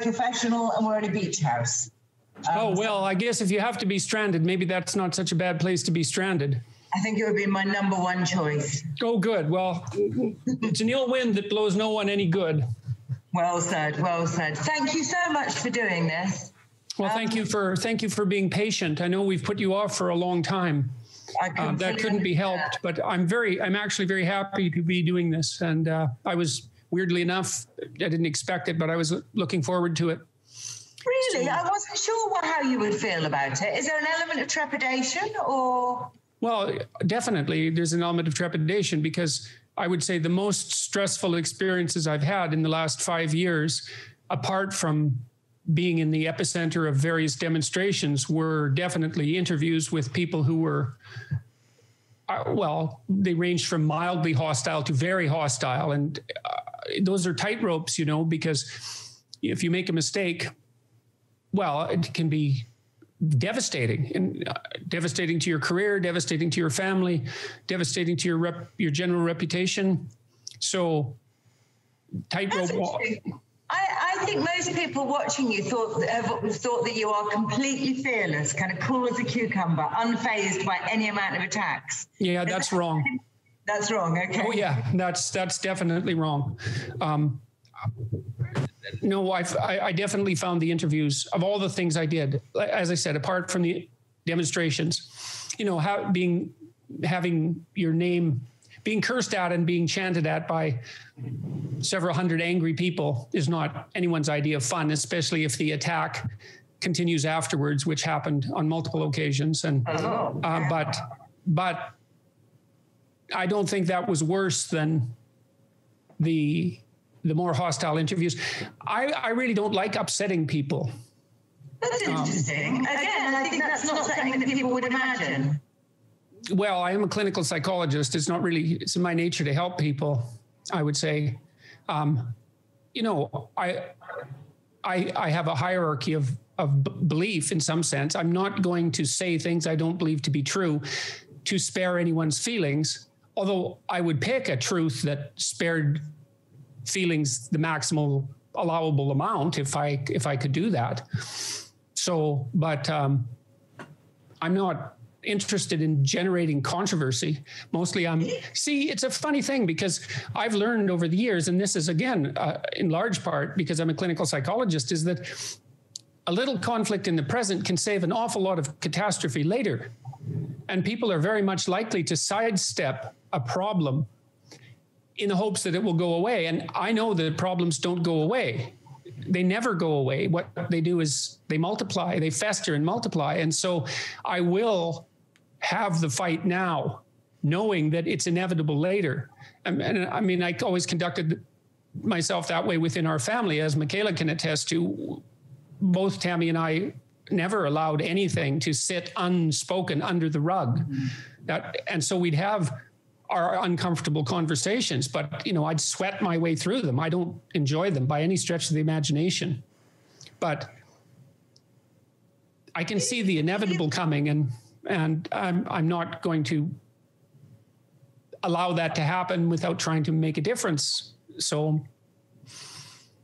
professional and we're at a beach house. Um, oh, well, I guess if you have to be stranded, maybe that's not such a bad place to be stranded. I think it would be my number one choice. Oh, good. Well, it's an ill wind that blows no one any good. Well said. Well said. Thank you so much for doing this. Well, thank um, you for thank you for being patient. I know we've put you off for a long time. Uh, that couldn't be helped, but I'm very I'm actually very happy to be doing this, and uh, I was weirdly enough I didn't expect it, but I was looking forward to it. Really, I wasn't sure what, how you would feel about it. Is there an element of trepidation, or? Well, definitely, there's an element of trepidation because I would say the most stressful experiences I've had in the last five years, apart from being in the epicenter of various demonstrations, were definitely interviews with people who were, uh, well, they ranged from mildly hostile to very hostile. And uh, those are tight ropes, you know, because if you make a mistake, well, it can be devastating and uh, devastating to your career, devastating to your family, devastating to your rep, your general reputation. So, tightrope. I, I, think most people watching you thought have thought that you are completely fearless, kind of cool as a cucumber, unfazed by any amount of attacks. Yeah, that's wrong. That's wrong. Okay. Oh yeah, that's that's definitely wrong. Um, no, I've, I, I definitely found the interviews of all the things I did. As I said, apart from the demonstrations, you know, how being having your name being cursed at and being chanted at by several hundred angry people is not anyone's idea of fun, especially if the attack continues afterwards, which happened on multiple occasions. And oh, uh, but but I don't think that was worse than the the more hostile interviews. I, I really don't like upsetting people. That's um, interesting. Um, Again, I think that's not something that people would imagine. Well, I am a clinical psychologist. It's not really, it's in my nature to help people, I would say. Um, you know, I, I, I have a hierarchy of, of b- belief in some sense. I'm not going to say things I don't believe to be true to spare anyone's feelings. Although I would pick a truth that spared feelings the maximal allowable amount if I if I could do that. So, but um, I'm not interested in generating controversy. Mostly, I'm see. It's a funny thing because I've learned over the years, and this is again uh, in large part because I'm a clinical psychologist, is that a little conflict in the present can save an awful lot of catastrophe later. And people are very much likely to sidestep a problem in the hopes that it will go away. And I know that problems don't go away. They never go away. What they do is they multiply, they fester and multiply. And so I will have the fight now, knowing that it's inevitable later. And, and I mean, I always conducted myself that way within our family, as Mikhaila can attest to. Both Tammy and I never allowed anything to sit unspoken under the rug. Mm-hmm. That, and so we'd have are uncomfortable conversations, but you know, I'd sweat my way through them. I don't enjoy them by any stretch of the imagination. But I can see the inevitable coming and and I'm I'm not going to allow that to happen without trying to make a difference. So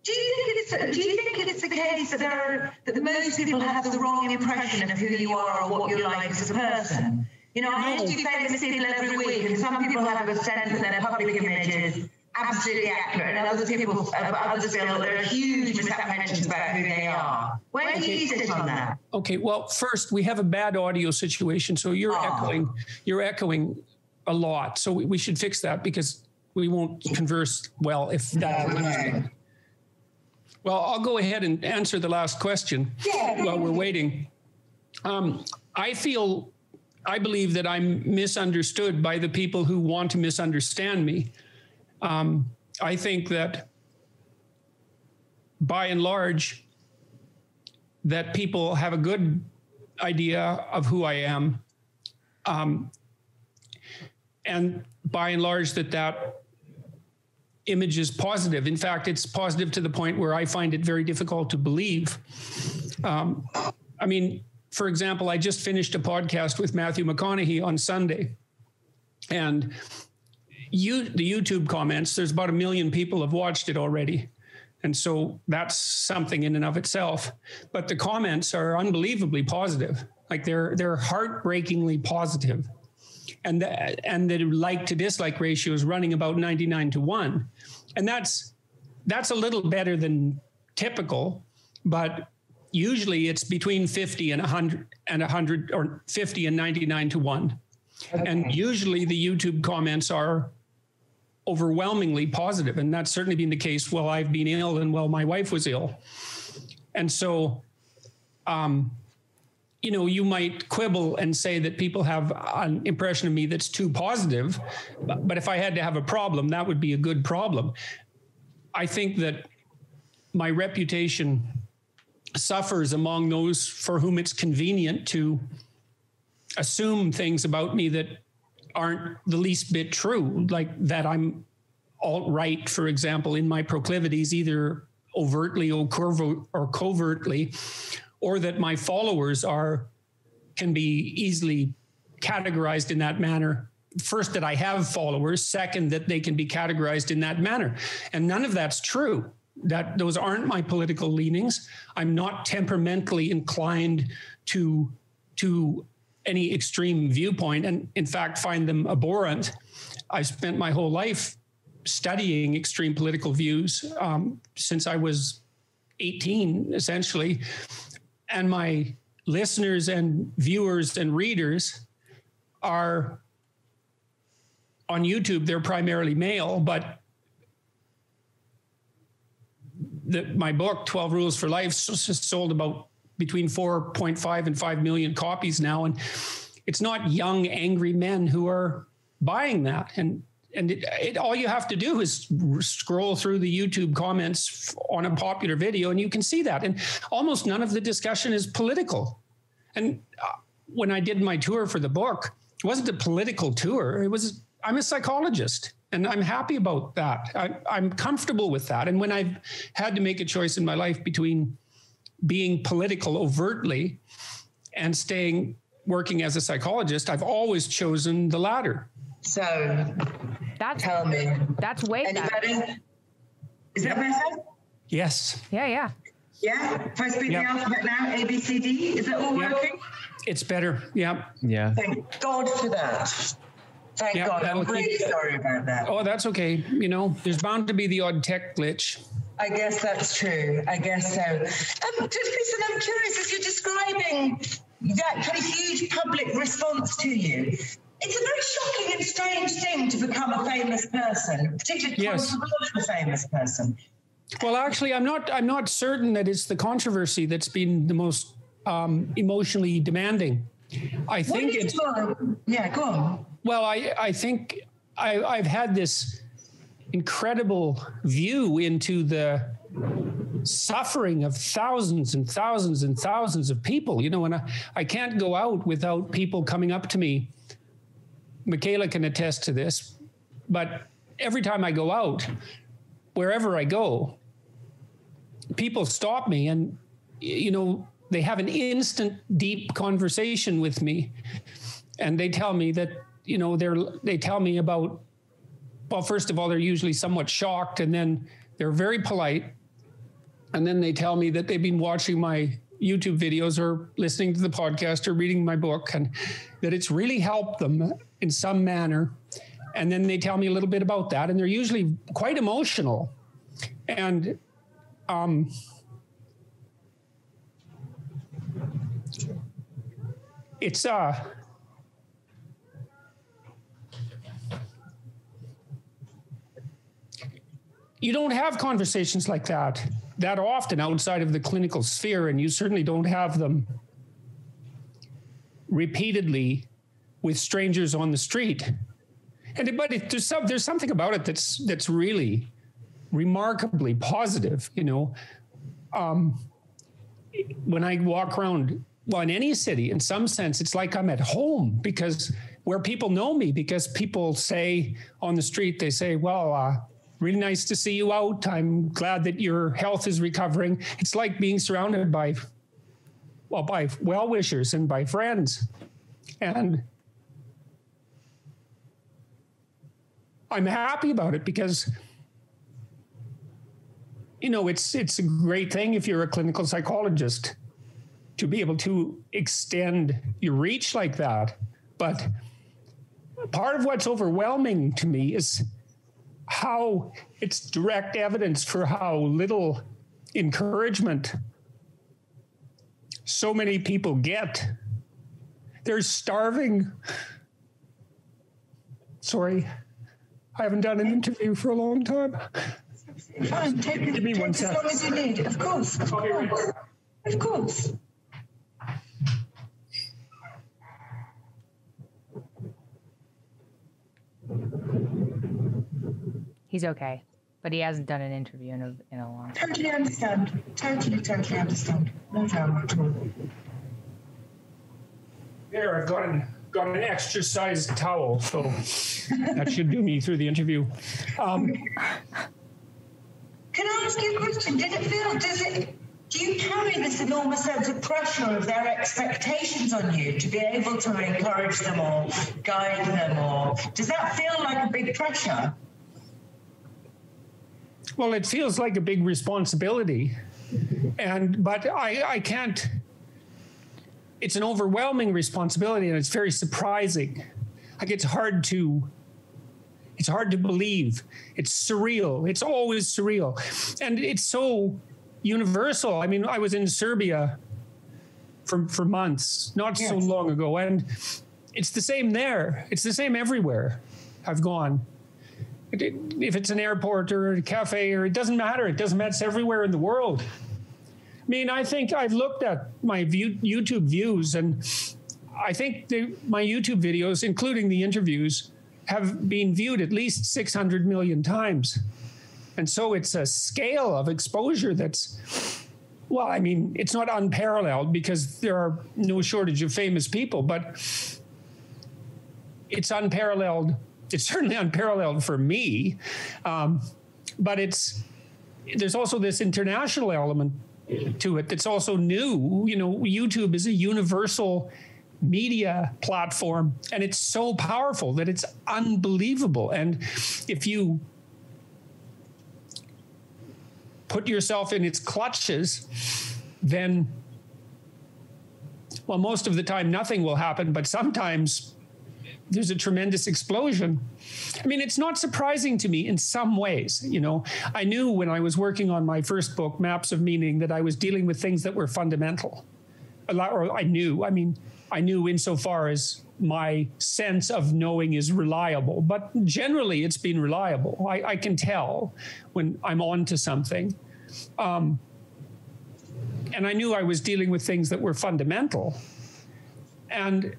do you think it's do you think it's the case that there are, that most people have the wrong impression of who you are or what you're like as a person? You know, I interview famous people every week, and some people have a sense that their public image is absolutely accurate, and other people, uh, others feel that there are huge misapprehensions about who they are. Where okay. do you sit on that? Okay, well, first we have a bad audio situation, so you're oh. echoing, you're echoing a lot. So we, we, should fix that because we won't converse well if that. Yeah, well, I'll go ahead and answer the last question yeah. while we're waiting. Um, I feel I believe that I'm misunderstood by the people who want to misunderstand me. Um, I think that by and large, that people have a good idea of who I am. Um, and by and large, that that image is positive. In fact, it's positive to the point where I find it very difficult to believe. Um, I mean, for example, I just finished a podcast with Matthew McConaughey on Sunday. And you, the YouTube comments, there's about a million people have watched it already. And so that's something in and of itself. But the comments are unbelievably positive. Like they're they're heartbreakingly positive. And the, and the like to dislike ratio is running about 99 to 1. And that's that's a little better than typical, but usually it's between 50 and 100 and 100 or 50 and 99 to 1. Okay. And usually the YouTube comments are overwhelmingly positive, and that's certainly been the case while I've been ill and while my wife was ill. And so, um, you know, you might quibble and say that people have an impression of me that's too positive, but, but if I had to have a problem, that would be a good problem. I think that my reputation suffers among those for whom it's convenient to assume things about me that aren't the least bit true, like that I'm alt right, for example, in my proclivities, either overtly or, or covertly, or that my followers are can be easily categorized in that manner. First, that I have followers. Second, that they can be categorized in that manner. And none of that's true. That those aren't my political leanings. I'm not temperamentally inclined to to any extreme viewpoint, and in fact, find them abhorrent. I've spent my whole life studying extreme political views um, since I was 18, essentially. And my listeners and viewers and readers are on YouTube, they're primarily male, but the, my book, 12 Rules for Life, sold about between 4.5 and 5 million copies now. And it's not young, angry men who are buying that. And and it, it, all you have to do is scroll through the YouTube comments on a popular video, and you can see that. And almost none of the discussion is political. And uh, when I did my tour for the book, it wasn't a political tour. It was I'm a psychologist, and I'm happy about that. I, I'm comfortable with that. And when I've had to make a choice in my life between being political overtly and staying working as a psychologist, I've always chosen the latter. So that's tell me. That's way Anybody? better. Is that better? Yes. Yeah, yeah. Yeah. First beat yep. the alphabet now, A B C D. Is that all yep. working? It's better. Yeah. Yeah. Thank God for that. Thank yep, God. I'm really keep... sorry about that. Oh, that's okay. You know, there's bound to be the odd tech glitch. I guess that's true. I guess so. Um, just listen, I'm curious as you're describing that kind of huge public response to you. It's a very shocking and strange thing to become a famous person, particularly yes. controversial famous person. Well, actually, I'm not. I'm not certain that it's the controversy that's been the most um, emotionally demanding. I think it's. Yeah, go on. Well, I I think I, I've had this incredible view into the suffering of thousands and thousands and thousands of people. You know, and I, I can't go out without people coming up to me Mikhaila can attest to this, but every time I go out, wherever I go, people stop me and, you know, they have an instant deep conversation with me. And they tell me that, you know, they're, they tell me about, well, first of all, they're usually somewhat shocked and then they're very polite. And then they tell me that they've been watching my YouTube videos or listening to the podcast or reading my book and that it's really helped them in some manner. And then they tell me a little bit about that. And they're usually quite emotional. And um, it's uh you don't have conversations like that that often outside of the clinical sphere, and you certainly don't have them repeatedly with strangers on the street. And but it, there's some, there's something about it that's that's really remarkably positive. You know, um, when I walk around, well, in any city, in some sense, it's like I'm at home because where people know me, because people say on the street, they say, "Well, uh, really nice to see you out. I'm glad that your health is recovering. It's like being surrounded by, well, by well wishers and by friends. And I'm happy about it because you know, it's it's a great thing if you're a clinical psychologist to be able to extend your reach like that. But part of what's overwhelming to me is how it's direct evidence for how little encouragement so many people get. They're starving. Sorry, I haven't done an interview for a long time. Fine, take, Give me take one as long as you need. Of course, of course, of course. He's okay, but he hasn't done an interview in a, in a long time. Totally understand. Totally, totally understand. No drama at all. There, I've got an, got an extra sized towel, so that should do me through the interview. Um, Can I ask you a question? Did it feel, does it, do you carry this enormous sense of pressure of their expectations on you to be able to encourage them or guide them or does that feel like a big pressure? Well, it feels like a big responsibility. And, but I, I can't, it's an overwhelming responsibility and it's very surprising. Like it's hard to, it's hard to believe. It's surreal. It's always surreal. And it's so universal. I mean, I was in Serbia for, for months, not yes. so long ago. And it's the same there. It's the same everywhere I've gone if it's an airport or a cafe or it doesn't matter. It doesn't matter. It's everywhere in the world. I mean, I think I've looked at my view, YouTube views, and I think the, my YouTube videos, including the interviews, have been viewed at least 600 million times. And so it's a scale of exposure that's, well, I mean, it's not unparalleled because there are no shortage of famous people, but it's unparalleled it's certainly unparalleled for me. Um, but it's there's also this international element to it that's also new. You know, YouTube is a universal media platform and it's so powerful that it's unbelievable. And if you put yourself in its clutches, then well, most of the time nothing will happen, but sometimes there's a tremendous explosion. I mean, it's not surprising to me in some ways. You know, I knew when I was working on my first book, Maps of Meaning, that I was dealing with things that were fundamental. A lot, or I knew. I mean, I knew insofar as my sense of knowing is reliable, but generally it's been reliable. I, I can tell when I'm on to something. Um, and I knew I was dealing with things that were fundamental. And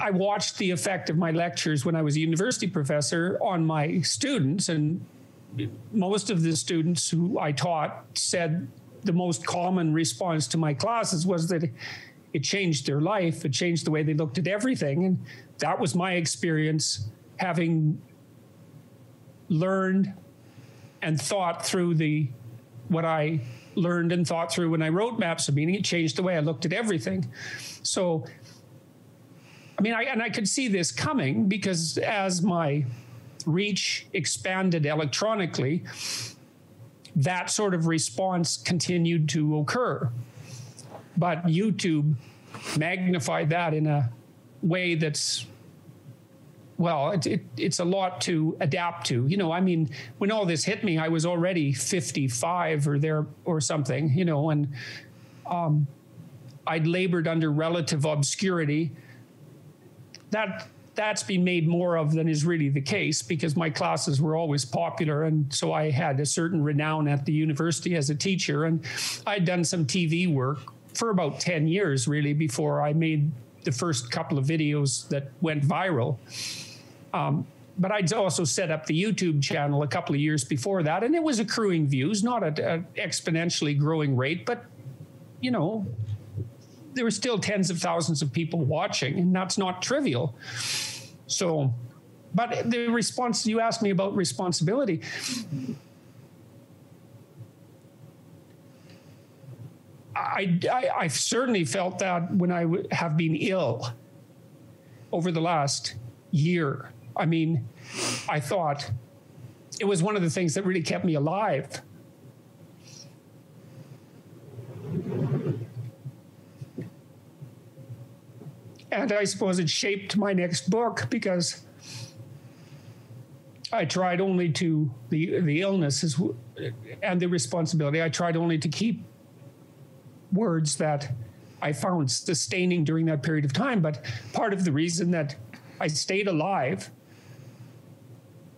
I watched the effect of my lectures when I was a university professor on my students, and most of the students who I taught said the most common response to my classes was that it changed their life, it changed the way they looked at everything. And that was my experience having learned and thought through the what I learned and thought through when I wrote Maps of Meaning. It changed the way I looked at everything. So I mean, I, and I could see this coming because as my reach expanded electronically, that sort of response continued to occur. But YouTube magnified that in a way that's well, it, it, it's a lot to adapt to. You know, I mean, when all this hit me, I was already 55 or there or something, you know, and um, I'd labored under relative obscurity that that's been made more of than is really the case because my classes were always popular. And so I had a certain renown at the university as a teacher. And I'd done some TV work for about 10 years really before I made the first couple of videos that went viral. Um, but I'd also set up the YouTube channel a couple of years before that, and it was accruing views, not at an exponentially growing rate, but you know, there were still tens of thousands of people watching, and that's not trivial. So, but the response you asked me about responsibility. I, I, I certainly felt that when I w- have been ill over the last year. I mean, I thought it was one of the things that really kept me alive. And I suppose it shaped my next book because I tried only to the the illness is, and the responsibility. I tried only to keep words that I found sustaining during that period of time. But part of the reason that I stayed alive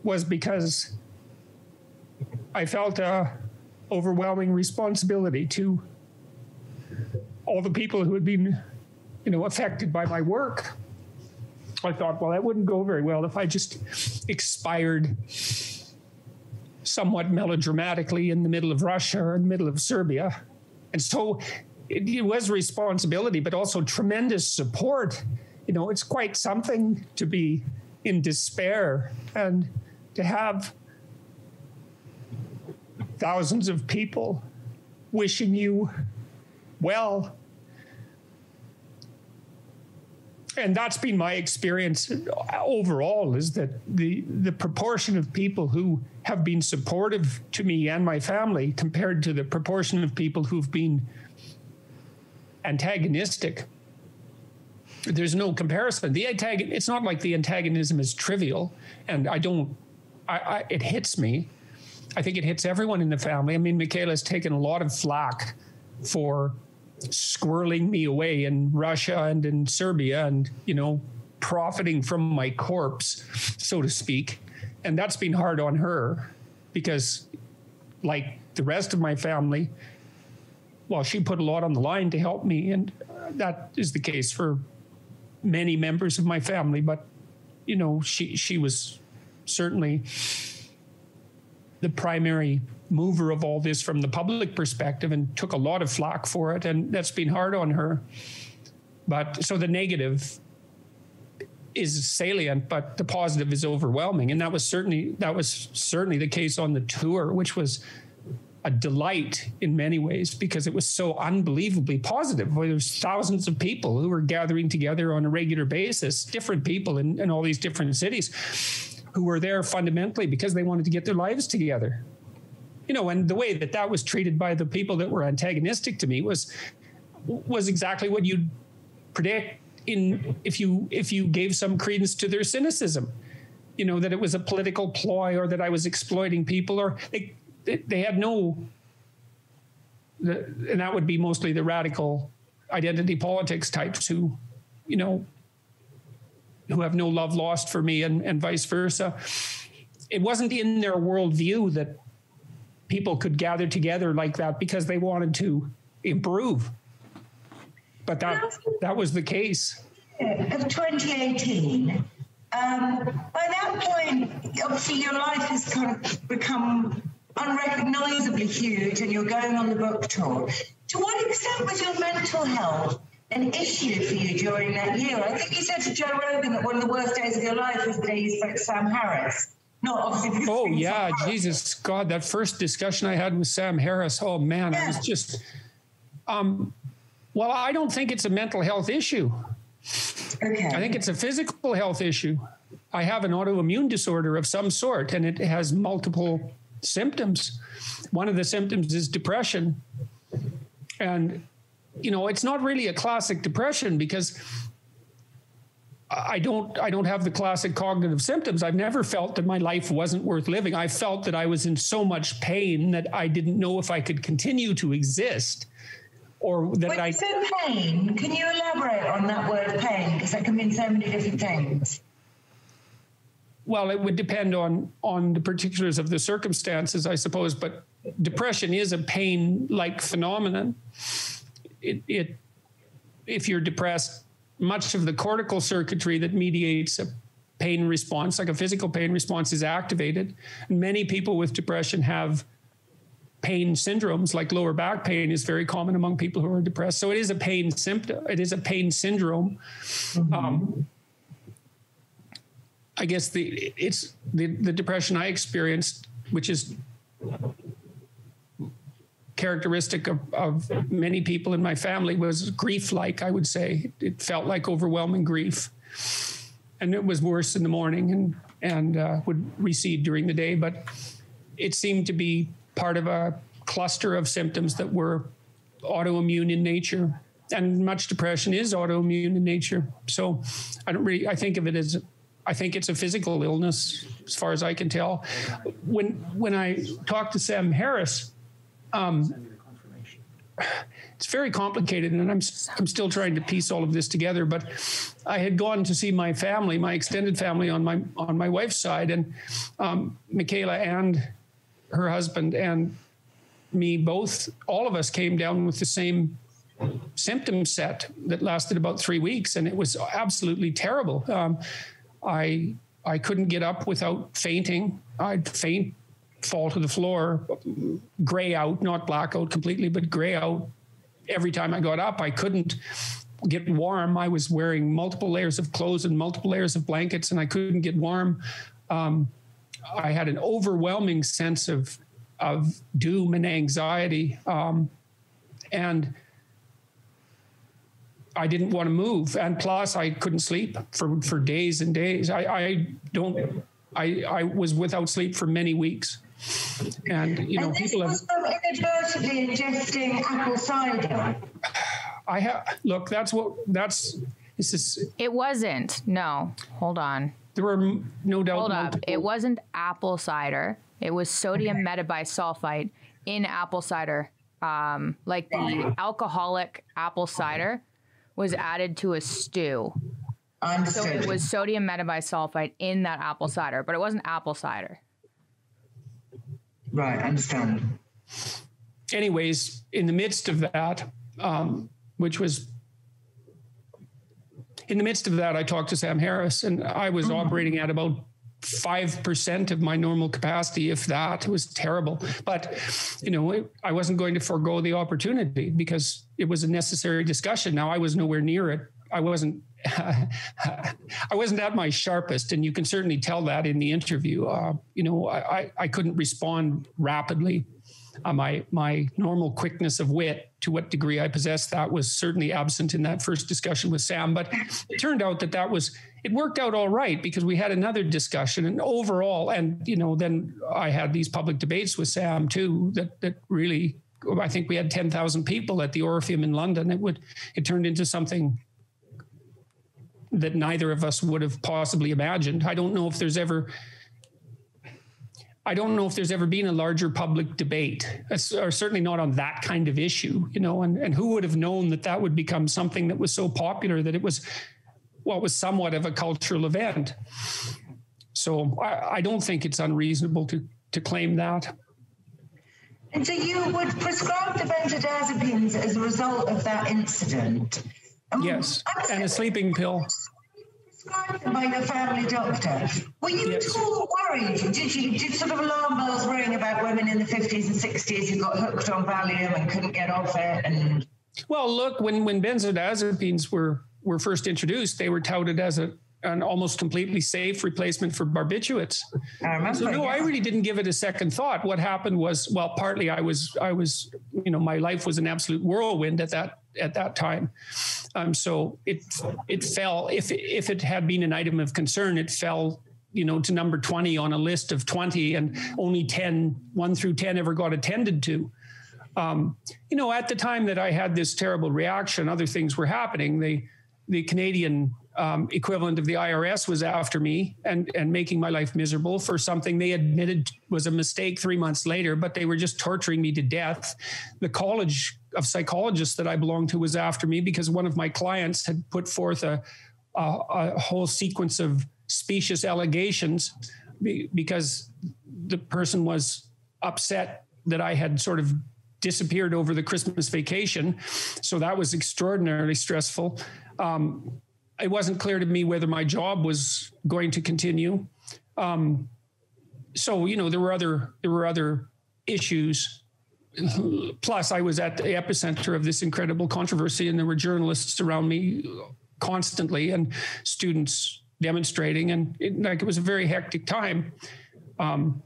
was because I felt a overwhelming responsibility to all the people who had been, you know, affected by my work. I thought, well, that wouldn't go very well if I just expired somewhat melodramatically in the middle of Russia or in the middle of Serbia. And so it, it was responsibility, but also tremendous support. You know, it's quite something to be in despair and to have thousands of people wishing you well and that's been my experience overall is that the the proportion of people who have been supportive to me and my family compared to the proportion of people who've been antagonistic there's no comparison. The antagon it's not like the antagonism is trivial and i don't I, I it hits me. I think it hits everyone in the family. I mean Mikhaila's taken a lot of flack for squirreling me away in Russia and in Serbia and, you know, profiting from my corpse, so to speak. And that's been hard on her because, like the rest of my family, well, she put a lot on the line to help me. And uh, that is the case for many members of my family. But, you know, she, she was certainly the primary mover of all this from the public perspective and took a lot of flack for it. And that's been hard on her. But so the negative is salient, but the positive is overwhelming. And that was certainly that was certainly the case on the tour, which was a delight in many ways because it was so unbelievably positive. There was thousands of people who were gathering together on a regular basis, different people in, in all these different cities who were there fundamentally because they wanted to get their lives together. You know, and the way that that was treated by the people that were antagonistic to me was was exactly what you'd predict in if you if you gave some credence to their cynicism. You know that it was a political ploy or that I was exploiting people or they they had no and that would be mostly the radical identity politics types who you know who have no love lost for me and, and vice versa. It wasn't in their worldview that people could gather together like that because they wanted to improve. But that that was the case. Of 2018, um, by that point, obviously your life has kind of become unrecognizably huge and you're going on the book tour. To what extent was your mental health an issue for you during that year. I think you said to Joe Rogan that one of the worst days of your life was the day you spoke to Sam Harris. Obviously. Oh yeah, Jesus God! That first discussion I had with Sam Harris. Oh man, yeah. I was just. Um, well, I don't think it's a mental health issue. Okay. I think it's a physical health issue. I have an autoimmune disorder of some sort, and it has multiple symptoms. One of the symptoms is depression, and you know, it's not really a classic depression because I don't I don't have the classic cognitive symptoms. I've never felt that my life wasn't worth living. I felt that I was in so much pain that I didn't know if I could continue to exist or that when I you say pain, can you elaborate on that word pain because that can mean so many different things. Well, it would depend on on the particulars of the circumstances, I suppose, but depression is a pain like phenomenon it, it if you're depressed, much of the cortical circuitry that mediates a pain response, like a physical pain response, is activated. And many people with depression have pain syndromes, like lower back pain is very common among people who are depressed. So it is a pain symptom. It is a pain syndrome. Mm-hmm. Um, I guess the it's the, the depression I experienced, which is characteristic of, of many people in my family was grief like, I would say. It felt like overwhelming grief. And it was worse in the morning and, and uh, would recede during the day. But it seemed to be part of a cluster of symptoms that were autoimmune in nature. and much depression is autoimmune in nature. So I don't really, I think of it as, I think it's a physical illness as far as I can tell. When, when I talked to Sam Harris, um, it's very complicated and I'm, I'm still trying to piece all of this together, but I had gone to see my family, my extended family on my, on my wife's side and um, Mikhaila and her husband and me both, all of us came down with the same symptom set that lasted about three weeks, and it was absolutely terrible. Um, I I couldn't get up without fainting. I'd faint, fall to the floor, gray out, not blackout completely, but gray out. Every time I got up, I couldn't get warm. I was wearing multiple layers of clothes and multiple layers of blankets, and I couldn't get warm. Um, I had an overwhelming sense of of doom and anxiety, um, and I didn't want to move, and plus I couldn't sleep for for days and days. I, I don't. I I was without sleep for many weeks, and you know and this people have. was from inadvertently ingesting apple cider. I have look. That's what. That's this is. It wasn't. No, hold on. There were no doubt. Hold up. multiple- It wasn't apple cider. It was sodium metabisulfite in apple cider. Um, like the alcoholic apple cider was added to a stew. I So it was sodium metabisulfite in that apple cider, but it wasn't apple cider. Right, I understand. anyways, in the midst of that, um, which was in the midst of that, I talked to Sam Harris, and I was operating at about five percent of my normal capacity, if that. It was terrible, but you know, it, I wasn't going to forego the opportunity because it was a necessary discussion. Now I was nowhere near it. I wasn't. I wasn't at my sharpest, and you can certainly tell that in the interview. Uh, you know, I, I, I couldn't respond rapidly uh, my my normal quickness of wit to what degree I possessed that was certainly absent in that first discussion with Sam. But it turned out that that was it worked out all right because we had another discussion and overall, and you know, then I had these public debates with Sam too that that really. I think we had 10,000 people at the Orpheum in London. It would, it turned into something that neither of us would have possibly imagined. I don't know if there's ever I don't know if there's ever been a larger public debate, or certainly not on that kind of issue, you know, and, and who would have known that that would become something that was so popular that it was, well, was somewhat of a cultural event. So I, I don't think it's unreasonable to, to claim that. And so you would prescribe the benzodiazepines as a result of that incident? Um, Yes. And a sleeping pill. Prescribed by your family doctor. Were you Yes. at all worried? Did you did sort of alarm bells ring about women in the 50s and 60s who got hooked on Valium and couldn't get off it? And Well, look, when, when benzodiazepines were, were first introduced, they were touted as a, an almost completely safe replacement for barbiturates. I remember. So no, I really didn't give it a second thought. What happened was, well, partly I was, I was, you know, my life was an absolute whirlwind at that at that time. Um, so it it fell. If if it had been an item of concern, it fell, you know, to number twenty on a list of twenty, and only 10, 1 through ten ever got attended to. Um, you know, at the time that I had this terrible reaction, other things were happening. The the Canadian um, equivalent of the IRS was after me and and making my life miserable for something they admitted was a mistake three months later, but they were just torturing me to death. The college of psychologists that I belonged to was after me because one of my clients had put forth a a, a whole sequence of specious allegations be- because the person was upset that I had sort of disappeared over the Christmas vacation. So that was extraordinarily stressful. Um, it wasn't clear to me whether my job was going to continue. Um, so you know there were other there were other issues. Plus, I was at the epicenter of this incredible controversy, and there were journalists around me constantly, and students demonstrating, and it, like it was a very hectic time. Um,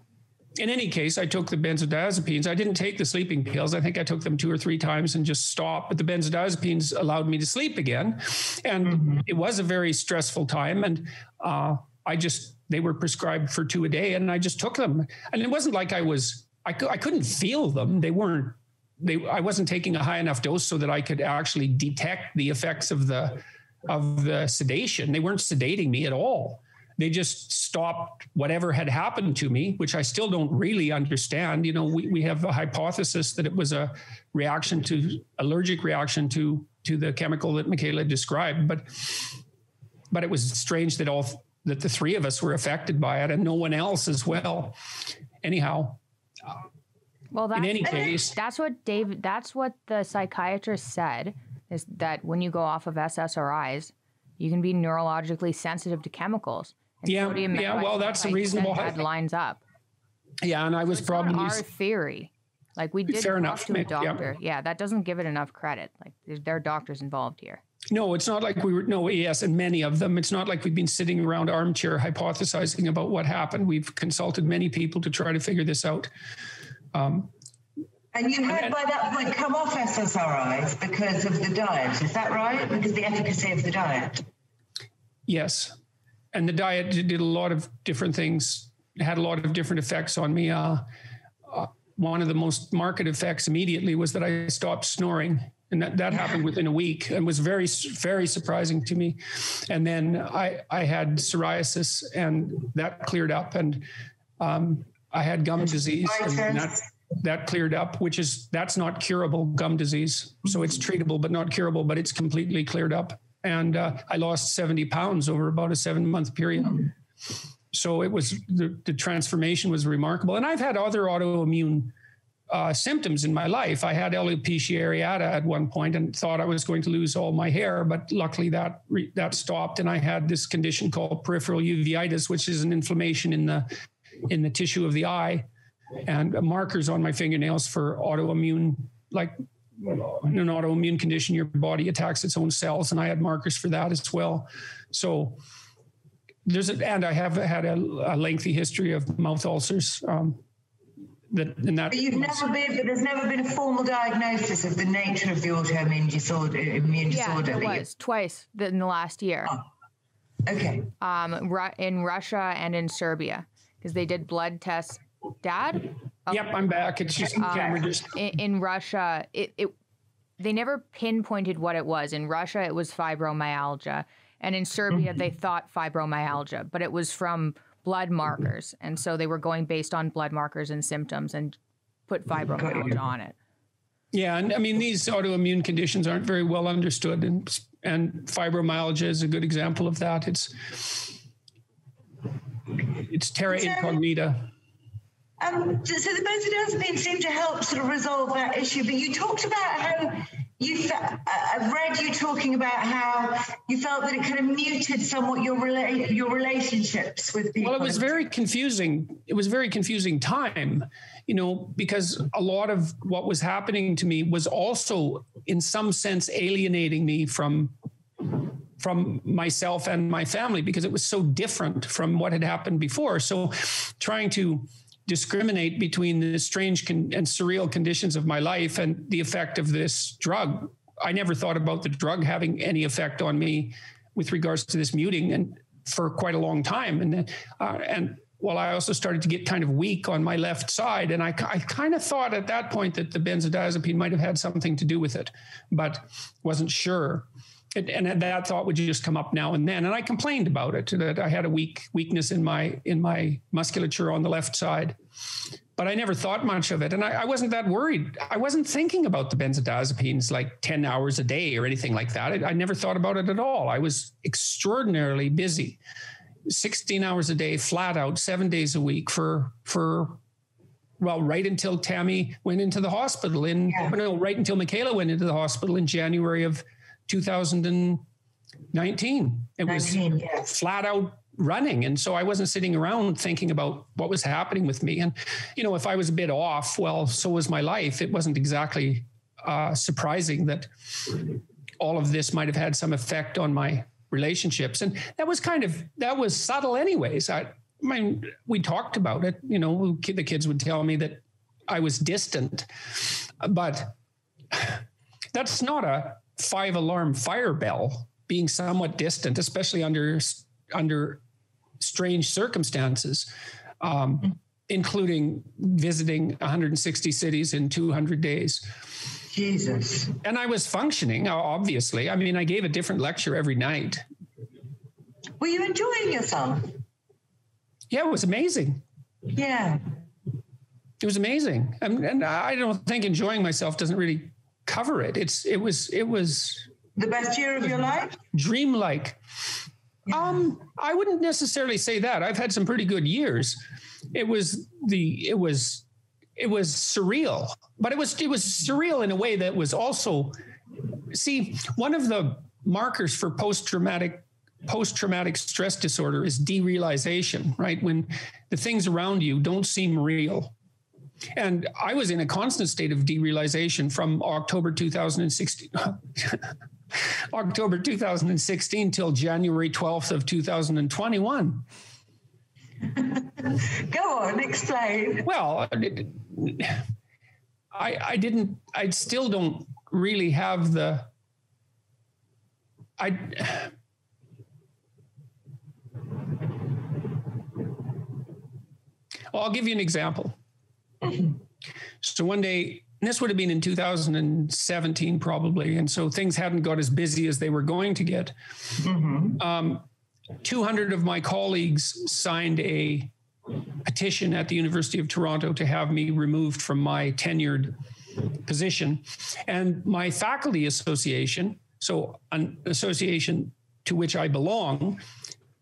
in any case, I took the benzodiazepines. I didn't take the sleeping pills. I think I took them two or three times and just stopped. But the benzodiazepines allowed me to sleep again, and it was a very stressful time. And uh, I just they were prescribed for two a day, and I just took them. And it wasn't like I was I, I couldn't feel them. They weren't they I wasn't taking a high enough dose so that I could actually detect the effects of the of the sedation. They weren't sedating me at all. They just stopped whatever had happened to me, which I still don't really understand. You know, we, we have a hypothesis that it was a reaction to allergic reaction to to the chemical that Mikhaila described, but but it was strange that all that the three of us were affected by it and no one else as well. Anyhow, well, in any case, that's what David. That's what the psychiatrist said is that when you go off of SSRIs, you can be neurologically sensitive to chemicals. And yeah, yeah. Well, that's a reasonable. That lines up. Yeah, and I was so probably our theory. Like we did fair talk enough, to a doctor. Yeah. yeah, that doesn't give it enough credit. Like there are doctors involved here. No, it's not like we were. No, yes, and many of them. It's not like we've been sitting around armchair hypothesizing about what happened. We've consulted many people to try to figure this out. Um, and you had by that point come off SSRIs because of the diet. Is that right? Because the efficacy of the diet. Yes, and the diet did a lot of different things. Had a lot of different effects on me. Uh, uh, one of the most marked effects immediately was that I stopped snoring and that, that happened within a week and was very very surprising to me and then i i had psoriasis and that cleared up and um, i had gum disease and that, that cleared up which is that's not curable gum disease so it's treatable but not curable but it's completely cleared up and uh, i lost 70 pounds over about a seven month period. So it was the, the transformation was remarkable. And i've had other autoimmune uh, symptoms in my life. I had alopecia areata at one point and thought I was going to lose all my hair, but luckily that re- that stopped, and I had this condition called peripheral uveitis, which is an inflammation in the in the tissue of the eye, and markers on my fingernails for autoimmune, like an autoimmune condition. Your body attacks its own cells, and I had markers for that as well. So there's a, and I have had a, a lengthy history of mouth ulcers. Um, that in that. But you've never been, but there's never been a formal diagnosis of the nature of the autoimmune disorder. Immune disorder. Yeah, it was you... twice in the last year. Oh. Okay. Um, in Russia and in Serbia, because they did blood tests. Dad. Oh. Yep, I'm back. It's just uh, camera just. In, in Russia, it, it they never pinpointed what it was. In Russia, it was fibromyalgia, and in Serbia, mm-hmm. they thought fibromyalgia, but it was from blood markers. And so they were going based on blood markers and symptoms and put fibromyalgia on it. Yeah, and I mean these autoimmune conditions aren't very well understood, and and fibromyalgia is a good example of that. It's it's terra incognita. Um, so the benzodiazepines seem to help sort of resolve that issue, but you talked about how you fe- I've read you talking about how you felt that it kind of muted somewhat your rela- your relationships with people. Well, it was very confusing. It was very confusing time, you know, because a lot of what was happening to me was also, in some sense, alienating me from from myself and my family because it was so different from what had happened before. So, trying to discriminate between the strange con- and surreal conditions of my life and the effect of this drug. I never thought about the drug having any effect on me with regards to this muting and for quite a long time. And uh, and well, I also started to get kind of weak on my left side, and I, I kind of thought at that point that the benzodiazepine might have had something to do with it, but wasn't sure and that thought would just come up now and then. And i complained about it that i had a weak weakness in my in my musculature on the left side. But i never thought much of it. And I, I wasn't that worried. I wasn't thinking about the benzodiazepines like 10 hours a day or anything like that. I, I never thought about it at all. I was extraordinarily busy. 16 hours a day flat out seven days a week for for well, right until Tammy went into the hospital in, yeah. no, right until Mikhaila went into the hospital in January of 2019. It 19, was yes. flat out running. And so I wasn't sitting around thinking about what was happening with me. And, you know, if I was a bit off, well, so was my life. It wasn't exactly uh, surprising that all of this might have had some effect on my relationships. And that was kind of, that was subtle, anyways. I, I mean, we talked about it. You know, the kids would tell me that I was distant, but that's not a five alarm fire bell being somewhat distant, especially under under strange circumstances. Um, including visiting 160 cities in 200 days. Jesus. And I was functioning, obviously. I mean, I gave a different lecture every night. Were you enjoying yourself? Yeah, it was amazing. Yeah. It was amazing. And, and I don't think enjoying myself doesn't really cover it. It's it was it was the best year of your life? Dreamlike. Yeah. Um, I wouldn't necessarily say that. I've had some pretty good years. It was the it was it was surreal, but it was it was surreal in a way that was also see one of the markers for post traumatic post traumatic stress disorder is derealization, right? When the things around you don't seem real. And I was in a constant state of derealization from October 2016. October 2016 till January 12th of 2021. Go on, explain. Well, I I didn't I still don't really have the I well, I'll give you an example. So one day, this would have been in 2017 probably, and so things hadn't got as busy as they were going to get. Mm-hmm. Um, 200 of my colleagues signed a petition at the University of Toronto to have me removed from my tenured position. And my faculty association, so an association to which I belong,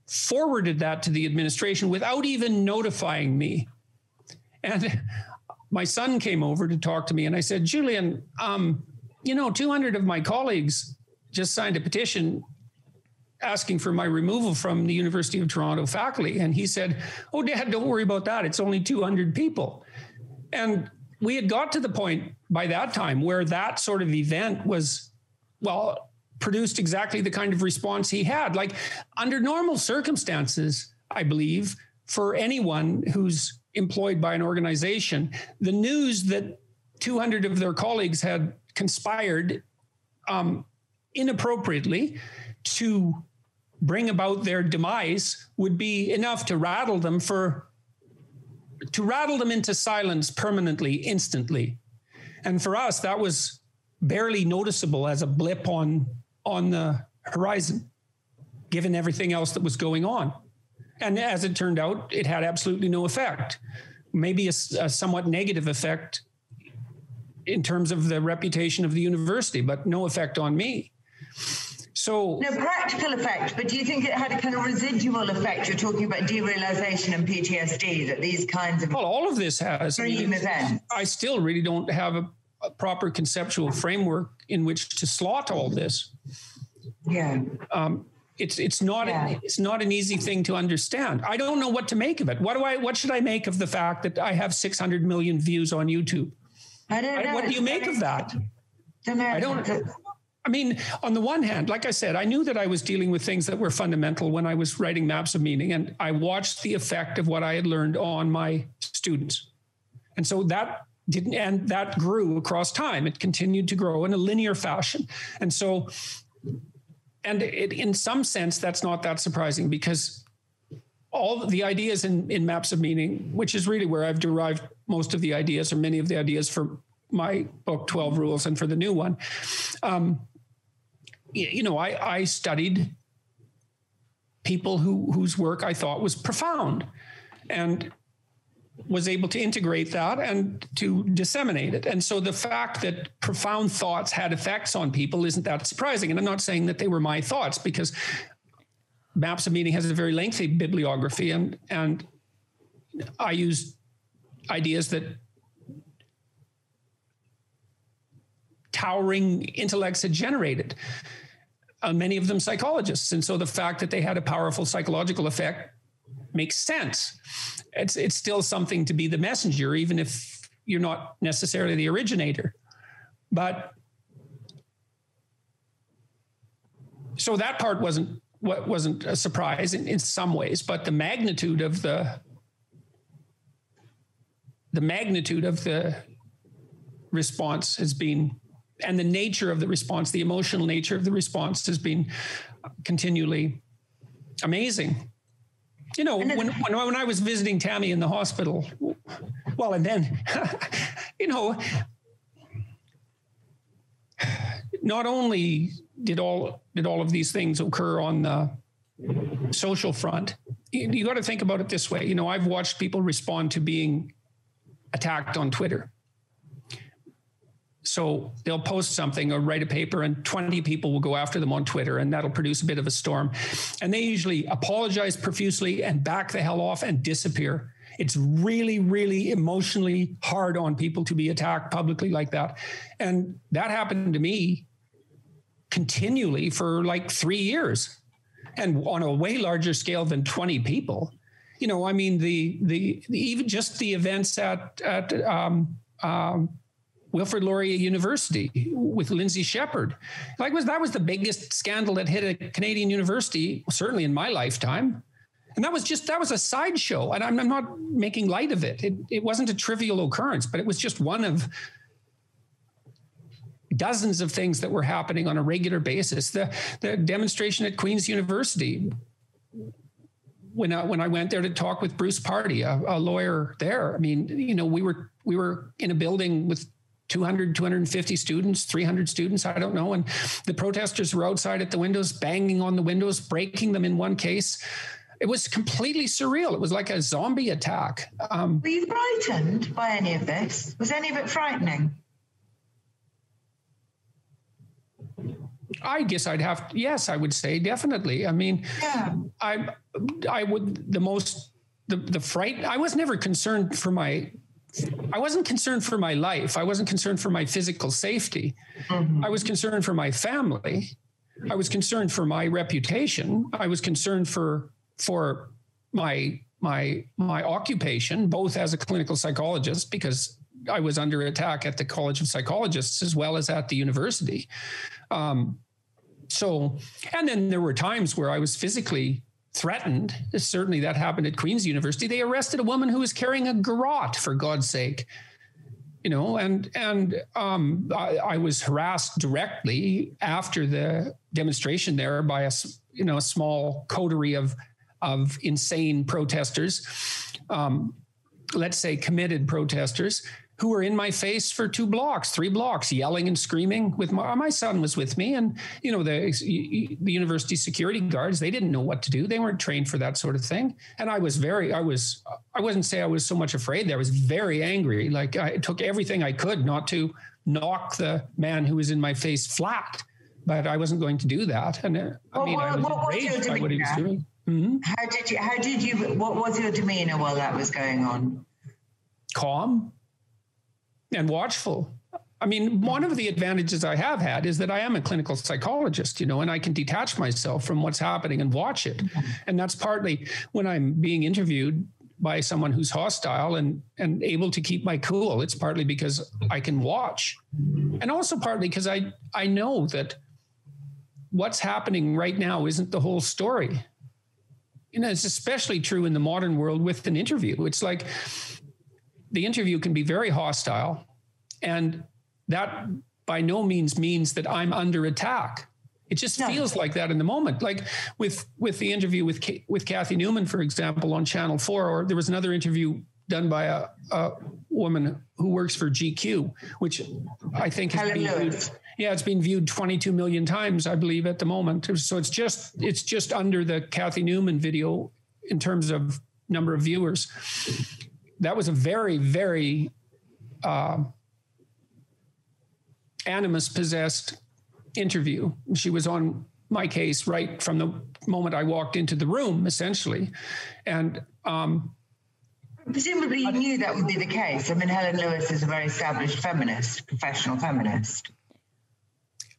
forwarded that to the administration without even notifying me. And my son came over to talk to me, and I said, Julian, um, you know, 200 of my colleagues just signed a petition asking for my removal from the University of Toronto faculty. And he said, Oh, Dad, don't worry about that. It's only 200 people. And we had got to the point by that time where that sort of event was, well, produced exactly the kind of response he had. Like under normal circumstances, I believe, for anyone who's employed by an organization, the news that 200 of their colleagues had conspired um, inappropriately to bring about their demise would be enough to rattle them for to rattle them into silence permanently instantly. And for us that was barely noticeable as a blip on on the horizon given everything else that was going on and as it turned out it had absolutely no effect maybe a, a somewhat negative effect in terms of the reputation of the university but no effect on me so no practical effect, but do you think it had a kind of residual effect? You're talking about derealization and PTSD that these kinds of well, all of this has. I, mean. I still really don't have a, a, proper conceptual framework in which to slot all this. Yeah. Um, it's it's not yeah. it's not an easy thing to understand. I don't know what to make of it. What do I what should I make of the fact that I have 600 million views on YouTube? I don't know. What do you make of that? I don't. I mean, on the one hand, like I said, I knew that I was dealing with things that were fundamental when I was writing maps of meaning, and I watched the effect of what I had learned on my students. And so that didn't, and that grew across time. It continued to grow in a linear fashion. And so, and it, in some sense, that's not that surprising because all the ideas in, in maps of meaning, which is really where I've derived most of the ideas or many of the ideas for my book 12 rules and for the new one um, you know, I, I studied people who whose work I thought was profound, and was able to integrate that and to disseminate it. And so the fact that profound thoughts had effects on people isn't that surprising. And I'm not saying that they were my thoughts because Maps of Meaning has a very lengthy bibliography and and I use ideas that towering intellects had generated uh, many of them psychologists. And so the fact that they had a powerful psychological effect makes sense. It's, it's still something to be the messenger, even if you're not necessarily the originator. But so that part wasn't what wasn't a surprise in, in some ways, but the magnitude of the the magnitude of the response has been and the nature of the response, the emotional nature of the response has been continually amazing. You know, when, when, when I was visiting Tammy in the hospital, well, and then, you know, not only did all did all of these things occur on the social front, you, you got to think about it this way. You know, I've watched people respond to being attacked on Twitter. So they'll post something or write a paper, and 20 people will go after them on Twitter, and that'll produce a bit of a storm. And they usually apologize profusely and back the hell off and disappear. It's really, really emotionally hard on people to be attacked publicly like that. And that happened to me continually for like three years and on a way larger scale than 20 people. You know, I mean, the, the, the even just the events at, at, um, um, Wilfrid Laurier University with Lindsay Shepherd. Like was that was the biggest scandal that hit a Canadian university, certainly in my lifetime. And that was just that was a sideshow. And I'm, I'm not making light of it. it. It wasn't a trivial occurrence, but it was just one of dozens of things that were happening on a regular basis. The the demonstration at Queen's University when I, when I went there to talk with Bruce Pardy, a, a, lawyer there, I mean, you know, we were we were in a building with 200, 250 students, 300 students, I don't know. And the protesters were outside at the windows, banging on the windows, breaking them in one case. It was completely surreal. It was like a zombie attack. Um, were you frightened by any of this? Was any of it frightening? I guess I'd have to, yes, I would say definitely. I mean, yeah. I I would the most the the fright I was never concerned for my I wasn't concerned for my life. I wasn't concerned for my physical safety. Mm-hmm. I was concerned for my family. I was concerned for my reputation. I was concerned for for my my my occupation, both as a clinical psychologist, because I was under attack at the College of Psychologists as well as at the university. Um, so, and then there were times where I was physically threatened. Certainly that happened at Queen's University. They arrested a woman who was carrying a garrote, for God's sake. You know, and and um, I, I, was harassed directly after the demonstration there by a you know a small coterie of of insane protesters, um, let's say committed protesters who were in my face for two blocks, three blocks, yelling and screaming. With my, my son was with me, and you know the the university security guards. They didn't know what to do. They weren't trained for that sort of thing. And I was very, I was, I wasn't say I was so much afraid. I was very angry. Like I took everything I could not to knock the man who was in my face flat, but I wasn't going to do that. And uh, I mean, I was enraged by what he was doing. Mm-hmm. How did you? How did you? What was your demeanor while that was going on? Calm and watchful. I mean, one of the advantages I have had is that I am a clinical psychologist, you know, and I can detach myself from what's happening and watch it. Mm-hmm. And that's partly when I'm being interviewed by someone who's hostile and and able to keep my cool. It's partly because I can watch. And also partly because I I know that what's happening right now isn't the whole story. You know, it's especially true in the modern world with an interview. It's like the interview can be very hostile. And that by no means means that I'm under attack. It just no. feels like that in the moment. Like with with the interview with with Cathy Newman, for example, on Channel Four, or there was another interview done by a, a woman who works for GQ, which I think has been viewed, yeah, it's been viewed 22 million times, I believe, at the moment. So it's just it's just under the Cathy Newman video in terms of number of viewers that was a very, very uh, animus possessed interview. She was on my case right from the moment I walked into the room, essentially. And um, presumably you knew that would be the case. I mean, Helen Lewis is a very established feminist, professional feminist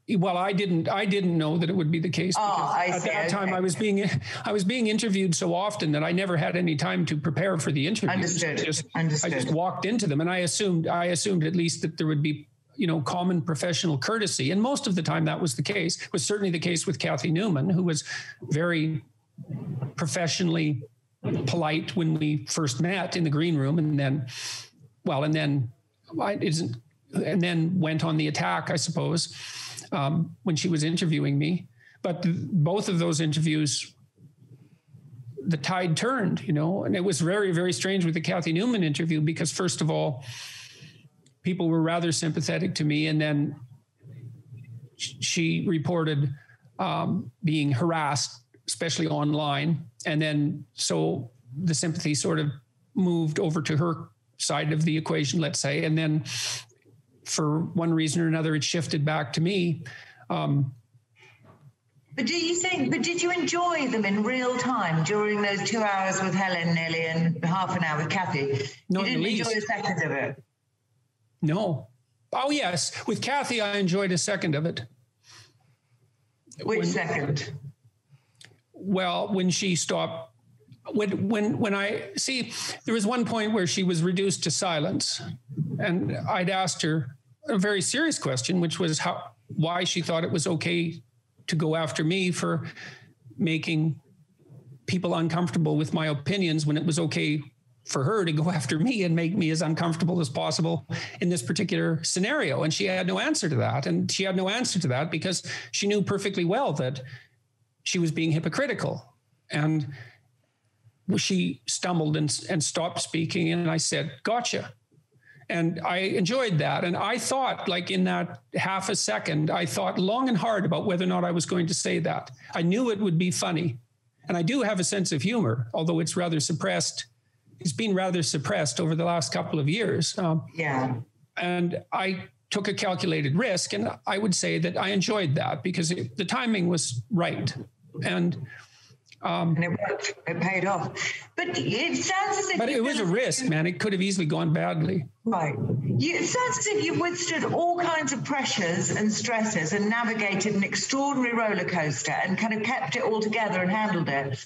well i didn't i didn't know that it would be the case oh, I at see. that okay. time i was being i was being interviewed so often that i never had any time to prepare for the interview understood. Just, understood. i just walked into them and i assumed i assumed at least that there would be you know common professional courtesy and most of the time that was the case it was certainly the case with cathy newman who was very professionally polite when we first met in the green room and then well and then I, isn't and then went on the attack i suppose um, when she was interviewing me. But both of those interviews, the tide turned, you know, and it was very, very strange with the Cathy Newman interview because, first of all, people were rather sympathetic to me. And then she reported um, being harassed, especially online. And then so the sympathy sort of moved over to her side of the equation, let's say. And then for one reason or another, it shifted back to me. Um, but do you think, but did you enjoy them in real time during those two hours with Helen nearly and half an hour with Cathy? No, you didn't enjoy a second of it? No. Oh, yes. With Cathy, I enjoyed a second of it. Which when, second? Well, when she stopped when when when I see there was one point where she was reduced to silence, and I'd asked her a very serious question, which was how why she thought it was okay to go after me for making people uncomfortable with my opinions when it was okay for her to go after me and make me as uncomfortable as possible in this particular scenario. And she had no answer to that. And she had no answer to that because she knew perfectly well that she was being hypocritical. And she stumbled and, and stopped speaking. And I said, Gotcha. And I enjoyed that. And I thought, like in that half a second, I thought long and hard about whether or not I was going to say that. I knew it would be funny. And I do have a sense of humor, although it's rather suppressed. It's been rather suppressed over the last couple of years. Um, yeah. And I took a calculated risk. And I would say that I enjoyed that because it, the timing was right. And um, and it worked. It paid off. But it sounds as if. But it was a risk, man. It could have easily gone badly. Right. You, it sounds as if you've withstood all kinds of pressures and stresses and navigated an extraordinary roller coaster and kind of kept it all together and handled it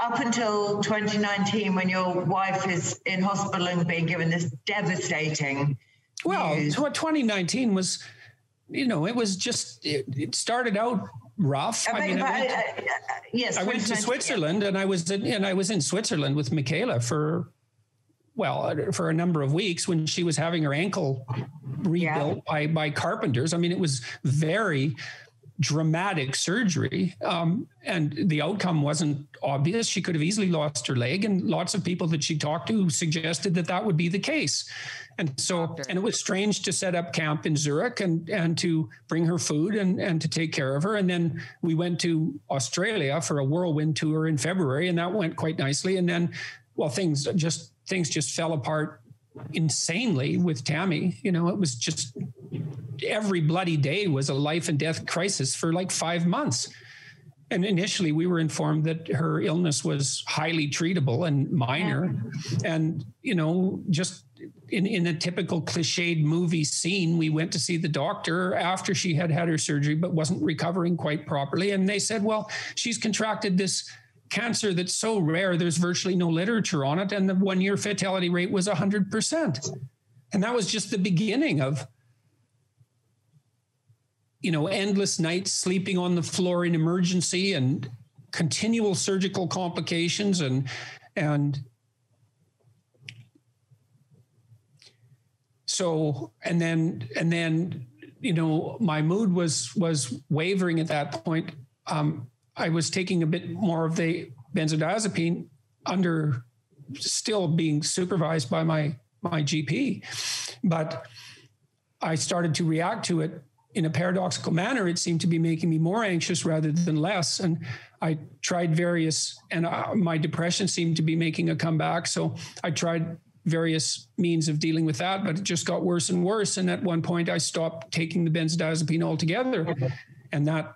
up until 2019 when your wife is in hospital and being given this devastating. Well, news. 2019 was, you know, it was just, it, it started out rough. I, I mean, I went, uh, yes, I went to Switzerland, yeah. and I was in, and I was in Switzerland with Mikhaila for well for a number of weeks when she was having her ankle rebuilt yeah. by by carpenters. I mean, it was very dramatic surgery, um, and the outcome wasn't obvious. She could have easily lost her leg, and lots of people that she talked to suggested that that would be the case. And so, and it was strange to set up camp in Zurich and and to bring her food and and to take care of her. And then we went to Australia for a whirlwind tour in February, and that went quite nicely. And then, well, things just things just fell apart insanely with Tammy. You know, it was just every bloody day was a life and death crisis for like five months. And initially, we were informed that her illness was highly treatable and minor. And, you know, just in, in a typical cliched movie scene, we went to see the doctor after she had had her surgery, but wasn't recovering quite properly. And they said, well, she's contracted this cancer that's so rare, there's virtually no literature on it. And the one year fatality rate was 100%. And that was just the beginning of you know, endless nights sleeping on the floor in emergency and continual surgical complications and and so and then and then you know my mood was was wavering at that point um, i was taking a bit more of the benzodiazepine under still being supervised by my my gp but i started to react to it in a paradoxical manner, it seemed to be making me more anxious rather than less. And I tried various, and uh, my depression seemed to be making a comeback. So I tried various means of dealing with that, but it just got worse and worse. And at one point, I stopped taking the benzodiazepine altogether. And that.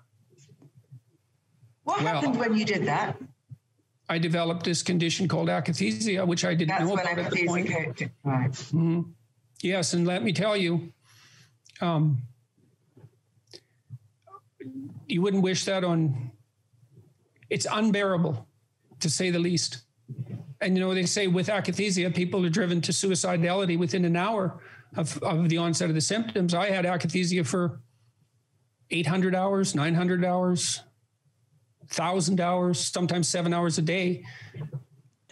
What well, happened when you did that? I developed this condition called akathisia, which I didn't That's know about at the point. Right. Mm-hmm. Yes, and let me tell you, um, you wouldn't wish that on it's unbearable to say the least and you know they say with akathisia people are driven to suicidality within an hour of, of the onset of the symptoms. I had akathisia for 800 hours 900 hours 1000 hours sometimes seven hours a day.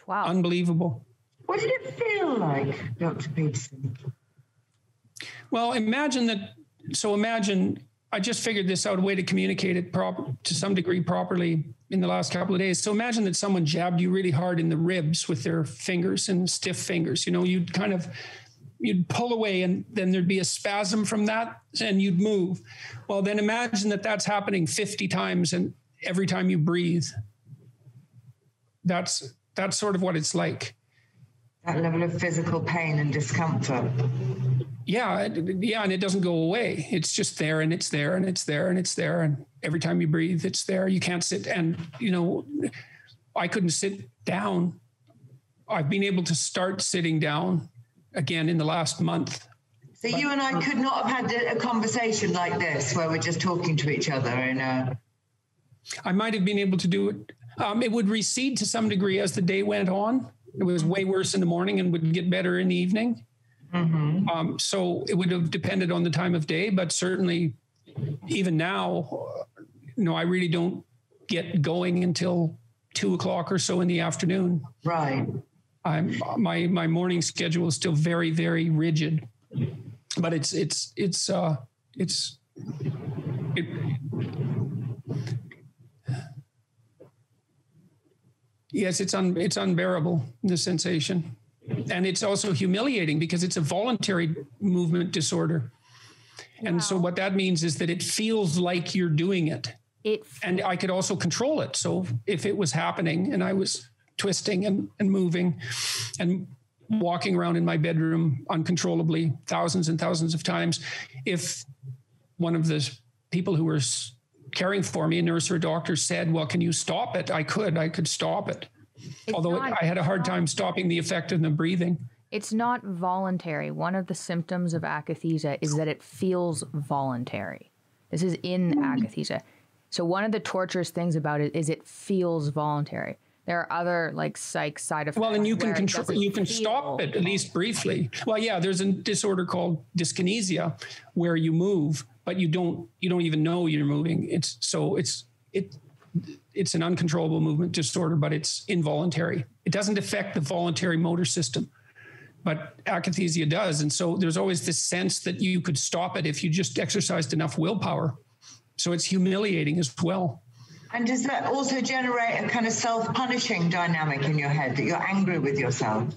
Wow. Unbelievable. What did it feel like dr peterson? Well imagine that so imagine I just figured this out a way to communicate it prop- to some degree properly in the last couple of days. So imagine that someone jabbed you really hard in the ribs with their fingers and stiff fingers. You know, you'd kind of you'd pull away and then there'd be a spasm from that and you'd move. Well, then imagine that that's happening 50 times and every time you breathe. That's that's sort of what it's like. That level of physical pain and discomfort. Yeah, yeah, and it doesn't go away. It's just there and it's there and it's there and it's there and every time you breathe it's there. You can't sit and you know I couldn't sit down. I've been able to start sitting down again in the last month. So but, you and I could not have had a conversation like this where we're just talking to each other in I might have been able to do it. Um, it would recede to some degree as the day went on. It was way worse in the morning and would get better in the evening. Mm-hmm. Um, so it would have depended on the time of day, but certainly, even now, you know, I really don't get going until two o'clock or so in the afternoon. Right. I'm my my morning schedule is still very very rigid, but it's it's it's uh it's it, yes it's un it's unbearable the sensation and it's also humiliating because it's a voluntary movement disorder and wow. so what that means is that it feels like you're doing it it and i could also control it so if it was happening and i was twisting and, and moving and walking around in my bedroom uncontrollably thousands and thousands of times. If one of the people who were caring for me, a nurse or a doctor, said, Well, can you stop it? I could, I could stop it. It's Although not, I had a hard time stopping the effect of the breathing. It's not voluntary. One of the symptoms of akathisia is that it feels voluntary. This is in hmm. akathisia. So, one of the torturous things about it is it feels voluntary. There are other like psych side effects. Well, and you can control, you can stop it at least briefly. Well, yeah, there's a disorder called dyskinesia where you move, but you don't you don't even know you're moving. It's so it's it it's an uncontrollable movement disorder, but it's involuntary. It doesn't affect the voluntary motor system, but akathisia does. And so there's always this sense that you could stop it if you just exercised enough willpower. So it's humiliating as well. And does that also generate a kind of self punishing dynamic in your head that you're angry with yourself?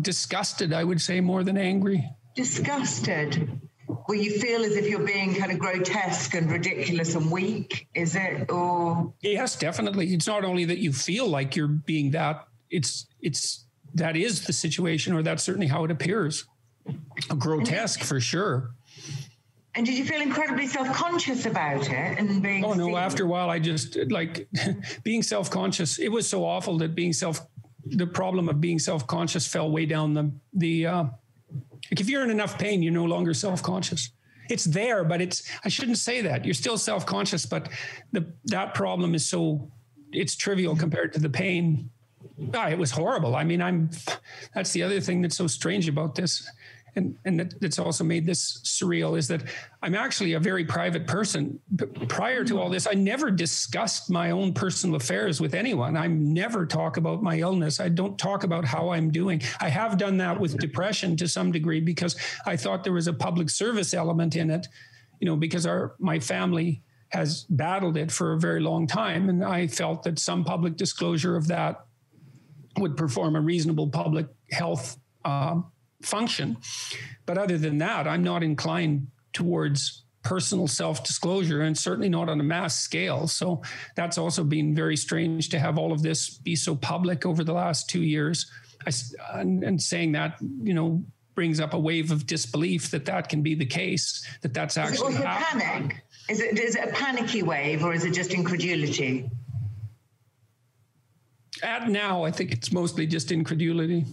Disgusted, I would say, more than angry. Disgusted. Where you feel as if you're being kind of grotesque and ridiculous and weak, is it? Or yes, definitely. It's not only that you feel like you're being that; it's it's that is the situation, or that's certainly how it appears. Grotesque for sure. And did you feel incredibly self-conscious about it and being? Oh no! Seen? After a while, I just like being self-conscious. It was so awful that being self, the problem of being self-conscious fell way down the the. Uh, like if you're in enough pain, you're no longer self-conscious. It's there, but it's. I shouldn't say that. You're still self-conscious, but the that problem is so. It's trivial compared to the pain. Oh, it was horrible. I mean, I'm. That's the other thing that's so strange about this and and that's also made this surreal is that I'm actually a very private person. Prior to all this, I never discussed my own personal affairs with anyone. I never talk about my illness. I don't talk about how I'm doing. I have done that with depression to some degree because I thought there was a public service element in it, you know, because our my family has battled it for a very long time, and I felt that some public disclosure of that would perform a reasonable public health. Um, function. But other than that, I'm not inclined towards personal self disclosure and certainly not on a mass scale. So that's also been very strange to have all of this be so public over the last two years. I, and, and saying that, you know, brings up a wave of disbelief that that can be the case, that that's actually is it panic? Is it, is it a panicky wave or is it just incredulity? At now, I think it's mostly just incredulity.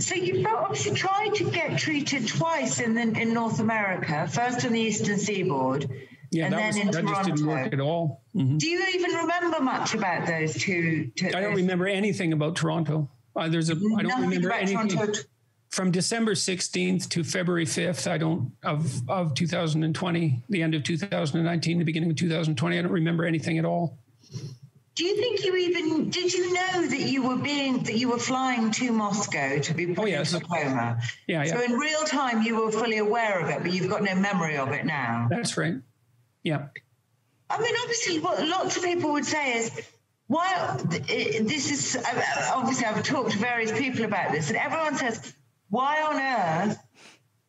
So you've obviously tried to get treated twice in the, in North America, first on the Eastern Seaboard, yeah, and then was, in that Toronto. just didn't work at all. Mm-hmm. Do you even remember much about those two? two I don't remember anything about Toronto. Uh, there's a I don't remember anything. Toronto. From December 16th to February 5th, I don't of of 2020, the end of 2019, the beginning of 2020, I don't remember anything at all. Do you think you even did you know that you were being that you were flying to Moscow to be put oh, into a coma? Yeah, yeah. So in real time you were fully aware of it, but you've got no memory of it now. That's right. Yeah. I mean, obviously, what lots of people would say is, why this is obviously I've talked to various people about this, and everyone says, why on earth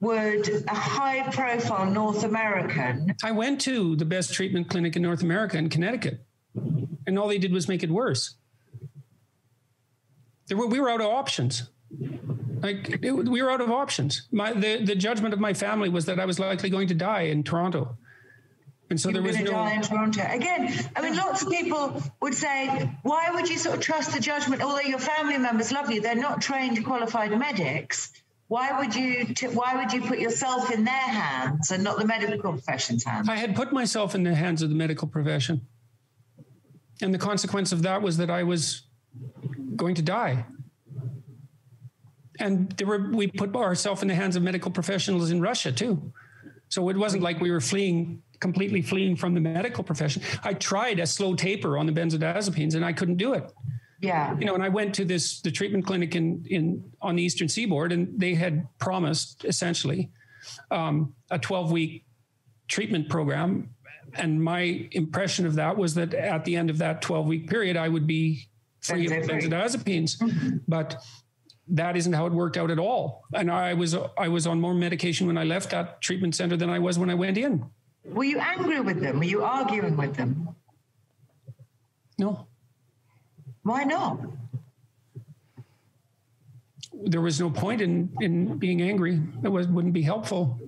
would a high profile North American? I went to the best treatment clinic in North America in Connecticut, and all they did was make it worse. There were, we were out of options. Like it, we were out of options. My the, the judgment of my family was that I was likely going to die in Toronto. And so you there was no. Die in Toronto. Again, I mean, lots of people would say, why would you sort of trust the judgment? Although your family members love you, they're not trained, qualified medics. Why would you? T- why would you put yourself in their hands and not the medical profession's hands? I had put myself in the hands of the medical profession, and the consequence of that was that I was going to die. And there were, we put ourselves in the hands of medical professionals in Russia too. So it wasn't like we were fleeing completely fleeing from the medical profession. I tried a slow taper on the benzodiazepines and I couldn't do it. Yeah. You know, and I went to this the treatment clinic in in on the Eastern Seaboard, and they had promised essentially um, a 12 week treatment program. And my impression of that was that at the end of that 12 week period, I would be free of benzodiazepines. Mm-hmm. But that isn't how it worked out at all. And I was I was on more medication when I left that treatment center than I was when I went in. Were you angry with them? Were you arguing with them? No. Why not? There was no point in in being angry. It was wouldn't be helpful.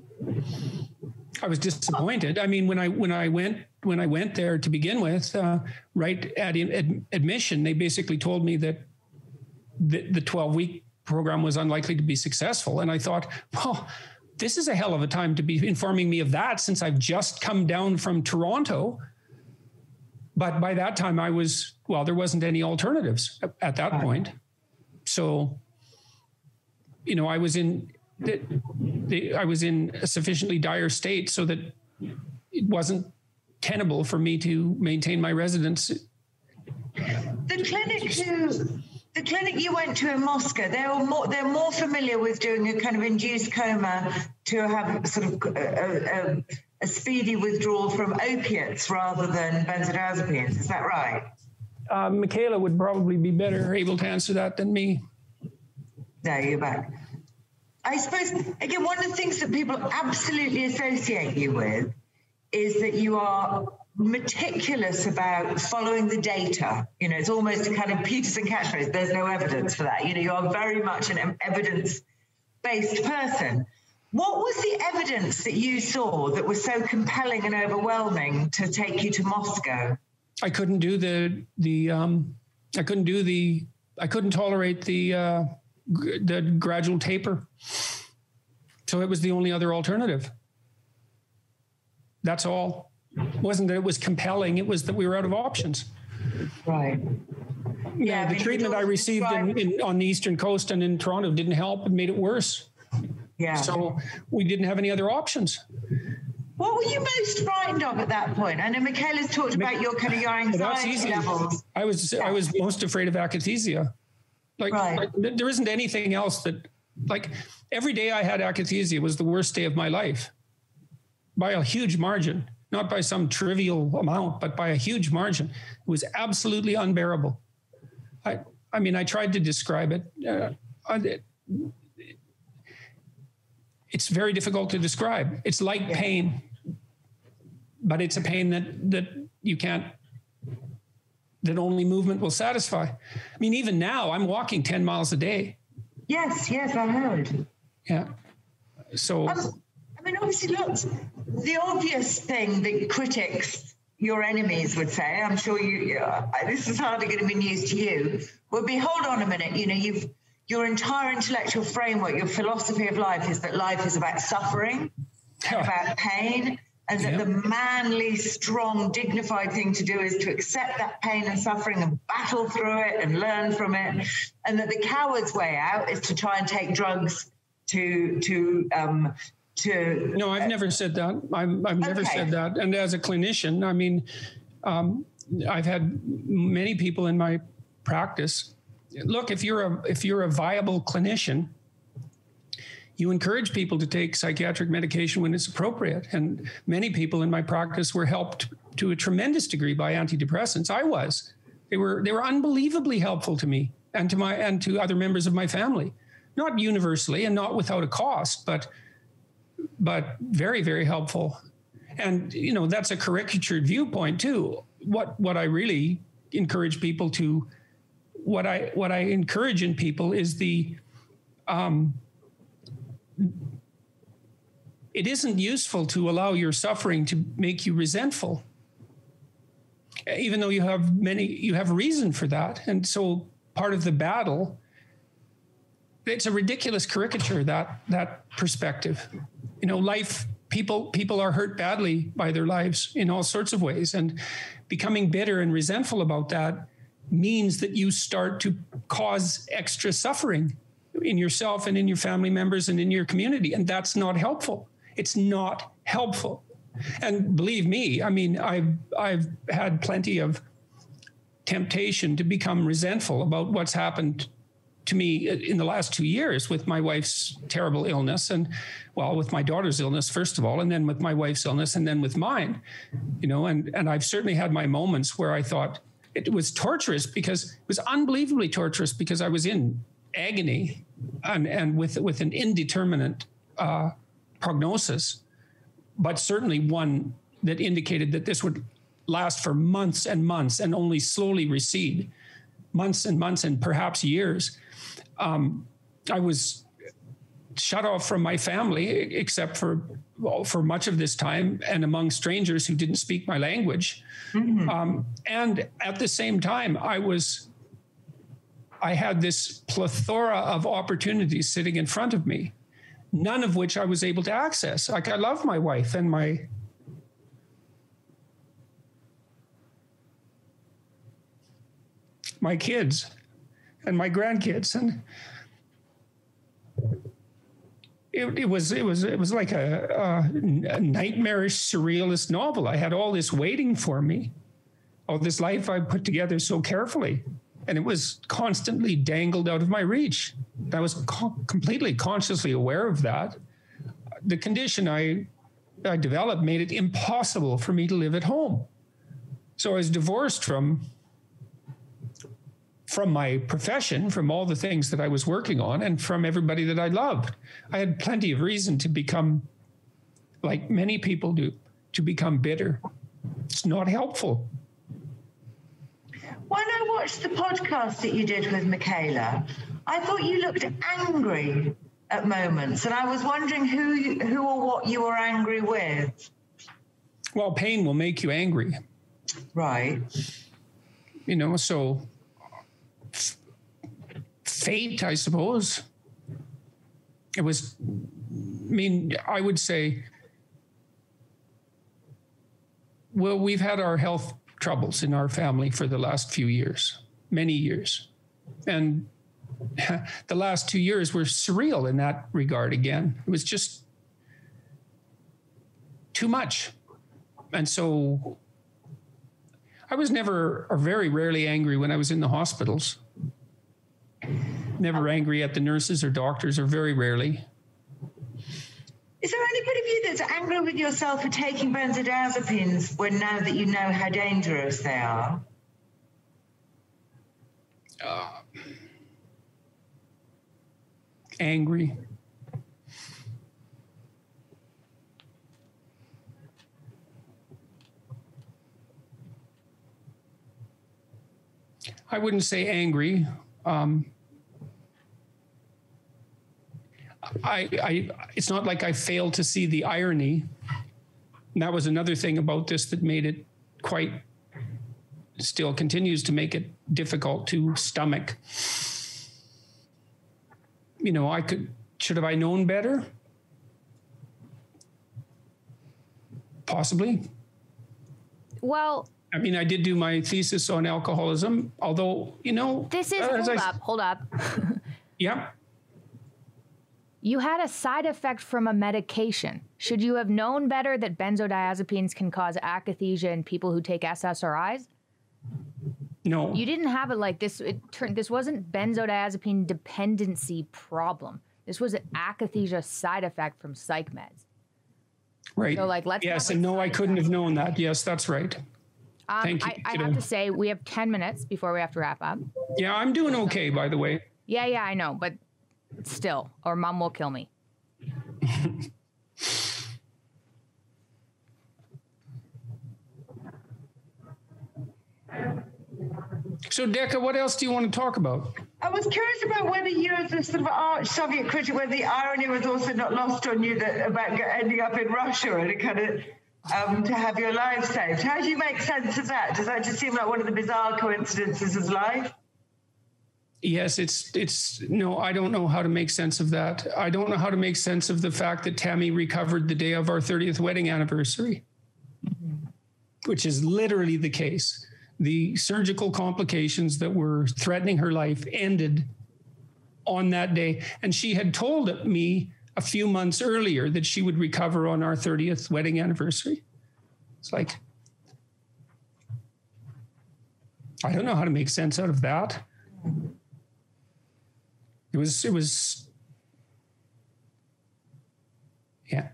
I was disappointed. I mean, when I when I went when I went there to begin with, uh, right at ad, admission, they basically told me that the, the 12 week program was unlikely to be successful, and I thought, well, this is a hell of a time to be informing me of that since I've just come down from Toronto. But by that time, I was, well, there wasn't any alternatives at that point. So, you know, I was in, the, the, I was in a sufficiently dire state so that it wasn't tenable for me to maintain my residence. The clinic who the clinic you went to in Moscow, they're more they're more familiar with doing a kind of induced coma to have sort of a, a, a speedy withdrawal from opiates rather than benzodiazepines. Is that right? Uh, Mikhaila would probably be better able to answer that than me. No, you're back. I suppose again, one of the things that people absolutely associate you with is that you are meticulous about following the data. You know, it's almost a kind of Peterson catchphrase. There's no evidence for that. You know, you are very much an evidence-based person. What was the evidence that you saw that was so compelling and overwhelming to take you to Moscow? I couldn't do the the um, I couldn't do the I couldn't tolerate the uh, the gradual taper. So it was the only other alternative. That's all. It wasn't that it was compelling, it was that we were out of options. Right. Yeah, the treatment I received in, in, on the Eastern Coast and in Toronto didn't help. It made it worse. Yeah. So we didn't have any other options. What were you most frightened of at that point? I know Mikhaila's talked about your kind of your oh, anxiety levels. I was yeah. I was most afraid of akathisia. Like, right. like there isn't anything else that like every day I had akathisia was the worst day of my life by a huge margin not by some trivial amount, but by a huge margin. It was absolutely unbearable. I, I mean, I tried to describe it. Uh, it it's very difficult to describe. It's like pain, but it's a pain that that you can't that only movement will satisfy. I mean, even now I'm walking 10 miles a day. Yes, yes, I heard. Yeah. So um, I mean, obviously, look, the obvious thing that critics, your enemies, would say, I'm sure you, uh, this is hardly going to be news to you, would be hold on a minute, you know, you've, your entire intellectual framework, your philosophy of life is that life is about suffering, about pain, and that the manly, strong, dignified thing to do is to accept that pain and suffering and battle through it and learn from it, and that the coward's way out is to try and take drugs to to um, to no i've never said that i have I've never okay. said that and as a clinician i mean um, I've had many people in my practice. Look, if you're a if you're a viable clinician, you encourage people to take psychiatric medication when it's appropriate. And many people in my practice were helped to a tremendous degree by antidepressants. I was. They were they were unbelievably helpful to me and to my and to other members of my family. Not universally and not without a cost, but but very very helpful. And you know that's a caricatured viewpoint too. What what I really encourage people to what I what I encourage in people is the um, it isn't useful to allow your suffering to make you resentful even though you have many you have reason for that. And so part of the battle it's a ridiculous caricature that that perspective. You know life people people are hurt badly by their lives in all sorts of ways. And becoming bitter and resentful about that means that you start to cause extra suffering in yourself and in your family members and in your community and that's not helpful. It's not helpful. And believe me, I mean, I've I've had plenty of temptation to become resentful about what's happened to me in the last two years with my wife's terrible illness and well with my daughter's illness first of all and then with my wife's illness and then with mine you know and and i've certainly had my moments where i thought it was torturous because it was unbelievably torturous because i was in agony and and with with an indeterminate uh, prognosis but certainly one that indicated that this would last for months and months and only slowly recede, months and months and perhaps years. Um, I was shut off from my family, except for well, for much of this time, and among strangers who didn't speak my language. Mm-hmm. Um, and at the same time, I was. I had this plethora of opportunities sitting in front of me none of which I was able to access. Like I love my wife and my my kids and my grandkids and it, it was it was it was like a, a, nightmarish surrealist novel. I had all this waiting for me, all this life I put together so carefully, and it was constantly dangled out of my reach. I was co- completely consciously aware of that. The condition I, I developed made it impossible for me to live at home. So I was divorced from from my profession, from all the things that I was working on, and from everybody that I loved. I had plenty of reason to become, like many people do, to become bitter. It's not helpful. When I watched the podcast that you did with Mikhaila, I thought you looked angry at moments, and I was wondering who you, who or what you were angry with. Well, pain will make you angry. Right. You know, so fate, I suppose. It was, I mean, I would say, well, we've had our health troubles in our family for the last few years, many years. And the last two years were surreal in that regard again. It was just too much. And so I was never or very rarely angry when I was in the hospitals. Never angry at the nurses or doctors, or very rarely. Is there anybody of you that's angry with yourself for taking benzodiazepines when now that you know how dangerous they are? Uh, angry. I wouldn't say angry. Um, I, I, it's not like I failed to see the irony. And that was another thing about this that made it quite, still continues to make it difficult to stomach. You know, I could, should have I known better? Possibly. Well, I mean, I did do my thesis on alcoholism, although, you know. This is, hold I, up, hold up. yeah. You had a side effect from a medication. Should you have known better that benzodiazepines can cause akathisia in people who take SSRIs? No. You didn't have it like this. It turned. This wasn't benzodiazepine dependency problem. This was an akathisia side effect from psych meds. right. So, like, let's yes, and no, I couldn't have known that. Yes, that's right. Um, Thank you. I, I have to say we have ten minutes before we have to wrap up. Yeah, I'm doing okay, by the way. Yeah, yeah, I know, but still, or mom will kill me. So, Decca, what else do you want to talk about? I was curious about whether you, as a sort of arch Soviet critic, whether the irony was also not lost on you that about ending up in Russia and kind of um, to have your life saved. How do you make sense of that? Does that just seem like one of the bizarre coincidences of life? Yes, it's it's no, I don't know how to make sense of that. I don't know how to make sense of the fact that Tammy recovered the day of our 30th wedding anniversary, which is literally the case. The surgical complications that were threatening her life ended on that day. And she had told me a few months earlier that she would recover on our 30th wedding anniversary. It's like, I don't know how to make sense out of that. It was, it was, yeah.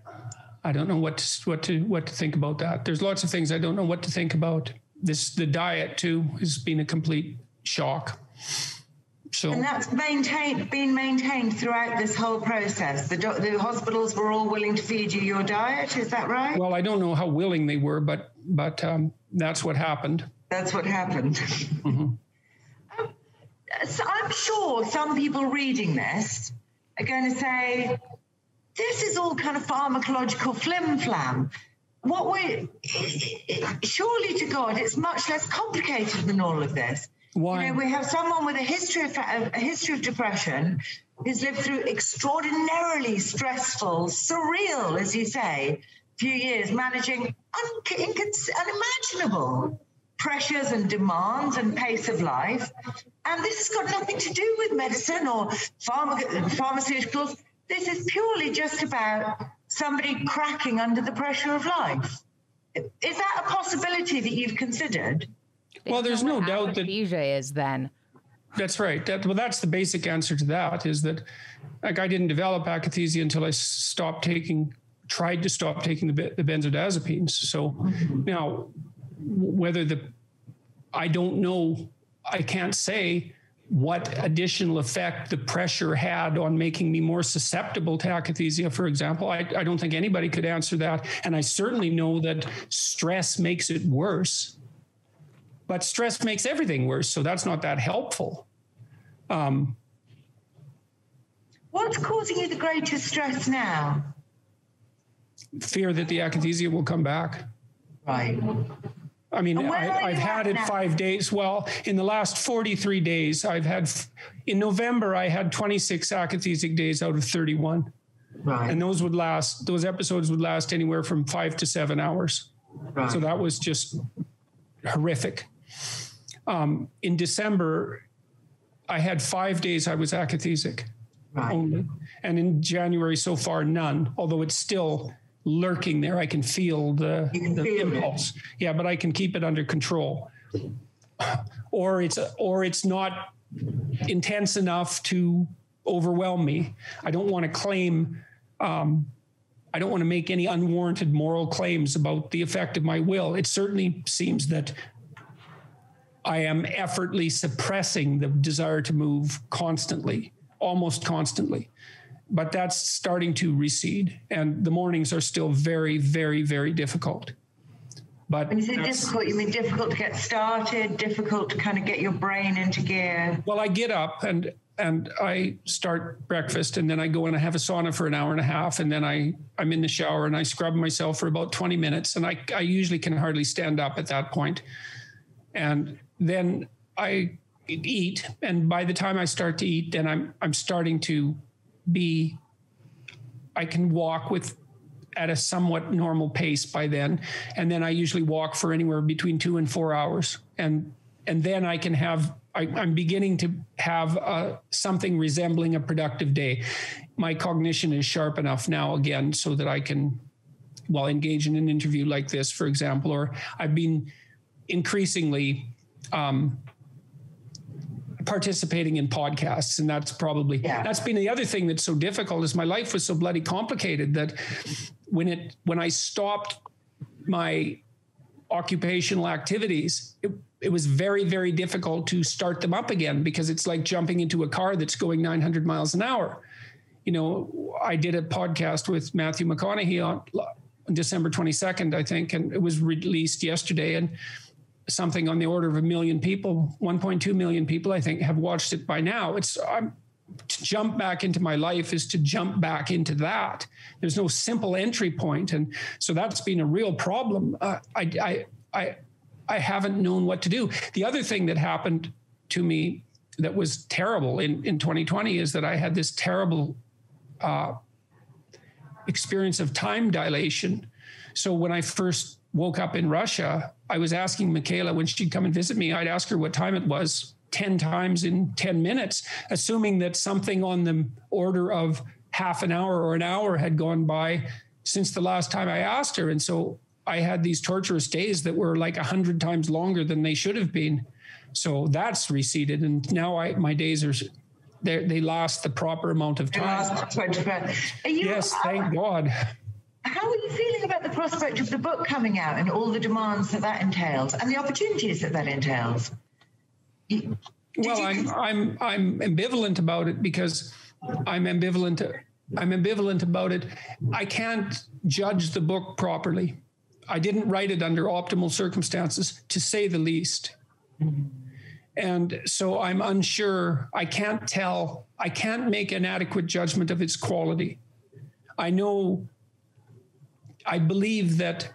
I don't know what to, what to what to think about that. There's lots of things I don't know what to think about. This the diet too has been a complete shock. So And that's maintained, been maintained throughout this whole process. The, doc- the hospitals were all willing to feed you your diet. Is that right? well, I don't know how willing they were, but but um, that's what happened. That's what happened. Um, so I'm sure some people reading this are going to say, this is all kind of pharmacological flim flam. What we surely to God, it's much less complicated than all of this. Why? You know, we have someone with a history of a history of depression who's lived through extraordinarily stressful, surreal, as you say, few years, managing un- unimaginable pressures and demands and pace of life. And this has got nothing to do with medicine or pharma- pharmaceuticals. This is purely just about somebody cracking under the pressure of life. Is that a possibility that you've considered? well, there's no doubt that akathisia is then. That's right. That well, that's the basic answer to that. Is that like I didn't develop akathisia until I stopped taking, tried to stop taking the be- the benzodiazepines. So now, w- whether the, I don't know, I can't say what additional effect the pressure had on making me more susceptible to akathisia, for example. I, I don't think anybody could answer that, and I certainly know that stress makes it worse but stress makes everything worse. So that's not that helpful. Um, What's causing you the greatest stress now? fear that the akathisia will come back. Right. I mean, And where are I, I've had it now? five days. Well, in the last 43 days, I've had, in November, I had 26 akathisic days out of 31. Right. And those would last, those episodes would last anywhere from five to seven hours. right. So that was just horrific. Um, in December, I had five days I was akathisic. right. only. And in January so far, none, although it's still lurking there. I can feel the, can the feel it. impulse. Yeah, but I can keep it under control. Or it's or it's not intense enough to overwhelm me. I don't want to claim um, I don't want to make any unwarranted moral claims about the effect of my will. It certainly seems that I am effortlessly suppressing the desire to move constantly, almost constantly. But that's starting to recede, and the mornings are still very, very, very difficult. But When you say difficult, you mean difficult to get started, difficult to kind of get your brain into gear. well, I get up and and I start breakfast, and then I go and I have a sauna for an hour and a half, and then I I'm in the shower and I scrub myself for about 20 minutes, and I I usually can hardly stand up at that point, and then I eat, and by the time I start to eat, then I'm I'm starting to be I can walk with at a somewhat normal pace by then. And then i usually walk for anywhere between two and four hours. And and then i can have I, i'm beginning to have uh, something resembling a productive day. My cognition is sharp enough now again so that i can well engage in an interview like this for example or i've been increasingly um, participating in podcasts and that's probably Yeah. that's been the other thing that's so difficult is my life was so bloody complicated that when it when i stopped my occupational activities it, it was very very difficult to start them up again because it's like jumping into a car that's going 900 miles an hour you know i did a podcast with matthew mcconaughey on, on december 22nd i think and it was released yesterday and something on the order of a million people 1.2 million people i think have watched it by now it's i'm to jump back into my life is to jump back into that. There's no simple entry point, and so that's been a real problem. Uh, I, I, I, I haven't known what to do. The other thing that happened to me that was terrible in in 2020 is that I had this terrible uh, experience of time dilation. So when I first woke up in Russia, I was asking Mikhaila when she'd come and visit me, I'd ask her what time it was 10 times in 10 minutes, assuming that something on the order of half an hour or an hour had gone by since the last time I asked her. And so I had these torturous days that were like a hundred times longer than they should have been. So that's receded. And now I, my days are, they they last the proper amount of time. last 24. Are you, Yes, thank God. How are you feeling about the prospect of the book coming out and all the demands that that entails and the opportunities that that entails? Did Well, I'm I'm I'm ambivalent about it because I'm ambivalent. I'm ambivalent about it. I can't judge the book properly. I didn't write it under optimal circumstances, to say the least. And so I'm unsure. I can't tell. I can't make an adequate judgment of its quality. I know. I believe that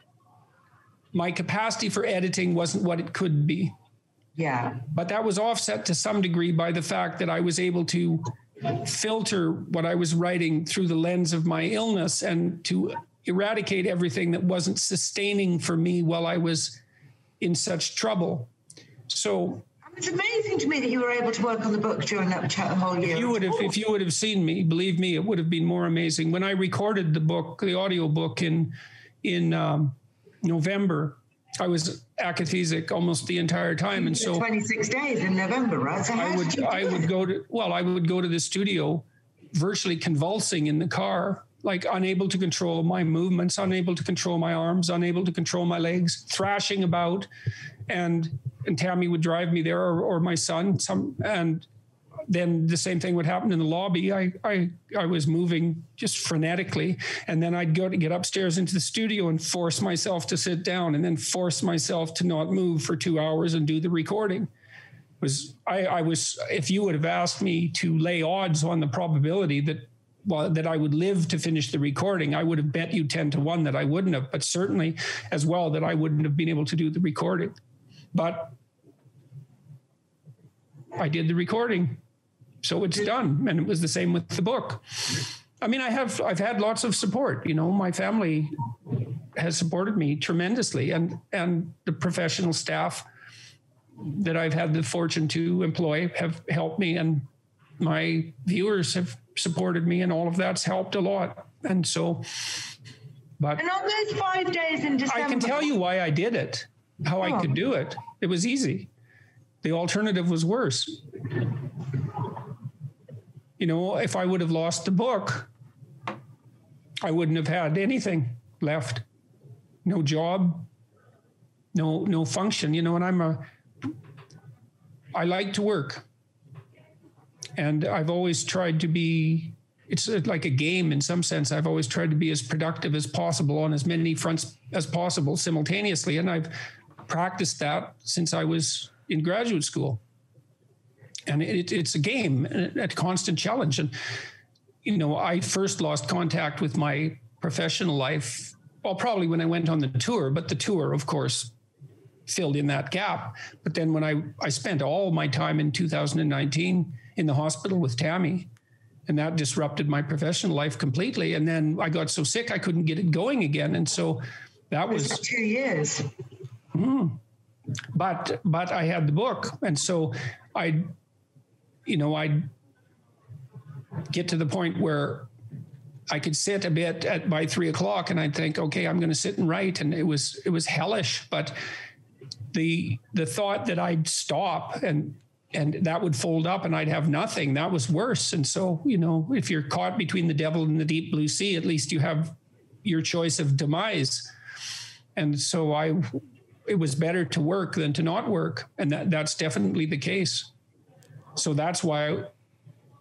my capacity for editing wasn't what it could be yeah. but that was offset to some degree by the fact that I was able to filter what I was writing through the lens of my illness and to eradicate everything that wasn't sustaining for me while I was in such trouble. So It's amazing to me that you were able to work on the book during that whole year. if you would have if you would have seen me, believe me, it would have been more amazing. When I recorded the book, the audio book in in um, November, I was akathisic almost the entire time, and so 26 days in November, right? So I would I would go to well, I would go to the studio virtually convulsing in the car, like unable to control my movements, unable to control my arms, unable to control my legs, thrashing about. And and Tammy would drive me there or, or my son, some and then the same thing would happen in the lobby. I, I I was moving just frenetically, and then I'd go to get upstairs into the studio and force myself to sit down, and then force myself to not move for two hours and do the recording was I, I was if you would have asked me to lay odds on the probability that well, that I would live to finish the recording, I would have bet you 10 to 1 that I wouldn't have, but certainly as well that I wouldn't have been able to do the recording. But I did the recording. So it's done. And it was the same with the book. I mean, I have I've had lots of support. You know, my family has supported me tremendously and and the professional staff that I've had the fortune to employ have helped me, and my viewers have supported me, and all of that's helped a lot. And so, but And on those five days in December, I can tell you why I did it, how I Oh. could do it. It was easy. The alternative was worse. You know, if I would have lost the book, I wouldn't have had anything left. No job, no no function. You know, and I'm a I like to work. And I've always tried to be it's like a game in some sense. I've always tried to be as productive as possible on as many fronts as possible simultaneously. And I've practiced that since I was in graduate school. And it, it's a game, a, constant challenge. And, you know, I first lost contact with my professional life, well, probably when I went on the tour, but the tour, of course, filled in that gap. But then when I, I spent all my time in 2019 in the hospital with Tammy, and that disrupted my professional life completely. And then I got so sick I couldn't get it going again. And so that was was two years. Hmm. but but I had the book, and so I, you know, I'd get to the point where I could sit a bit at by three o'clock, and I'd think, okay, I'm going to sit and write, and it was it was hellish, but the the thought that I'd stop and and that would fold up and I'd have nothing. That was worse. And so, you know, if you're caught between the devil and the deep blue sea, at least you have your choice of demise. And so I, it was better to work than to not work. And that, that's definitely the case. So that's why,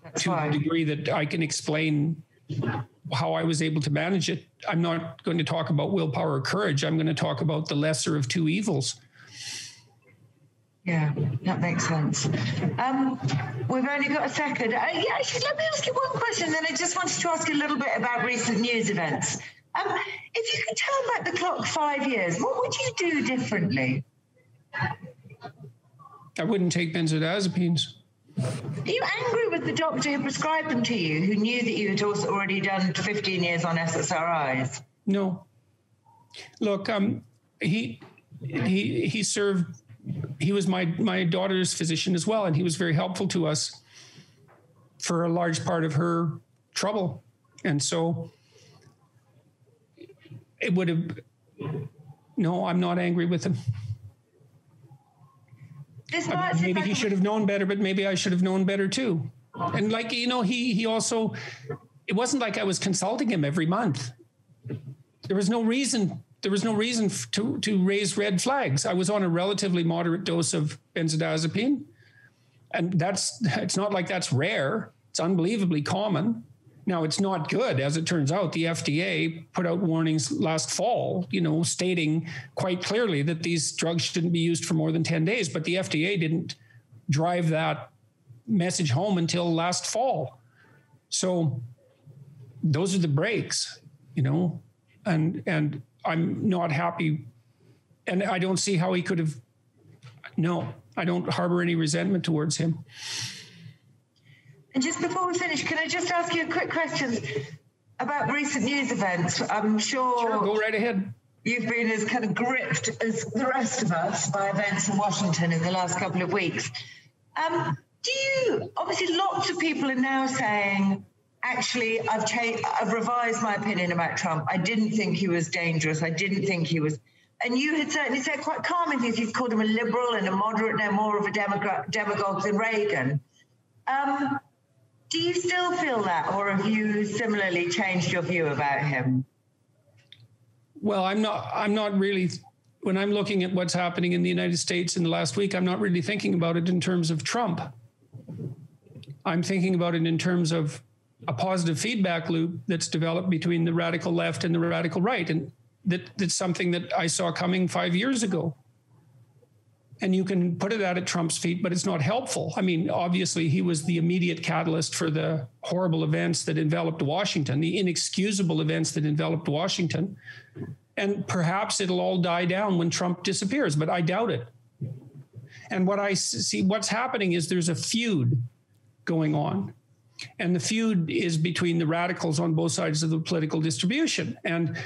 That's to why. the degree that I can explain how I was able to manage it, I'm not going to talk about willpower or courage. I'm going to talk about the lesser of two evils. Yeah, that makes sense. Um, we've only got a second. Uh, yeah, actually, let me ask you one question. Then I just wanted to ask you a little bit about recent news events. Um, if you could turn back the clock five years, what would you do differently? I wouldn't take benzodiazepines. Are you angry with the doctor who prescribed them to you, who knew that you had also already done 15 years on SSRIs? No. Look, um, he he he served. He was my my daughter's physician as well, and he was very helpful to us for a large part of her trouble, and so it would have. No, I'm not angry with him. This uh, might seem maybe he should have known better, but maybe I should have known better too. And like you know, he he also it wasn't like I was consulting him every month. There was no reason there was no reason f- to to raise red flags. I was on a relatively moderate dose of benzodiazepine. And that's it's not like that's rare. It's unbelievably common. Now it's not good, as it turns out. The FDA put out warnings last fall, you know, stating quite clearly that these drugs shouldn't be used for more than 10 days. But the FDA didn't drive that message home until last fall. So those are the breaks, you know, and and I'm not happy, and I don't see how he could have. No, I don't harbor any resentment towards him. And just before we finish, can I just ask you a quick question about recent news events? I'm sure, Sure, Go right ahead. you've been as kind of gripped as the rest of us by events in Washington in the last couple of weeks. Um, do you obviously lots of people are now saying, actually, I've changed, I've revised my opinion about Trump. I didn't think he was dangerous. I didn't think he was. And you had certainly said quite calmly things. You've called him a liberal and a moderate, no more of a demagogue, demagogue than Reagan. Um, do you still feel that, or have you similarly changed your view about him? Well, I'm not. I'm not really. When I'm looking at what's happening in the United States in the last week, I'm not really thinking about it in terms of Trump. I'm thinking about it in terms of a positive feedback loop that's developed between the radical left and the radical right, and that that's something that I saw coming five years ago. And you can put it out at Trump's feet, but it's not helpful. I mean, obviously, he was the immediate catalyst for the horrible events that enveloped Washington, the inexcusable events that enveloped Washington. And perhaps it'll all die down when Trump disappears, but I doubt it. And what I see, what's happening is there's a feud going on. And the feud is between the radicals on both sides of the political distribution. And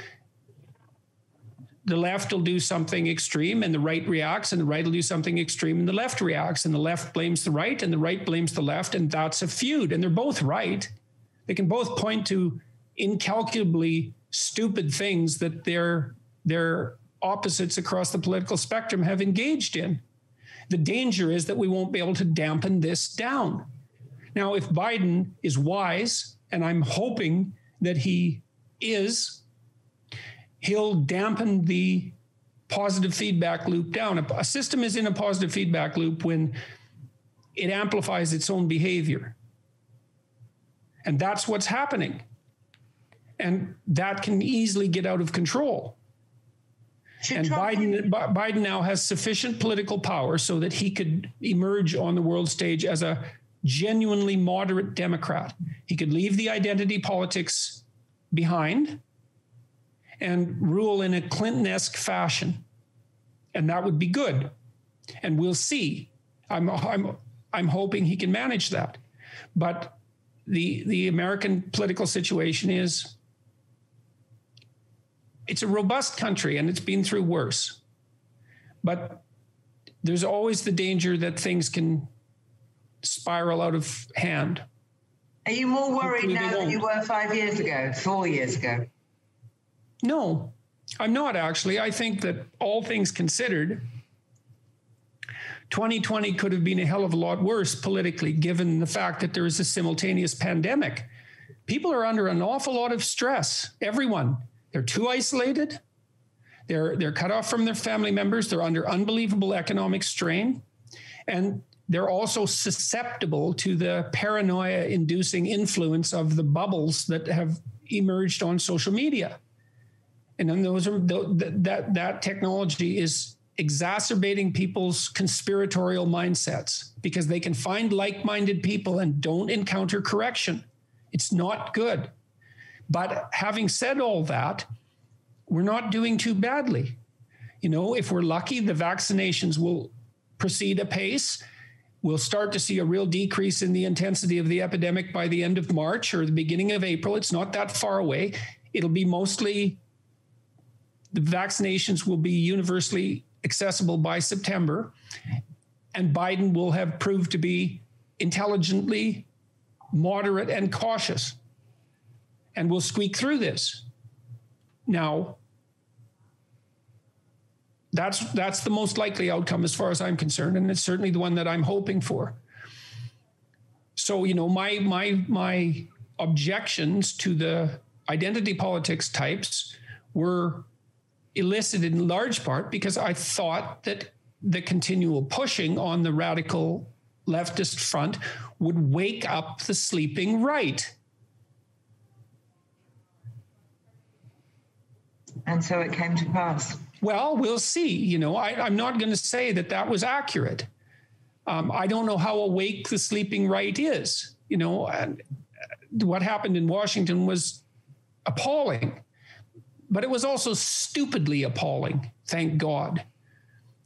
the left will do something extreme and the right reacts, and the right will do something extreme and the left reacts, and the left blames the right and the right blames the left, and that's a feud. And they're both right. They can both point to incalculably stupid things that their their opposites across the political spectrum have engaged in. The danger is that we won't be able to dampen this down. Now, if Biden is wise, and I'm hoping that he is, he'll dampen the positive feedback loop down. A, system is in a positive feedback loop when it amplifies its own behavior. And that's what's happening. And that can easily get out of control. Should And Trump- Biden, Bi- Biden now has sufficient political power so that he could emerge on the world stage as a genuinely moderate Democrat. He could leave the identity politics behind and rule in a Clinton esque fashion. And that would be good. And we'll see. I'm, I'm, I'm hoping he can manage that. But the, the American political situation is it's a robust country and it's been through worse. But there's always the danger that things can spiral out of hand. Are you more worried Hopefully now than you were five years ago, four years ago? No, I'm not actually. I think that all things considered, 2020 could have been a hell of a lot worse politically, given the fact that there is a simultaneous pandemic. People are under an awful lot of stress. Everyone. They're too isolated. They're, they're cut off from their family members. They're under unbelievable economic strain. And they're also susceptible to the paranoia inducing influence of the bubbles that have emerged on social media. And then those are that that technology is exacerbating people's conspiratorial mindsets because they can find like-minded people and don't encounter correction. It's not good. But having said all that, we're not doing too badly. You know, if we're lucky, the vaccinations will proceed apace. We'll start to see a real decrease in the intensity of the epidemic by the end of March or the beginning of April. It's not that far away. It'll be mostly the vaccinations will be universally accessible by September, and Biden will have proved to be intelligently moderate and cautious. And we'll squeak through this. Now, that's that's the most likely outcome as far as I'm concerned, and it's certainly the one that I'm hoping for. So, you know, my my my objections to the identity politics types were elicited in large part because I thought that the continual pushing on the radical leftist front would wake up the sleeping right. And so it came to pass. Well, we'll see. You know, I, am not going to say that that was accurate. Um, I don't know how awake the sleeping right is. You know, and what happened in Washington was appalling, but it was also stupidly appalling. Thank God.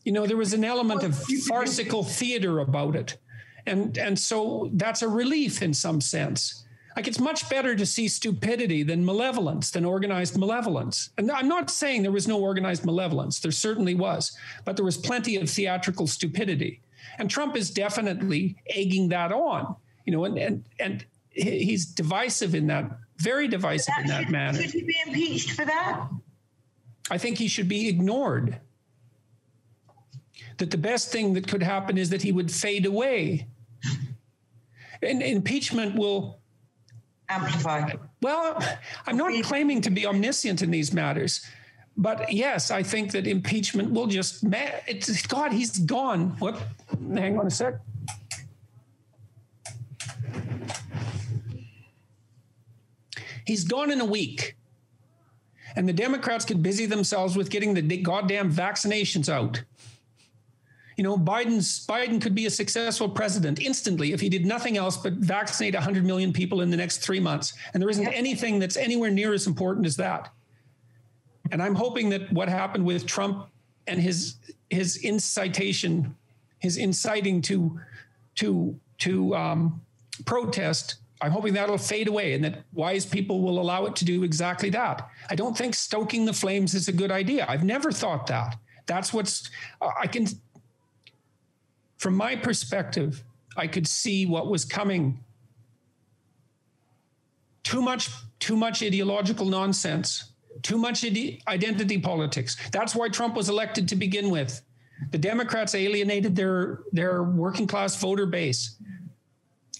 You know, there was an element of farcical theater about it, and and so that's a relief in some sense. Like it's much better to see stupidity than malevolence, than organized malevolence. And I'm not saying there was no organized malevolence, there certainly was, but there was plenty of theatrical stupidity. And Trump is definitely egging that on, you know, and and and he's divisive in that, very divisive that in that should, manner. Should he be impeached for that? I think he should be ignored. That the best thing that could happen is that he would fade away. And impeachment will amplify? Well, I'm not claiming to be omniscient in these matters. But yes, I think that impeachment will just, it's, God, he's gone. What? Hang on a sec. He's gone in a week. And the Democrats could busy themselves with getting the goddamn vaccinations out. You know, Biden's Biden could be a successful president instantly if he did nothing else but vaccinate 100 million people in the next 3 months. And there isn't anything that's anywhere near as important as that. And I'm hoping that what happened with Trump and his his incitation, his inciting to to to um, protest, I'm hoping that'll fade away and that wise people will allow it to do exactly that. I don't think stoking the flames is a good idea. I've never thought that. That's what's uh, I can from my perspective, I could see what was coming. Too much, too much ideological nonsense, too much ide- identity politics. That's why Trump was elected to begin with. The Democrats alienated their their working class voter base.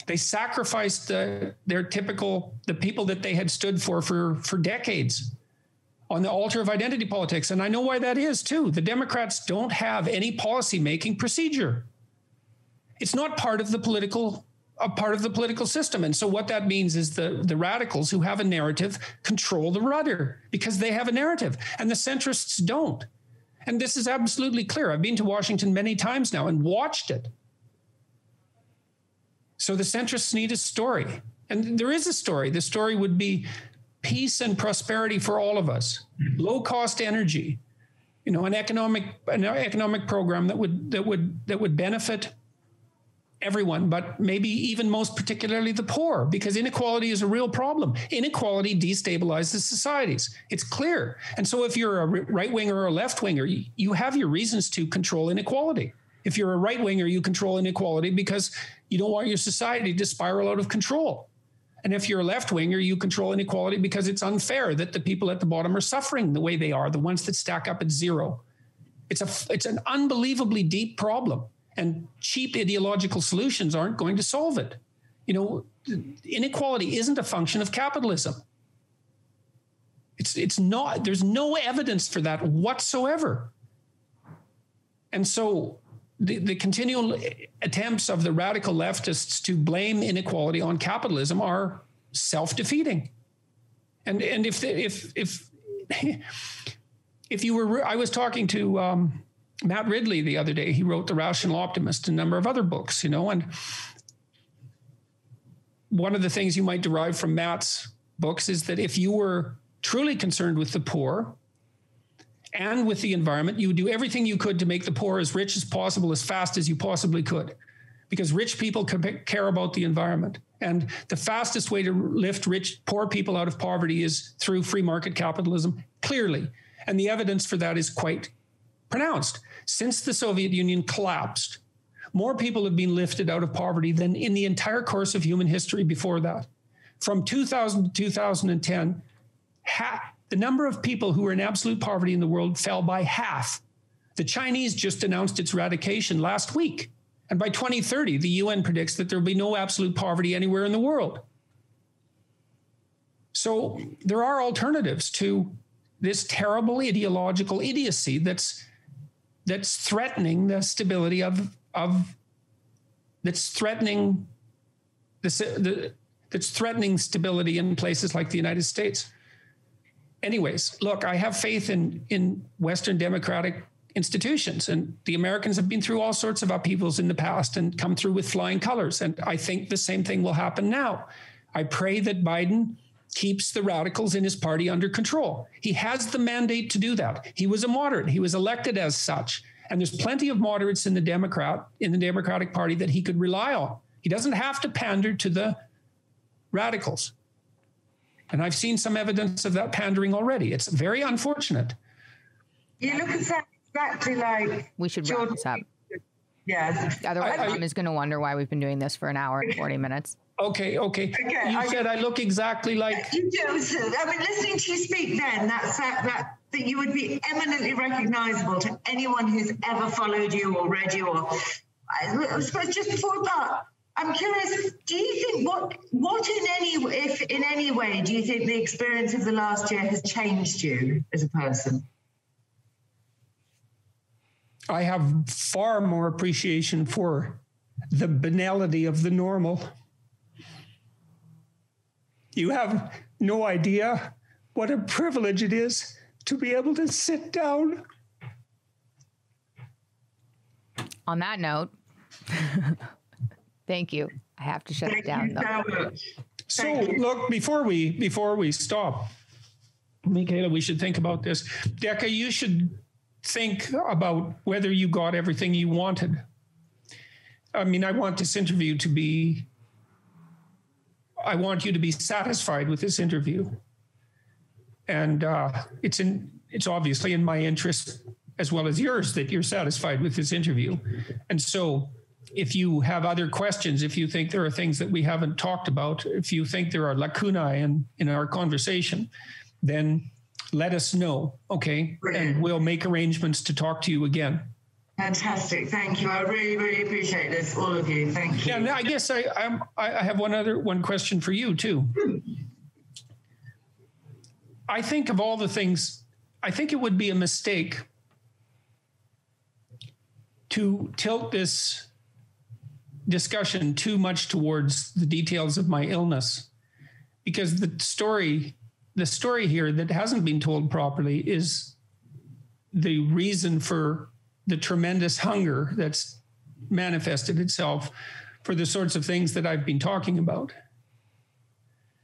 They sacrificed the, their typical the people that they had stood for for for decades on the altar of identity politics. And I know why that is too. The Democrats don't have any policy making procedure. It's not part of the political a part of the political system. And so what that means is the the radicals who have a narrative control the rudder because they have a narrative and the centrists don't. And this is absolutely clear. I've been to Washington many times now and watched it. So the centrists need a story. And there is a story. The story would be peace and prosperity for all of us, low cost energy, you know, an economic an economic program that would that would that would benefit everyone, but maybe even most particularly the poor, because inequality is a real problem. Inequality destabilizes societies. It's clear. And so if you're a right winger or a left winger, you have your reasons to control inequality. If you're a right winger, you control inequality because you don't want your society to spiral out of control. And if you're a left winger, you control inequality because it's unfair that the people at the bottom are suffering the way they are, the ones that stack up at zero. It's a it's an unbelievably deep problem, and cheap ideological solutions aren't going to solve it. You know, inequality isn't a function of capitalism. It's it's not. There's no evidence for that whatsoever. And so the, the continual attempts of the radical leftists to blame inequality on capitalism are self-defeating. And and if the, if if if you were, I was talking to um, Matt Ridley the other day. He wrote The Rational Optimist, a number of other books, you know, and one of the things you might derive from Matt's books is that if you were truly concerned with the poor and with the environment, you would do everything you could to make the poor as rich as possible as fast as you possibly could, because rich people care about the environment. And the fastest way to lift rich, poor people out of poverty is through free market capitalism, clearly. And the evidence for that is quite pronounced. Since the Soviet Union collapsed, more people have been lifted out of poverty than in the entire course of human history before that. From 2000 to 2010, the number of people who were in absolute poverty in the world fell by half. The Chinese just announced its eradication last week. And by 2030, the UN predicts that there will be no absolute poverty anywhere in the world. So there are alternatives to this terrible ideological idiocy that's that's threatening the stability of of that's threatening the, the that's threatening stability in places like the United States. Anyways, look, I have faith in in Western democratic institutions. And the Americans have been through all sorts of upheavals in the past and come through with flying colors. And I think the same thing will happen now. I pray that Biden keeps the radicals in his party under control. He has the mandate to do that. He was a moderate, he was elected as such. And there's plenty of moderates in the Democrat in the Democratic Party that he could rely on. He doesn't have to pander to the radicals. And I've seen some evidence of that pandering already. It's very unfortunate. You look at that exactly like we should wrap this up. Yes. Otherwise, Tom is going to wonder why we've been doing this for an hour and 40 minutes. Okay, okay. okay you I, said I look exactly like. You do. I mean, listening to you speak then, that's that, that, that you would be eminently recognizable to anyone who's ever followed you or read you or. I suppose just before that, I'm curious. Do you think what what in any if in any way do you think the experience of the last year has changed you as a person? I have far more appreciation for the banality of the normal. You have no idea what a privilege it is to be able to sit down. On that note, thank you. I have to shut thank it down. though. So, look before we before we stop, Mikhaila, we should think about this. Decca, you should think about whether you got everything you wanted. I mean, I want this interview to be, I want you to be satisfied with this interview. And uh, it's in, it's obviously in my interest as well as yours that you're satisfied with this interview. And so if you have other questions, if you think there are things that we haven't talked about, if you think there are lacunae in, in our conversation, then let us know. Okay. Brilliant. And we'll make arrangements to talk to you again. Fantastic. Thank you. I really, really appreciate this, all of you. Thank you. Yeah, I guess I, I'm, I have one other one question for you too. I think of all the things, I think it would be a mistake to tilt this discussion too much towards the details of my illness because the story the story here that hasn't been told properly is the reason for the tremendous hunger that's manifested itself for the sorts of things that I've been talking about.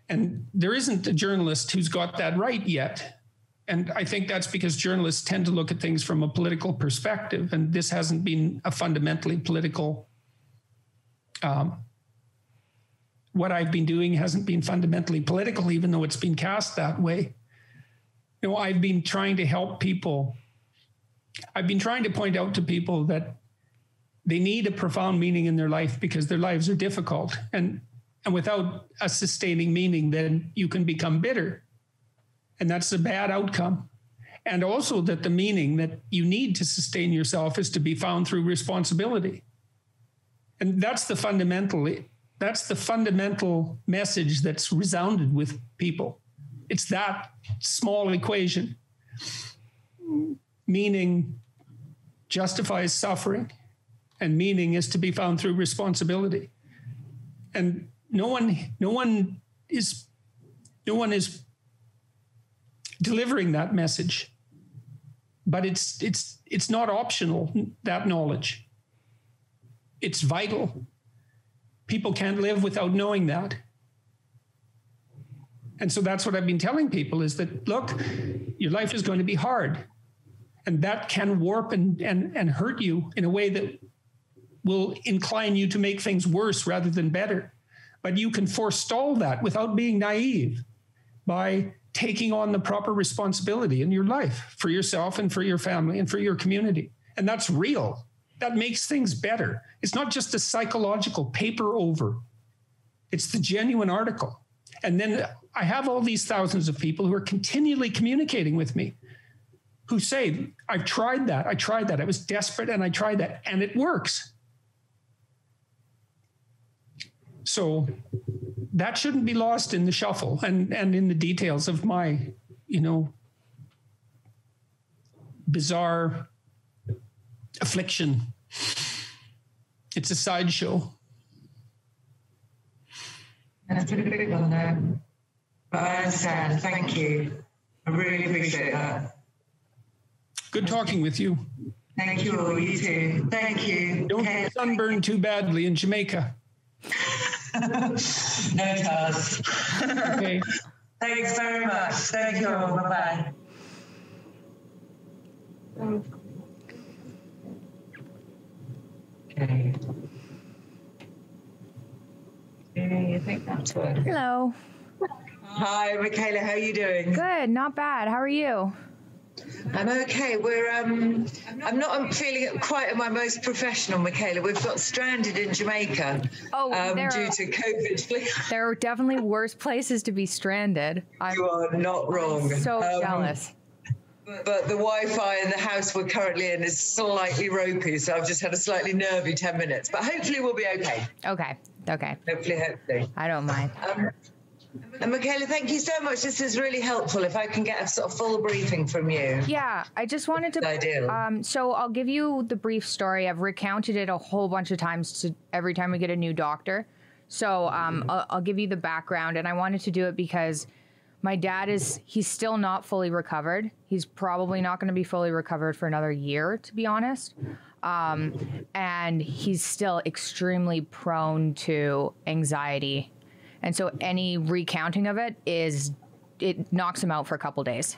And there isn't a journalist who's got that right yet. And I think that's because journalists tend to look at things from a political perspective. And this hasn't been a fundamentally political um, what I've been doing hasn't been fundamentally political, even though it's been cast that way. You know, I've been trying to help people. I've been trying to point out to people that they need a profound meaning in their life because their lives are difficult. And and without a sustaining meaning, then you can become bitter. And that's a bad outcome. and also that the meaning that you need to sustain yourself is to be found through responsibility. And that's the fundamental that's the fundamental message that's resounded with people. It's that small equation. Meaning justifies suffering, and meaning is to be found through responsibility. And no one, no one is, no one is delivering that message. But it's it's it's not optional. That knowledge. It's vital. People can't live without knowing that. And so that's what I've been telling people is that look, your life is going to be hard. And that can warp and, and, and hurt you in a way that will incline you to make things worse rather than better. But you can forestall that without being naive by taking on the proper responsibility in your life for yourself and for your family and for your community. And that's real. That makes things better. It's not just a psychological paper over, it's the genuine article. And then I have all these thousands of people who are continually communicating with me who say, I've tried that. I tried that. I was desperate and I tried that, and it works. So that shouldn't be lost in the shuffle and, and in the details of my, you know, bizarre affliction. It's a sideshow. That's a big one there. But I understand. Thank you. I really appreciate that. Good talking with you. Thank you all. You too. Thank you. Don't get sunburned too badly in Jamaica. no chance. Okay. Thanks very much. Thank you all. Bye bye. Okay. I think that's. Hello. Hi, Mikhaila. How are you doing? Good, not bad. How are you? I'm okay. We're um, I'm not I'm feeling quite at my most professional, Mikhaila. We've got stranded in Jamaica. Oh, um, there due are- to COVID. There are definitely worse places to be stranded. I'm you are not wrong. so Um, jealous. But the Wi-Fi in the house we're currently in is slightly ropey, so I've just had a slightly nervy ten minutes. But hopefully we'll be okay. Okay, okay. Hopefully, hopefully. I don't mind. Um, and Mikhaila, thank you so much. This is really helpful. If I can get a sort of full briefing from you. Yeah, I just wanted to. Ideal. Um, so I'll give you the brief story. I've recounted it a whole bunch of times to every time we get a new doctor. So um, I'll, I'll give you the background, and I wanted to do it because my dad is he's still not fully recovered. He's probably not going to be fully recovered for another year, to be honest. Um, and he's still extremely prone to anxiety, and so any recounting of it is it knocks him out for a couple days.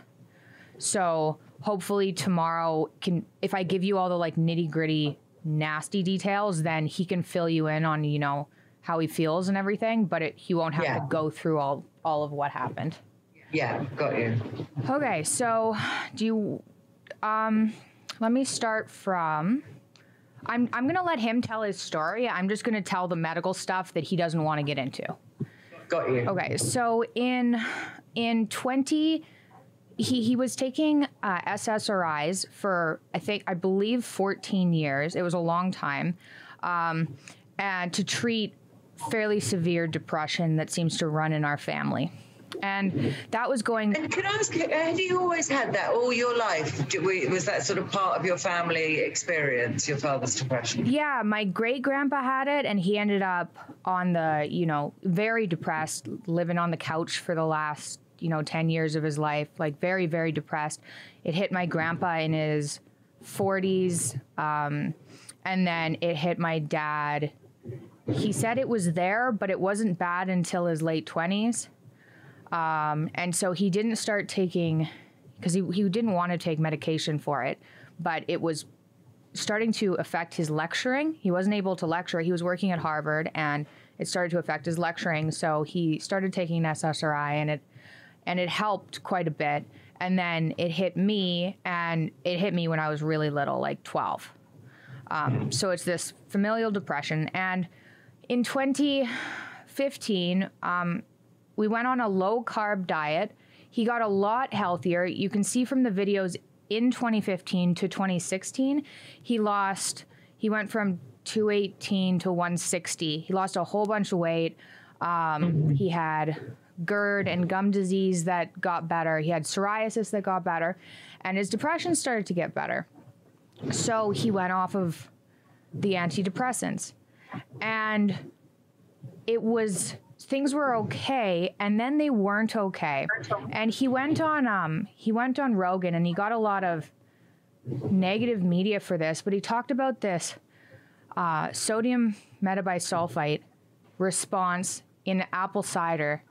So hopefully tomorrow can if I give you all the like nitty gritty nasty details, then he can fill you in on you know how he feels and everything, but it, he won't have Yeah. to go through all all of what happened. Yeah, got you. Okay, so do you um let me start from I'm I'm gonna let him tell his story. I'm just gonna tell the medical stuff that he doesn't want to get into. Got you. Okay, so in in 20 he he was taking uh, SSRIs for I think I believe 14 years. It was a long time. Um, and to treat fairly severe depression that seems to run in our family. And that was going And can I ask, you, have you always had that all your life? Was that sort of part of your family experience, your father's depression? Yeah, my great grandpa had it, and he ended up on the, you know, very depressed, living on the couch for the last, you know, 10 years of his life, like very, very depressed. It hit my grandpa in his 40s, um, and then it hit my dad. He said it was there, but it wasn't bad until his late 20s. Um, and so he didn't start taking, because he, he didn't want to take medication for it, but it was starting to affect his lecturing. He wasn't able to lecture. He was working at Harvard, and it started to affect his lecturing. So he started taking an SSRI, and it and it helped quite a bit. And then it hit me, and it hit me when I was really little, like twelve. Um, so it's this familial depression, and in 2015, um, we went on a low carb diet. he got a lot healthier. You can see from the videos in 2015 to 2016, he lost, he went from 218 to 160. He lost a whole bunch of weight. Um, he had GERD and gum disease that got better. He had psoriasis that got better. And his depression started to get better. So he went off of the antidepressants. And it was things were okay and then they weren't okay. And he went on um he went on rogan and he got a lot of negative media for this but he talked about this uh, sodium metabisulfite response in apple cider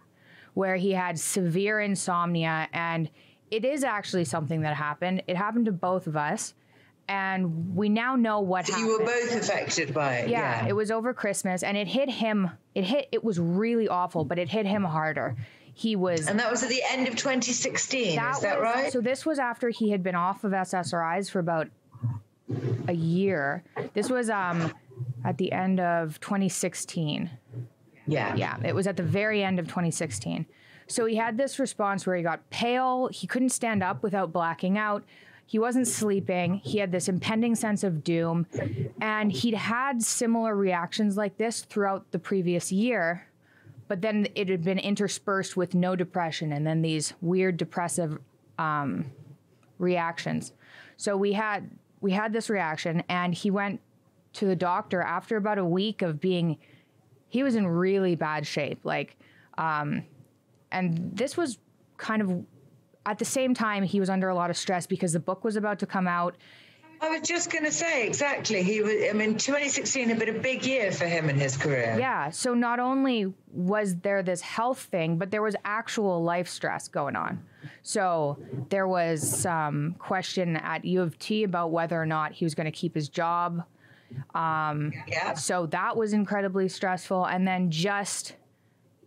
where he had severe insomnia and it is actually something that happened. It happened to both of us and we now know what So happened you were both affected by it. yeah, Yeah. it was over Christmas and it hit him. It hit, it was really awful, but it hit him harder. He was. and that was at the end of 2016. is that was- right? So this was after he had been off of SSRIs for about a year. This was um at the end of 2016. yeah. Yeah, it was at the very end of 2016. So he had this response where he got pale, he couldn't stand up without blacking out. He wasn't sleeping. He had this impending sense of doom. And he'd had similar reactions like this throughout the previous year, but then it had been interspersed with no depression and then these weird depressive um, reactions. So we had we had this reaction and he went to the doctor after about a week of being he was in really bad shape like um and this was kind of at the same time he was under a lot of stress because the book was about to come out I was just going to say exactly. He was. I mean, 2016 had been a big year for him in his career. yeah so not only was there this health thing but there was actual life stress going on so there was some question at u of t about whether or not he was going to keep his job um, Yeah. So that was incredibly stressful. And then just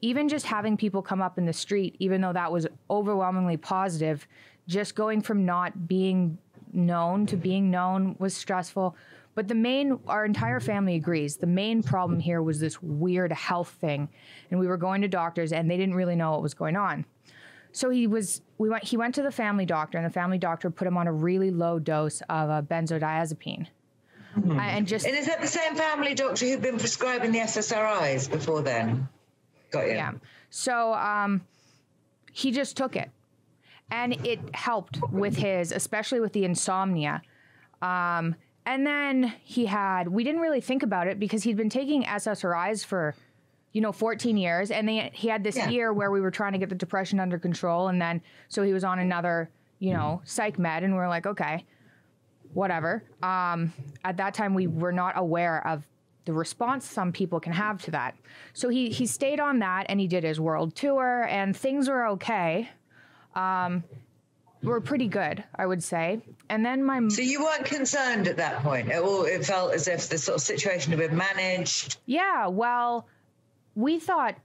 even just having people come up in the street, even though that was overwhelmingly positive, just going from not being known to being known was stressful. But the main, our entire family agrees, the main problem here was this weird health thing. And we were going to doctors and they didn't really know what was going on. So he was, we went, he went to the family doctor and the family doctor put him on a really low dose of a benzodiazepine. Hmm. And just And is that the same family doctor who'd been prescribing the SSRIs before then? Got you. Yeah. So um, he just took it, and it helped with his, especially with the insomnia. Um, and then he had. We didn't really think about it because he'd been taking SSRIs for, you know, 14 years, and they, he had this Yeah. year where we were trying to get the depression under control, and then so he was on another, you know, psych med, and we are like, okay, whatever. Um, at that time, we were not aware of the response some people can have to that. So he he stayed on that and he did his world tour and things were okay. Um, were pretty good, I would say. And then my So you weren't concerned at that point. It all it felt as if the sort of situation had been managed. yeah, well, we thought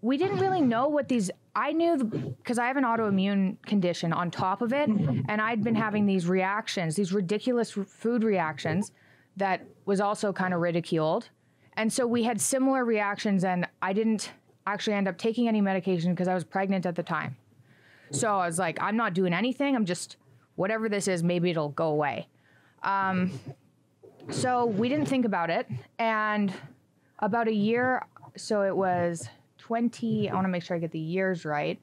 we didn't really know what these. I knew because I have an autoimmune condition on top of it, and I'd been having these reactions, these ridiculous food reactions that was also kind of ridiculed. And so we had similar reactions, and I didn't actually end up taking any medication because I was pregnant at the time. So I was like, I'm not doing anything. I'm just, whatever this is, maybe it'll go away. Um, so we didn't think about it. And about a year, so it was 20, I want to make sure I get the years right.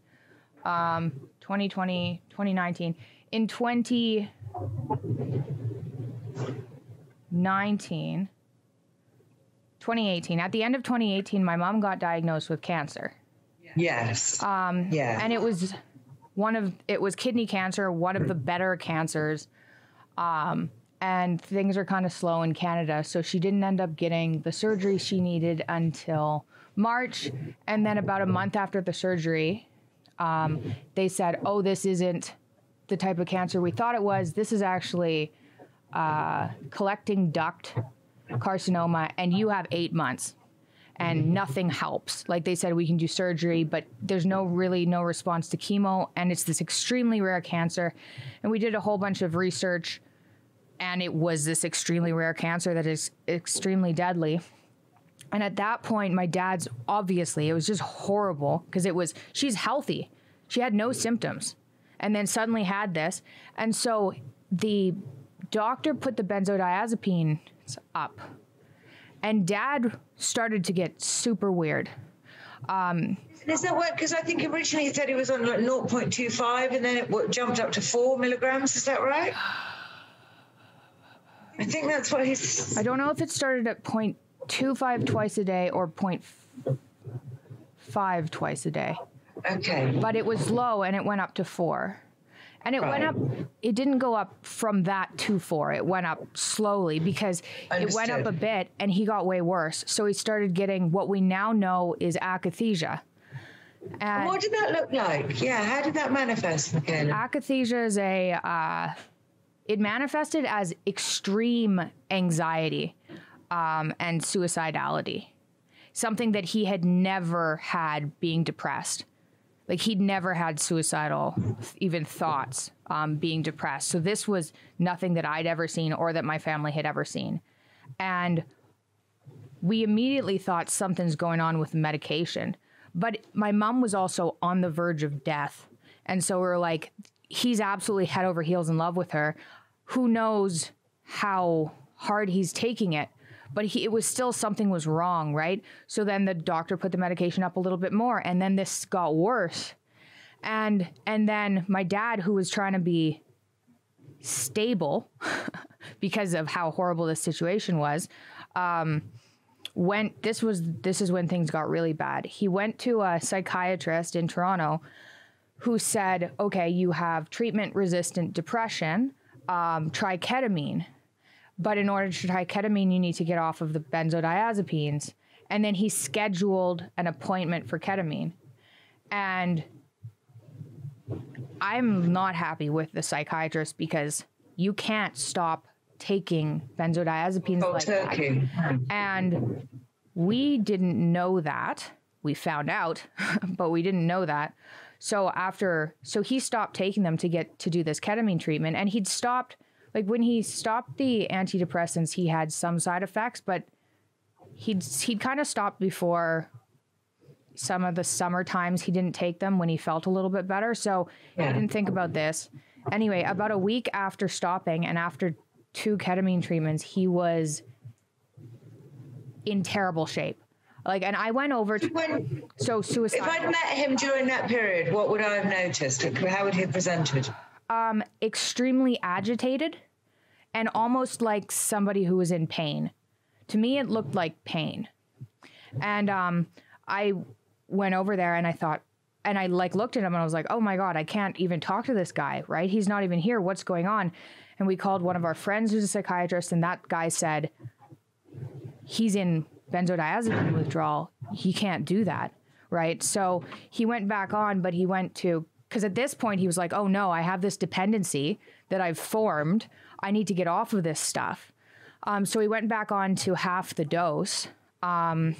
Um, 2020, 2019. In 2019, 2018, at the end of 2018, my mom got diagnosed with cancer. Yes. Um, Yeah. And it was one of it was kidney cancer, one of the better cancers. Um, and things are kind of slow in Canada, so she didn't end up getting the surgery she needed until March. And then about a month after the surgery, um, they said, "Oh, this isn't the type of cancer we thought it was. This is actually uh, collecting duct carcinoma, and you have eight months." and nothing helps. Like they said, we can do surgery, but there's no really no response to chemo, and it's this extremely rare cancer. And we did a whole bunch of research, and it was this extremely rare cancer that is extremely deadly. And at that point, my dad's obviously it was just horrible because it was she's healthy, She had no symptoms and then suddenly had this. And so the doctor put the benzodiazepine up. And dad started to get super weird. Um, Is that what? Because I think originally he said he was on like 0.25 and then it what, jumped up to four milligrams. Is that right? I think that's what he's. I don't know if it started at 0.25 twice a day or 0.5 twice a day. Okay. But it was low and it went up to four. And it went up, it didn't go up from that to four. It went up slowly because it went up a bit and he got way worse. So he started getting what we now know is akathisia. And What did that look like? Yeah, how did that manifest, Mikhaila? akathisia is a, uh, it manifested as extreme anxiety um, and suicidality. Something that he had never had being depressed. Like he'd never had suicidal even thoughts um, being depressed. So this was nothing that I'd ever seen or that my family had ever seen. And we immediately thought something's going on with medication. But my mom was also on the verge of death. And so we are like, he's absolutely head over heels in love with her. Who knows how hard he's taking it? But he, it was still something was wrong, right? So then the doctor put the medication up a little bit more, and then this got worse. And and then my dad, who was trying to be stable because of how horrible this situation was, um, went this was this is when things got really bad. He went to a psychiatrist in Toronto who said, "Okay, you have treatment-resistant depression. Um, try ketamine, but in order to try ketamine, you need to get off of the benzodiazepines." And then he scheduled an appointment for ketamine, and I'm not happy with the psychiatrist because you can't stop taking benzodiazepines Cold like that. And we didn't know that. We found out, but we didn't know that. So after so he stopped taking them to get to do this ketamine treatment and he'd stopped like when he stopped the antidepressants he had some side effects but he'd he'd kind of stopped before some of the summer times he didn't take them when he felt a little bit better so he Yeah. didn't think about this anyway about a week after stopping and after two ketamine treatments he was in terrible shape. Like, and I went over to When, so suicide. if I'd met him during that period, what would I have noticed? How would he have presented? Um, extremely agitated, and almost like somebody who was in pain. To me, it looked like pain, and um, I went over there and I thought, and I like looked at him and I was like, oh my god, I can't even talk to this guy. Right? He's not even here. What's going on? And we called one of our friends who's a psychiatrist, and that guy said he's in benzodiazepine withdrawal. He can't do that. Right. So he went back on, but he went to, because at this point he was like, oh no, I have this dependency that I've formed. I need to get off of this stuff. Um, so he went back on to half the dose. Um,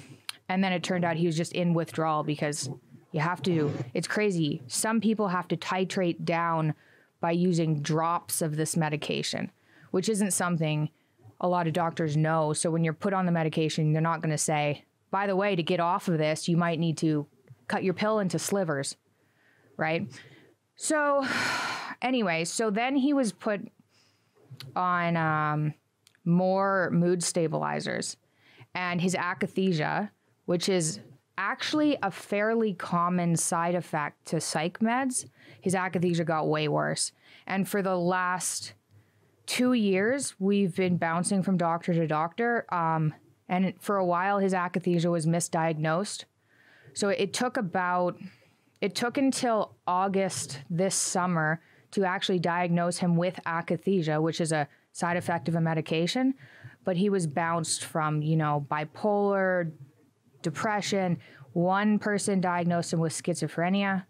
and then it turned out he was just in withdrawal because you have to, it's crazy. Some people have to titrate down by using drops of this medication, which isn't something a lot of doctors know. So when you're put on the medication, they're not going to say, by the way, to get off of this, you might need to cut your pill into slivers, right? So, anyway, so then he was put on um, more mood stabilizers and his akathisia, which is actually a fairly common side effect to psych meds, his akathisia got way worse. And for the last two years, we've been bouncing from doctor to doctor. Um, and for a while, his akathisia was misdiagnosed. So it took about, it took until August this summer to actually diagnose him with akathisia, which is a side effect of a medication. But he was bounced from, you know, bipolar, depression. One person diagnosed him with schizophrenia.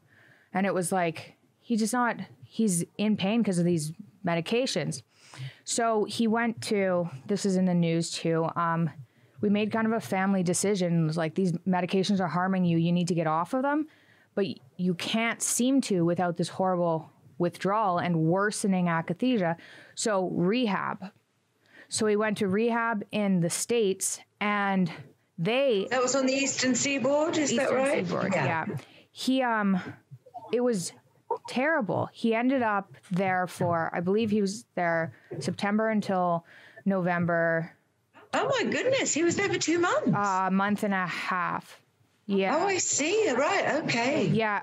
And it was like, he just not, he's in pain because of these medications. So he went to, this is in the news too. Um, we made kind of a family decision. It was like, these medications are harming you. You need to get off of them. But you can't seem to without this horrible withdrawal and worsening akathisia. So rehab. So he went to rehab in the States and they That was on the Eastern Seaboard, is that Eastern right? Seaboard, yeah. He um it was terrible. He ended up there for, I believe he was there September until November, Oh my goodness, he was there for two months. a month and a half. Yeah. oh, I see. Right. Okay. Yeah,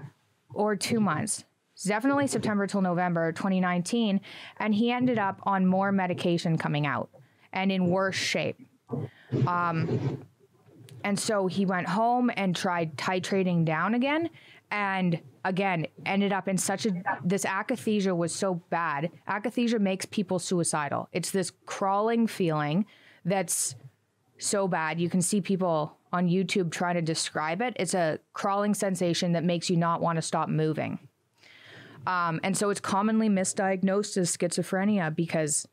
or two months. Definitely September till November 2019. And he ended up on more medication coming out and in worse shape. Um, and so he went home and tried titrating down again. And again, ended up in such a. This akathisia was so bad. Akathisia makes people suicidal. It's this crawling feeling that's so bad. You can see people on YouTube trying to describe it. It's a crawling sensation that makes you not want to stop moving. Um, and so it's commonly misdiagnosed as schizophrenia because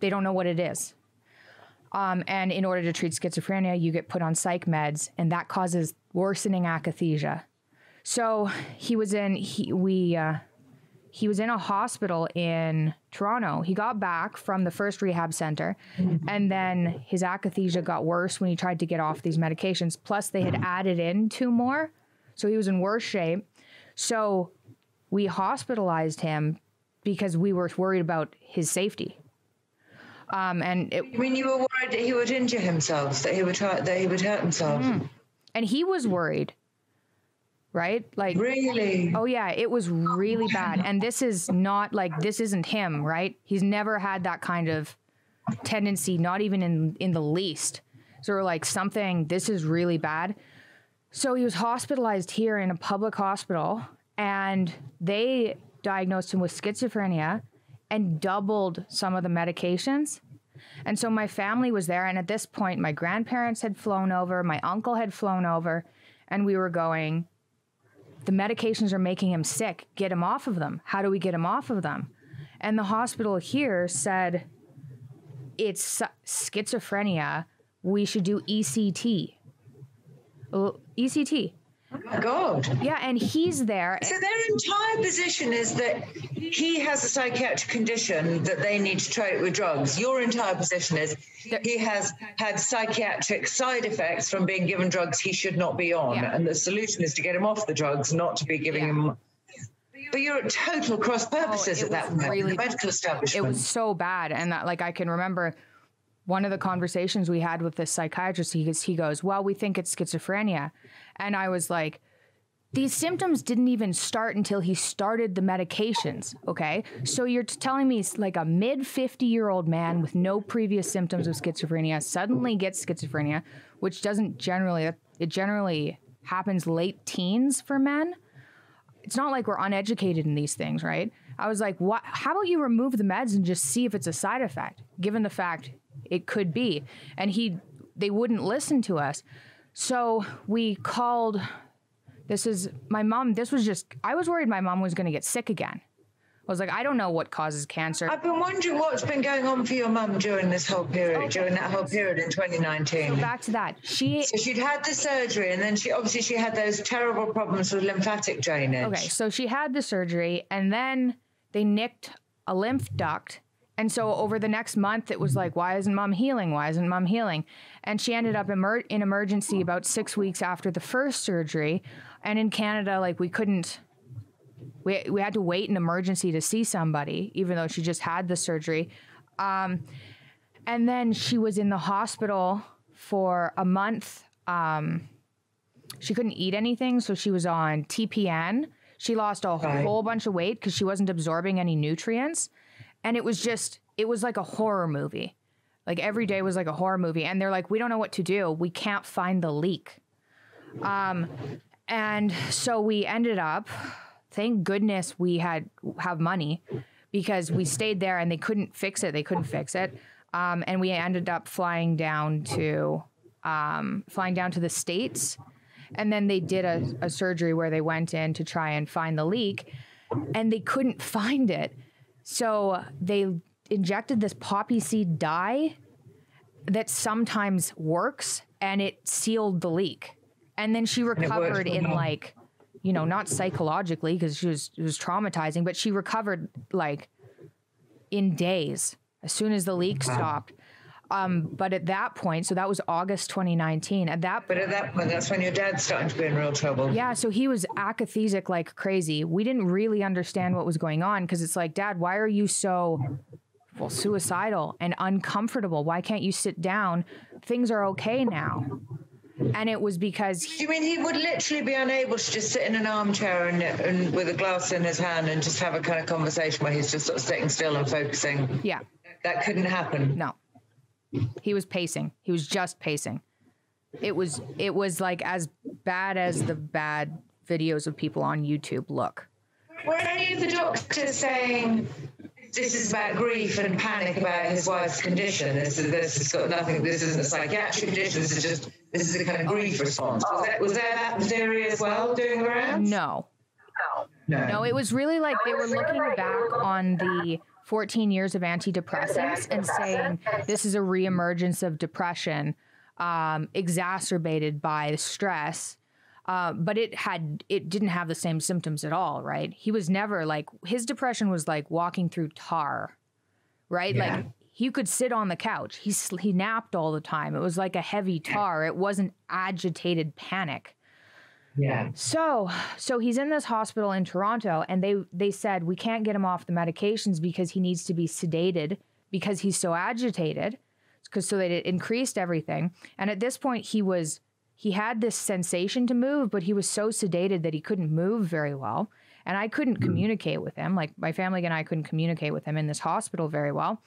they don't know what it is. Um, and in order to treat schizophrenia, you get put on psych meds, and that causes worsening akathisia. So he was in he we uh, he was in a hospital in Toronto. He got back from the first rehab center, mm-hmm. and then his akathisia got worse when he tried to get off these medications. Plus, they had mm-hmm. added in two more, so he was in worse shape. So we hospitalized him because we were worried about his safety. Um, and it, I mean, you were worried that he would injure himself, that he would try, that he would hurt himself. Mm. and he was worried, right? Like, Really? oh yeah, it was really bad. And this is not like this isn't him, right? He's never had that kind of tendency, not even in in the least. So we're like something. This is really bad. So he was hospitalized here in a public hospital, and they diagnosed him with schizophrenia and doubled some of the medications. And so my family was there. And at this point, my grandparents had flown over, my uncle had flown over, and we were going, the medications are making him sick. Get him off of them. How do we get him off of them? And the hospital here said, it's schizophrenia. We should do ECT. ECT. Oh my God. Yeah, and he's there. So their entire position is that he has a psychiatric condition that they need to treat with drugs. Your entire position is that he has had psychiatric side effects from being given drugs he should not be on, Yeah. and the solution is to get him off the drugs, not to be giving Yeah. him. But you're at total cross oh, purposes Oh, at that really- the medical it was so bad and that like i can remember one of the conversations we had with this psychiatrist he goes, he goes well we think it's schizophrenia and i was like these symptoms didn't even start until he started the medications okay so you're telling me s- like a mid 50 year old man with no previous symptoms of schizophrenia suddenly gets schizophrenia which doesn't generally it generally happens late teens for men it's not like we're uneducated in these things, right? I was like, what? How about you remove the meds and just see if it's a side effect, given the fact it could be. And he, they wouldn't listen to us. So we called. This is my mom. This was just. I was worried my mom was going to get sick again. I was like, I don't know what causes cancer. I've been wondering what's been going on for your mum during this whole period, during that whole period in 2019. Back to that. She So she'd had the surgery, and then she obviously she had those terrible problems with lymphatic drainage. Okay, so she had the surgery and then they nicked a lymph duct. And so over the next month, it was like, why isn't mom healing? Why isn't mom healing? And she ended up emer- in emergency about six weeks after the first surgery. And in Canada, like we couldn't, we, we had to wait in emergency to see somebody, even though she just had the surgery. Um, and then she was in the hospital for a month. Um, she couldn't eat anything, so she was on TPN. She lost a Right. whole bunch of weight because she wasn't absorbing any nutrients. And it was just, it was like a horror movie. Like every day was like a horror movie. And they're like, we don't know what to do. We can't find the leak. Um, and so we ended up, thank goodness we had have money because we stayed there and they couldn't fix it. They couldn't fix it. Um, and we ended up flying down to um, flying down to the states, and then they did a, a surgery where they went in to try and find the leak, and they couldn't find it. So they injected this poppy seed dye that sometimes works, and it sealed the leak. And then she recovered in like, you know, not psychologically because she was it was traumatizing, but she recovered like in days as soon as the leak stopped. Um, but at that point, so that was August 2019. At that But at that point, that's when your dad's starting to be in real trouble. yeah, so he was akathisic like crazy. We didn't really understand what was going on because it's like, Dad, why are you so well suicidal and uncomfortable? Why can't you sit down? Things are okay now. And it was because Do you mean he would literally be unable to just sit in an armchair and, and with a glass in his hand and just have a kind of conversation where he's just sort of sitting still and focusing? yeah, That couldn't happen. no. He was pacing. He was just pacing. It was it was like as bad as the bad videos of people on YouTube look. Were any of the doctors saying this is about grief and panic about his wife's condition? This, is, this has got nothing. This isn't a psychiatric condition. This is just this is a kind of grief response. Was, that, was there that theory as well doing the rounds? No. No. No, it was really like they were looking back on the 14 years of antidepressants and saying this is a reemergence of depression um, exacerbated by stress. Uh, but it had it didn't have the same symptoms at all, right? He was never like his depression was like walking through tar, right? Yeah. Like he could sit on the couch. He sl- he napped all the time. It was like a heavy tar. It wasn't agitated panic. Yeah. So, so he's in this hospital in Toronto, and they they said we can't get him off the medications because he needs to be sedated because he's so agitated, because so that it increased everything. And at this point, he was he had this sensation to move, but he was so sedated that he couldn't move very well, and I couldn't hmm. communicate with him. Like my family and I couldn't communicate with him in this hospital very well,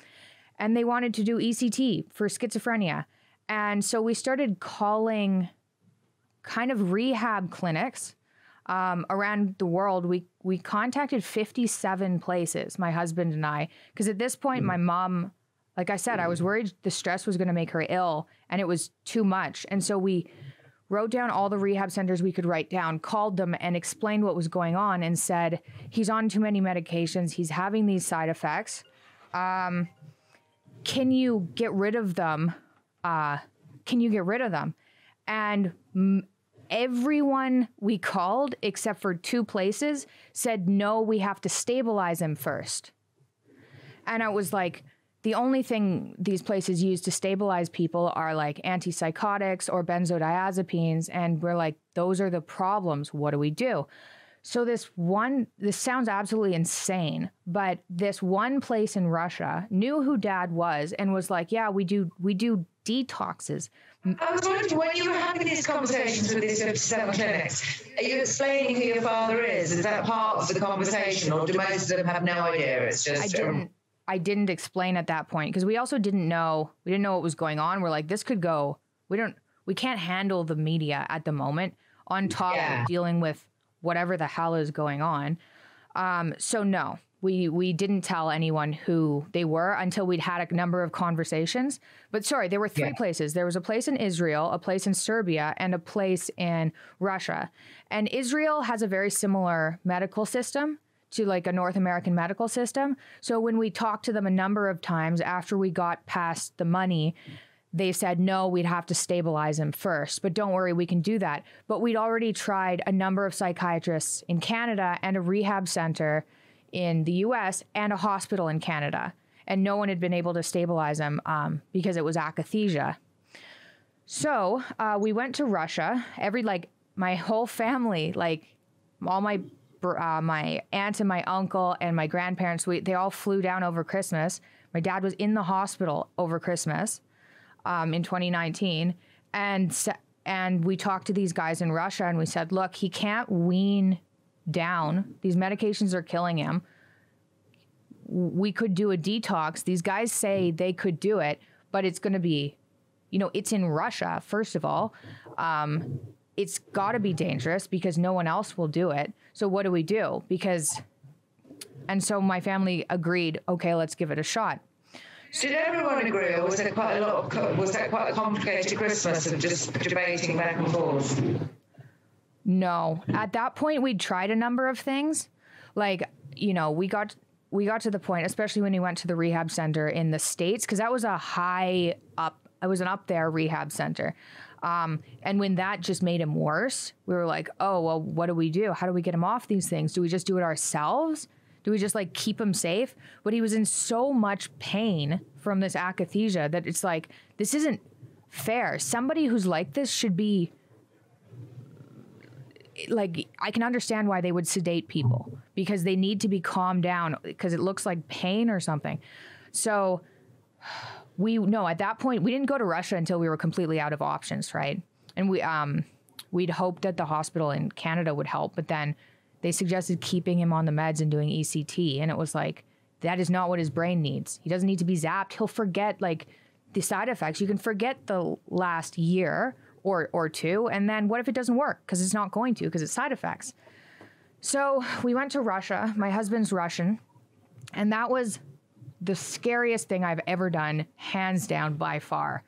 and they wanted to do ECT for schizophrenia, and so we started calling kind of rehab clinics um, around the world. We we contacted 57 places, my husband and I, because at this point, my mom, like I said, I was worried the stress was going to make her ill, and it was too much. And so we wrote down all the rehab centers we could write down, called them, and explained what was going on, and said he's on too many medications, he's having these side effects. Um, can you get rid of them? Uh, can you get rid of them? And m- everyone we called, except for two places, said, no, we have to stabilize him first. And I was like, the only thing these places use to stabilize people are like antipsychotics or benzodiazepines. And we're like, those are the problems. What do we do? So this one, this sounds absolutely insane, but this one place in Russia knew who dad was and was like, yeah, we do, we do detoxes. I was wondering when you were having these conversations with these 57 clinics, are you explaining who your father is? Is that part of the conversation, or do most of them have no idea? It's just I didn't I didn't explain at that point because we also didn't know we didn't know what was going on. We're like, this could go. We don't. We can't handle the media at the moment on top Yeah. of dealing with whatever the hell is going on. Um, so no, we we didn't tell anyone who they were until we'd had a number of conversations. But sorry, there were three Yeah. places. There was a place in Israel, a place in Serbia, and a place in Russia. And Israel has a very similar medical system to like a North American medical system. So when we talked to them a number of times after we got past the money, they said no, we'd have to stabilize him first. But don't worry, we can do that. But we'd already tried a number of psychiatrists in Canada and a rehab center in the US and a hospital in Canada. And no one had been able to stabilize him um, because it was akathisia. So uh, we went to Russia. Every like my whole family, like all my uh, my aunt and my uncle and my grandparents, we they all flew down over Christmas. My dad was in the hospital over Christmas um, in 2019, and and we talked to these guys in Russia, and we said, look, he can't wean down. These medications are killing him. We could do a detox. These guys say they could do it, but it's going to be you know, it's in Russia, first of all. Um, it's got to be dangerous because no one else will do it. So what do we do? Because, and so my family agreed, okay, let's give it a shot. Did everyone agree, or was there quite a lot of was that quite a complicated Christmas of just debating back and forth? No, at that point we'd tried a number of things. Like, you know, we got we got to the point, especially when we went to the rehab center in the states, because that was a high up. It was an up there rehab center. Um, and when that just made him worse, we were like, oh, well, what do we do? How do we get him off these things? Do we just do it ourselves? Do we just like keep him safe? But he was in so much pain from this akathisia that it's like, this isn't fair. Somebody who's like this should be like I can understand why they would sedate people because they need to be calmed down because it looks like pain or something. So we no at that point we didn't go to Russia until we were completely out of options, right? And we um we'd hoped that the hospital in Canada would help, but then they suggested keeping him on the meds and doing ECT and it was like that is not what his brain needs. He doesn't need to be zapped. He'll forget like the side effects. You can forget the last year or or two. And then what if it doesn't work? Because it's not going to because it's side effects. So we went to russia. My husband's russian. And that was the scariest thing i've ever done hands down by far.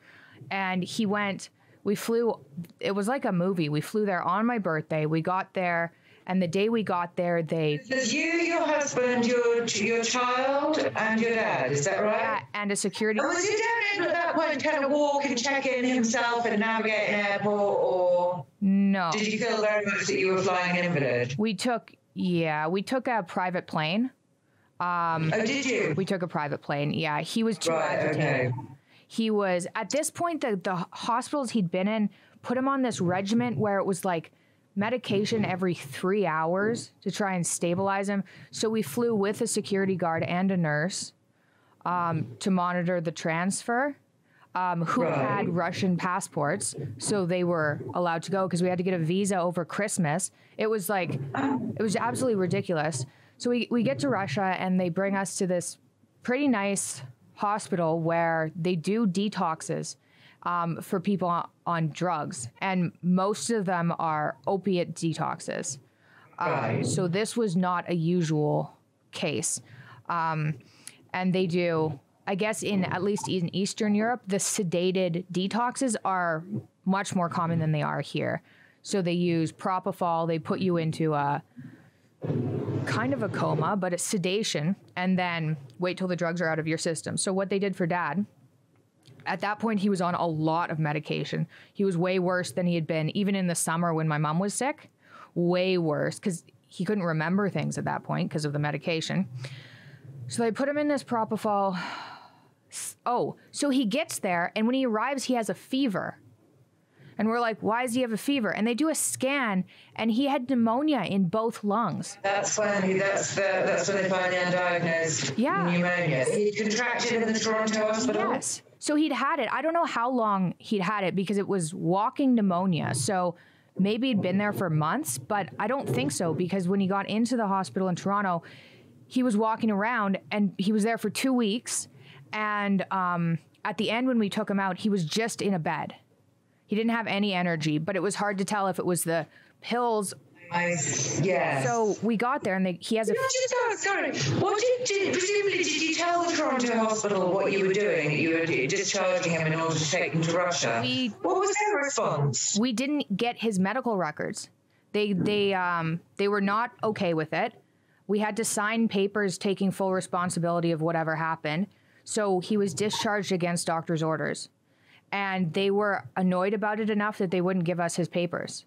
And he went we flew it was like a movie. We flew there on my birthday. We got there and the day we got there, they There's you, your husband, your your child, and your dad. Is that right? yeah, and a security. And was your dad able at that point to kind of walk and check in himself and navigate an airport, or No, did you feel very much that you were flying invalid? we took yeah, we took a private plane. Um, oh, did you? We took a private plane. Yeah, he was too Right. agitated. Okay. he was at this point the the hospitals he'd been in put him on this regiment where it was like medication every three hours to try and stabilize him. So we flew with a security guard and a nurse um, to monitor the transfer. Um, who Right. had Russian passports, so they were allowed to go because we had to get a visa over Christmas. It was like, it was absolutely ridiculous. So we, we get to Russia and they bring us to this pretty nice hospital where they do detoxes um, for people on, on drugs, and most of them are opiate detoxes. Um, so this was not a usual case, um, and they do. I guess in at least in Eastern Europe, the sedated detoxes are much more common than they are here. So they use propofol. They put you into a kind of a coma, but a sedation, and then wait till the drugs are out of your system. So what they did for dad, at that point he was on a lot of medication. He was way worse than he had been even in the summer when my mom was sick. Way worse because he couldn't remember things at that point because of the medication. So they put him in this propofol. Oh, so he gets there, and when he arrives, he has a fever. And we're like, why does he have a fever? And they do a scan, and he had pneumonia in both lungs. That's when he, that's the, that's when they finally undiagnosed Yeah. pneumonia. He contracted in the Toronto hospital. Yes. So he'd had it. I don't know how long he'd had it because it was walking pneumonia. So maybe he'd been there for months, but I don't think so because when he got into the hospital in Toronto, he was walking around and he was there for two weeks. And um, at the end, when we took him out, he was just in a bed. He didn't have any energy, but it was hard to tell if it was the pills. I, yes. So we got there and they, he has a. Just, oh, sorry. What did, did presumably did you tell the Toronto hospital what you were doing? You were discharging him in order to take him to Russia. We- what was their response? we didn't get his medical records. They they um they were not okay with it. We had to sign papers taking full responsibility of whatever happened. So he was discharged against doctor's orders. And they were annoyed about it enough that they wouldn't give us his papers,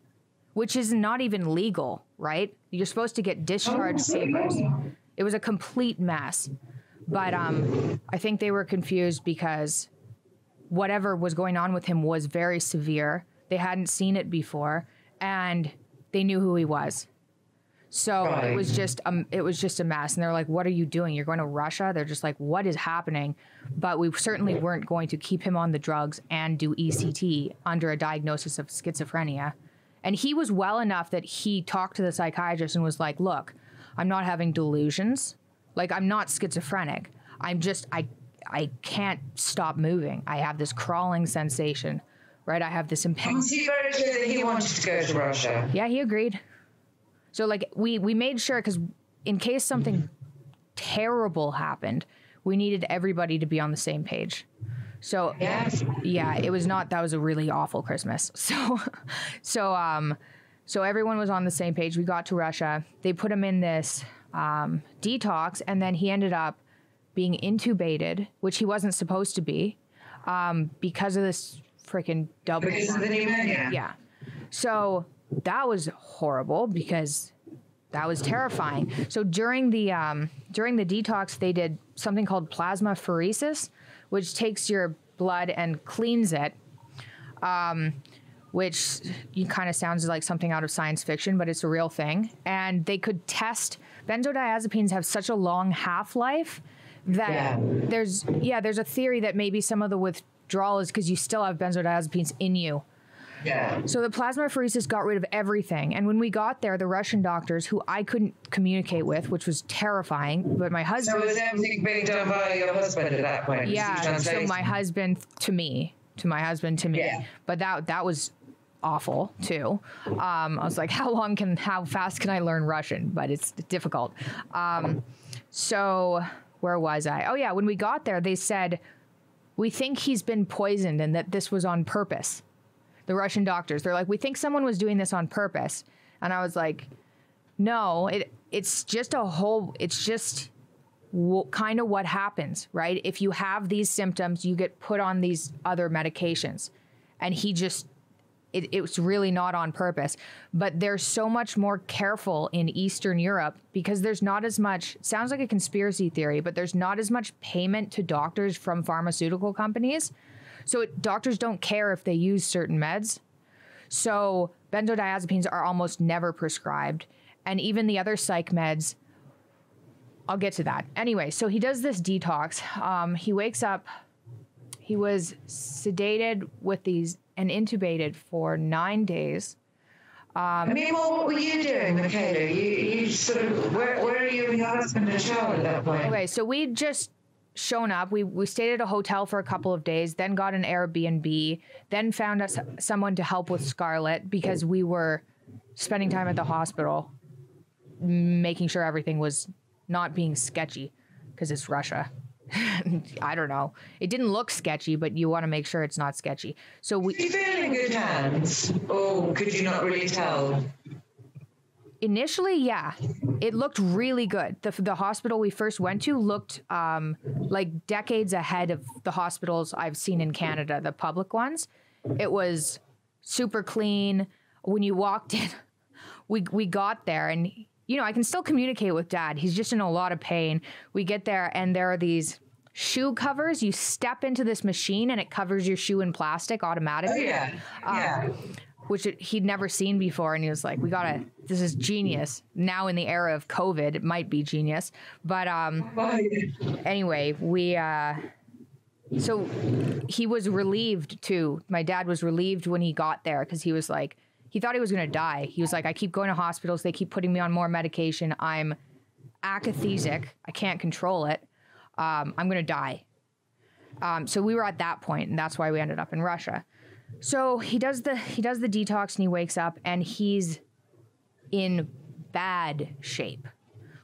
which is not even legal, right? You're supposed to get discharge papers. It was a complete mess. But um I think they were confused because whatever was going on with him was very severe. They hadn't seen it before, and they knew who he was. So it was just um, it was just a mess. And they're like, "What are you doing? You're going to Russia?" They're just like, "What is happening?" But we certainly weren't going to keep him on the drugs and do ECT under a diagnosis of schizophrenia. And he was well enough that he talked to the psychiatrist and was like, "Look, I'm not having delusions. Like I'm not schizophrenic. I'm just I I can't stop moving. I have this crawling sensation, right? I have this impending. Was he very clear that he wanted to go to Russia? Yeah, he agreed. So like we we made sure because in case something terrible happened, we needed everybody to be on the same page. So Yes. yeah, it was not that was a really awful Christmas. So so um so everyone was on the same page. We got to Russia. They put him in this um, detox, and then he ended up being intubated, which he wasn't supposed to be, um, because of this freaking double. Because of the pneumonia. Yeah. So that was horrible because that was terrifying. So during the um, during the detox, they did something called plasmapheresis, which takes your blood and cleans it. Um, which kind of sounds like something out of science fiction, but it's a real thing. And they could test benzodiazepines have such a long half life that yeah. there's yeah there's a theory that maybe some of the withdrawal is because you still have benzodiazepines in you. Yeah. So the plasmapheresis got rid of everything. And when we got there, the Russian doctors, who I couldn't communicate with, which was terrifying, but my husband. So was everything being done by your husband at that point? Yeah. So my husband to me, to my husband to me. Yeah. But that that was awful too. Um, I was like, how long can, how fast can I learn Russian? But it's difficult. Um, so where was I? Oh yeah, when we got there, they said we think he's been poisoned and that this was on purpose. The Russian doctors, they're like, we think someone was doing this on purpose, and I was like, no, it it's just a whole. It's just w- kind of what happens, right? If you have these symptoms, you get put on these other medications, and he just it, it was really not on purpose. But they're so much more careful in Eastern Europe because there's not as much, sounds like a conspiracy theory, but there's not as much payment to doctors from pharmaceutical companies. So it, doctors don't care if they use certain meds. So benzodiazepines are almost never prescribed. And even the other psych meds, I'll get to that. Anyway, so he does this detox. Um, he wakes up, he was sedated with these and intubated for nine days. Um, I mean, well, what were you doing, Mikhaila? You, you sort of, where, where are you and your husband and child at that point? Okay, so we just shown up. We we stayed at a hotel for a couple of days, then got an Airbnb, then found us someone to help with Scarlett because we were spending time at the hospital, making sure everything was not being sketchy because it's Russia. I don't know. It didn't look sketchy, but you want to make sure it's not sketchy. So we. in good hands, or could you not really tell? Initially, yeah, it looked really good. The, the hospital we first went to looked um, like decades ahead of the hospitals I've seen in Canada, the public ones. It was super clean. When you walked in, we we got there and you know, I can still communicate with dad. He's just in a lot of pain. We get there and there are these shoe covers. You step into this machine and it covers your shoe in plastic automatically. Oh, yeah. Um, yeah. Which he'd never seen before. And he was like, we gotta, this is genius. Now in the era of COVID, it might be genius. But um, anyway, we, uh, so he was relieved too. My dad was relieved when he got there because he was like, he thought he was going to die. He was like, I keep going to hospitals. They keep putting me on more medication. I'm akathisic. I can't control it. Um, I'm going to die. Um, so we were at that point, and that's why we ended up in Russia. So he does the he does the detox, and he wakes up, and he's in bad shape,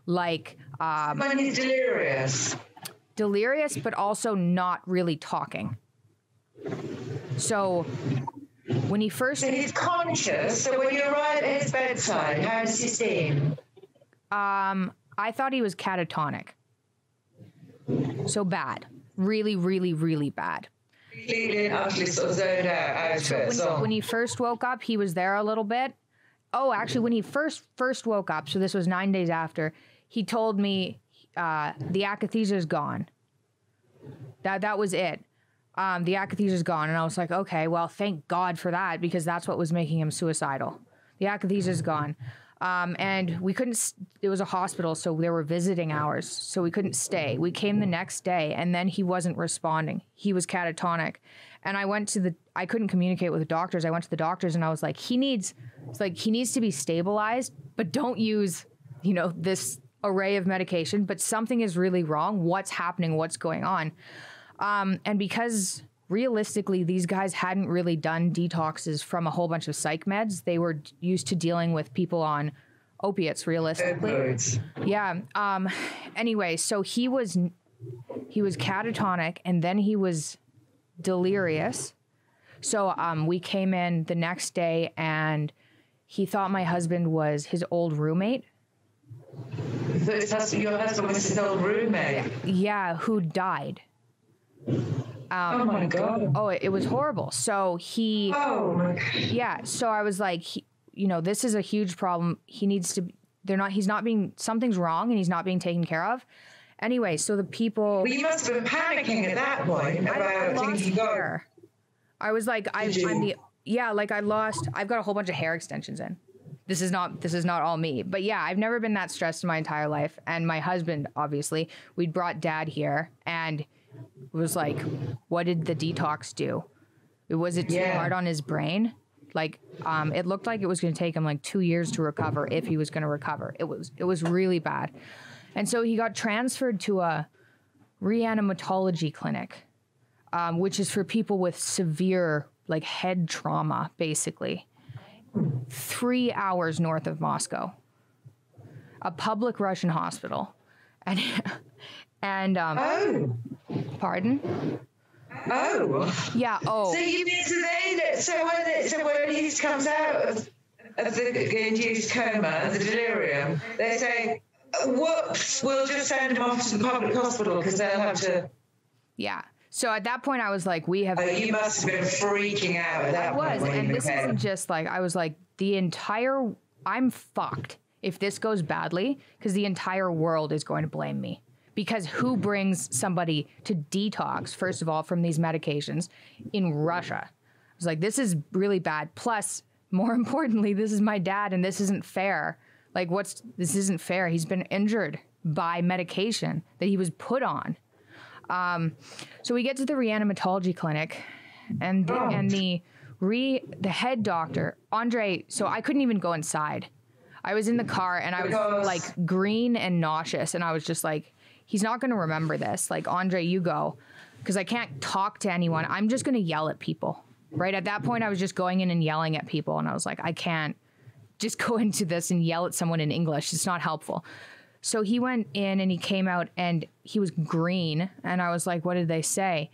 like um, when he's delirious, delirious, but also not really talking. So when he first. So he's conscious. So when you arrive at his bedside, how does he seem? Um, I thought he was catatonic. So bad. Really, really, really bad. Completely and utterly zoned out. so when, so. when he first woke up, he was there a little bit. Oh, actually, when he first first woke up, so this was nine days after, he told me uh, the akathisia is gone. That that was it um, the akathisia is gone. And I was like, okay, well, thank God for that because that's what was making him suicidal. The akathisia is gone. Um, and we couldn't, it was a hospital, so there were visiting hours, so we couldn't stay. We came the next day, and then he wasn't responding. He was catatonic. And I went to the, I couldn't communicate with the doctors. I went to the doctors and I was like, he needs, it's like, he needs to be stabilized, but don't use, you know, this array of medication, but something is really wrong. What's happening? What's going on? Um, and because realistically, these guys hadn't really done detoxes from a whole bunch of psych meds, they were used to dealing with people on opiates realistically. Yeah. Um, anyway, so he was he was catatonic and then he was delirious. So um, we came in the next day and he thought my husband was his old roommate. your husband was his old roommate? Yeah, who died. Um, oh my god! Oh, it, it, was horrible. So he. Oh. My Yeah. So I was like, he, you know, this is a huge problem. He needs to. they're not he's not being something's wrong and he's not being taken care of. Anyway, so the people Well, you must have been panicking at that point I lost thinking, hair. I was like, I, I'm the yeah, like I lost. I've got a whole bunch of hair extensions in. This is not this is not all me, but yeah, I've never been that stressed in my entire life. And my husband, obviously, we'd brought dad here, and it was like, what did the detox do? It was it too Yeah. hard on his brain? Like, um, it looked like it was going to take him like two years to recover if he was going to recover. It was it was really bad, and so he got transferred to a reanimatology clinic um, which is for people with severe like head trauma, basically. Three hours north of Moscow, a public Russian hospital, and and um, oh, pardon, oh. yeah, oh, So you mean so they so when so when he comes out of, of the induced coma, the delirium, they say, "Whoops, we'll just send him off to the public hospital because they'll have to." yeah. So at that point, I was like, we have Oh, you must have been freaking out at that I was, and this isn't just like I was like the entire. I'm fucked if this goes badly because the entire world is going to blame me. Because who brings somebody to detox first of all from these medications in Russia? I was like, this is really bad. Plus, more importantly, this is my dad, and this isn't fair. Like, what's this isn't fair? He's been injured by medication that he was put on. Um, so we get to the reanimatology clinic, and the, oh. and the re the head doctor Andre. So I couldn't even go inside. I was in the car and I was Because- like green and nauseous, and I was just like, he's not going to remember this. Like Andre, you go, because I can't talk to anyone. I'm just going to yell at people. Right at that point, I was just going in and yelling at people, and I was like, I can't just go into this and yell at someone in English. It's not helpful. So he went in and he came out and he was green. And I was like, what did they say?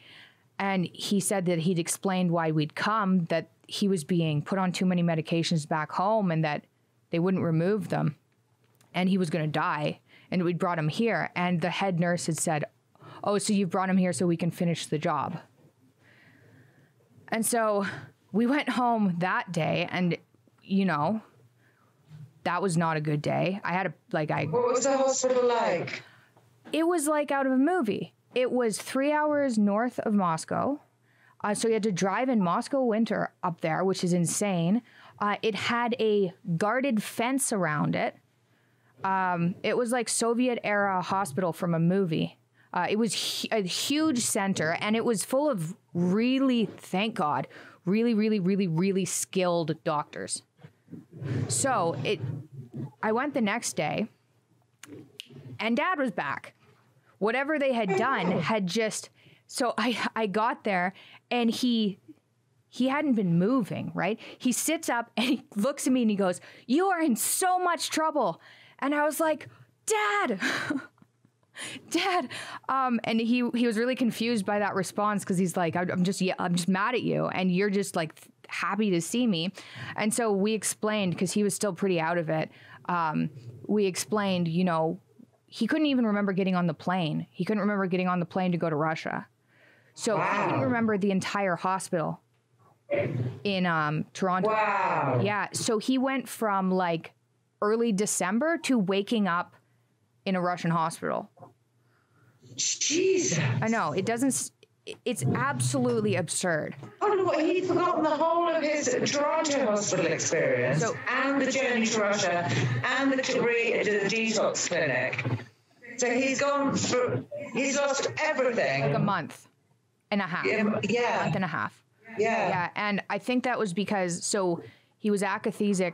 And he said that he'd explained why we'd come, that he was being put on too many medications back home and that they wouldn't remove them. And he was going to die. And we'd brought him here. And the head nurse had said, Oh, so you've brought him here so we can finish the job. And so we went home that day and, you know, that was not a good day. I had a, like, I, What was the hospital like? it was like out of a movie. It was three hours north of Moscow. Uh, so you had to drive in Moscow winter up there, which is insane. Uh, it had a guarded fence around it. Um, it was like Soviet era hospital from a movie. Uh, it was hu- a huge center and it was full of really, thank God, really, really, really, really skilled doctors. So it, I went the next day and dad was back. Whatever they had done had just so I I got there and he he hadn't been moving, right? He sits up and he looks at me and he goes, "You are in so much trouble." And I was like, "Dad." Dad, um, and he he was really confused by that response because he's like, I'm just yeah, I'm just mad at you, and you're just like happy to see me, and so we explained because he was still pretty out of it. Um, we explained, you know, he couldn't even remember getting on the plane. He couldn't remember getting on the plane to go to Russia. So he couldn't remember the entire hospital in um, Toronto. Wow. Yeah. So he went from like early December to waking up in a Russian hospital. Jesus. I know it doesn't. It's absolutely absurd. Oh, what, he'd forgotten the whole of his Toronto hospital experience So- and the journey to Russia and the, re- the detox clinic. So he's gone for, he's lost everything. Like A month and a half. Yeah, A month and a half. yeah. Yeah, and I think that was because so he was akathisic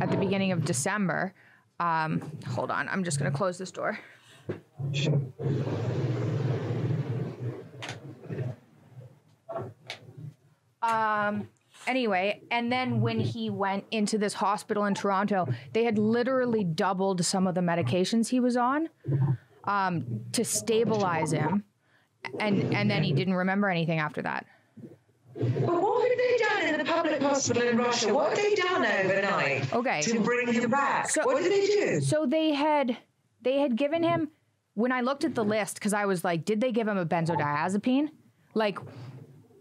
at the beginning of December. Um, hold on, I'm just gonna close this door. Um. Anyway, and then when he went into this hospital in Toronto, they had literally doubled some of the medications he was on um, to stabilize him, and and then he didn't remember anything after that. But what have they done in the public hospital in Russia? What have they done overnight Okay. to bring him back? So- what did they do? So they had they had given him when I looked at the list because I was like, did they give him a benzodiazepine? Like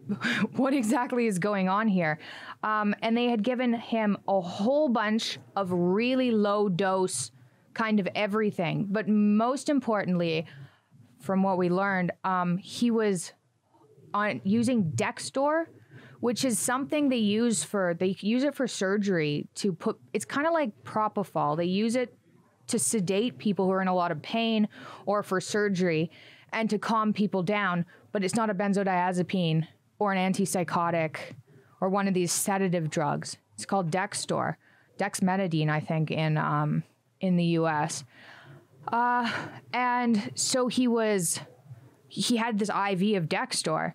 what exactly is going on here? Um, and they had given him a whole bunch of really low dose kind of everything. But most importantly, from what we learned, um, he was on using Dexdor, which is something they use for they use it for surgery to put. It's kind of like propofol. They use it to sedate people who are in a lot of pain or for surgery and to calm people down. But it's not a benzodiazepine or an antipsychotic or one of these sedative drugs. It's called Dexdor, dexmetadine, I think, in um, in the U.S. Uh, and so he was, he had this IV of Dexdor.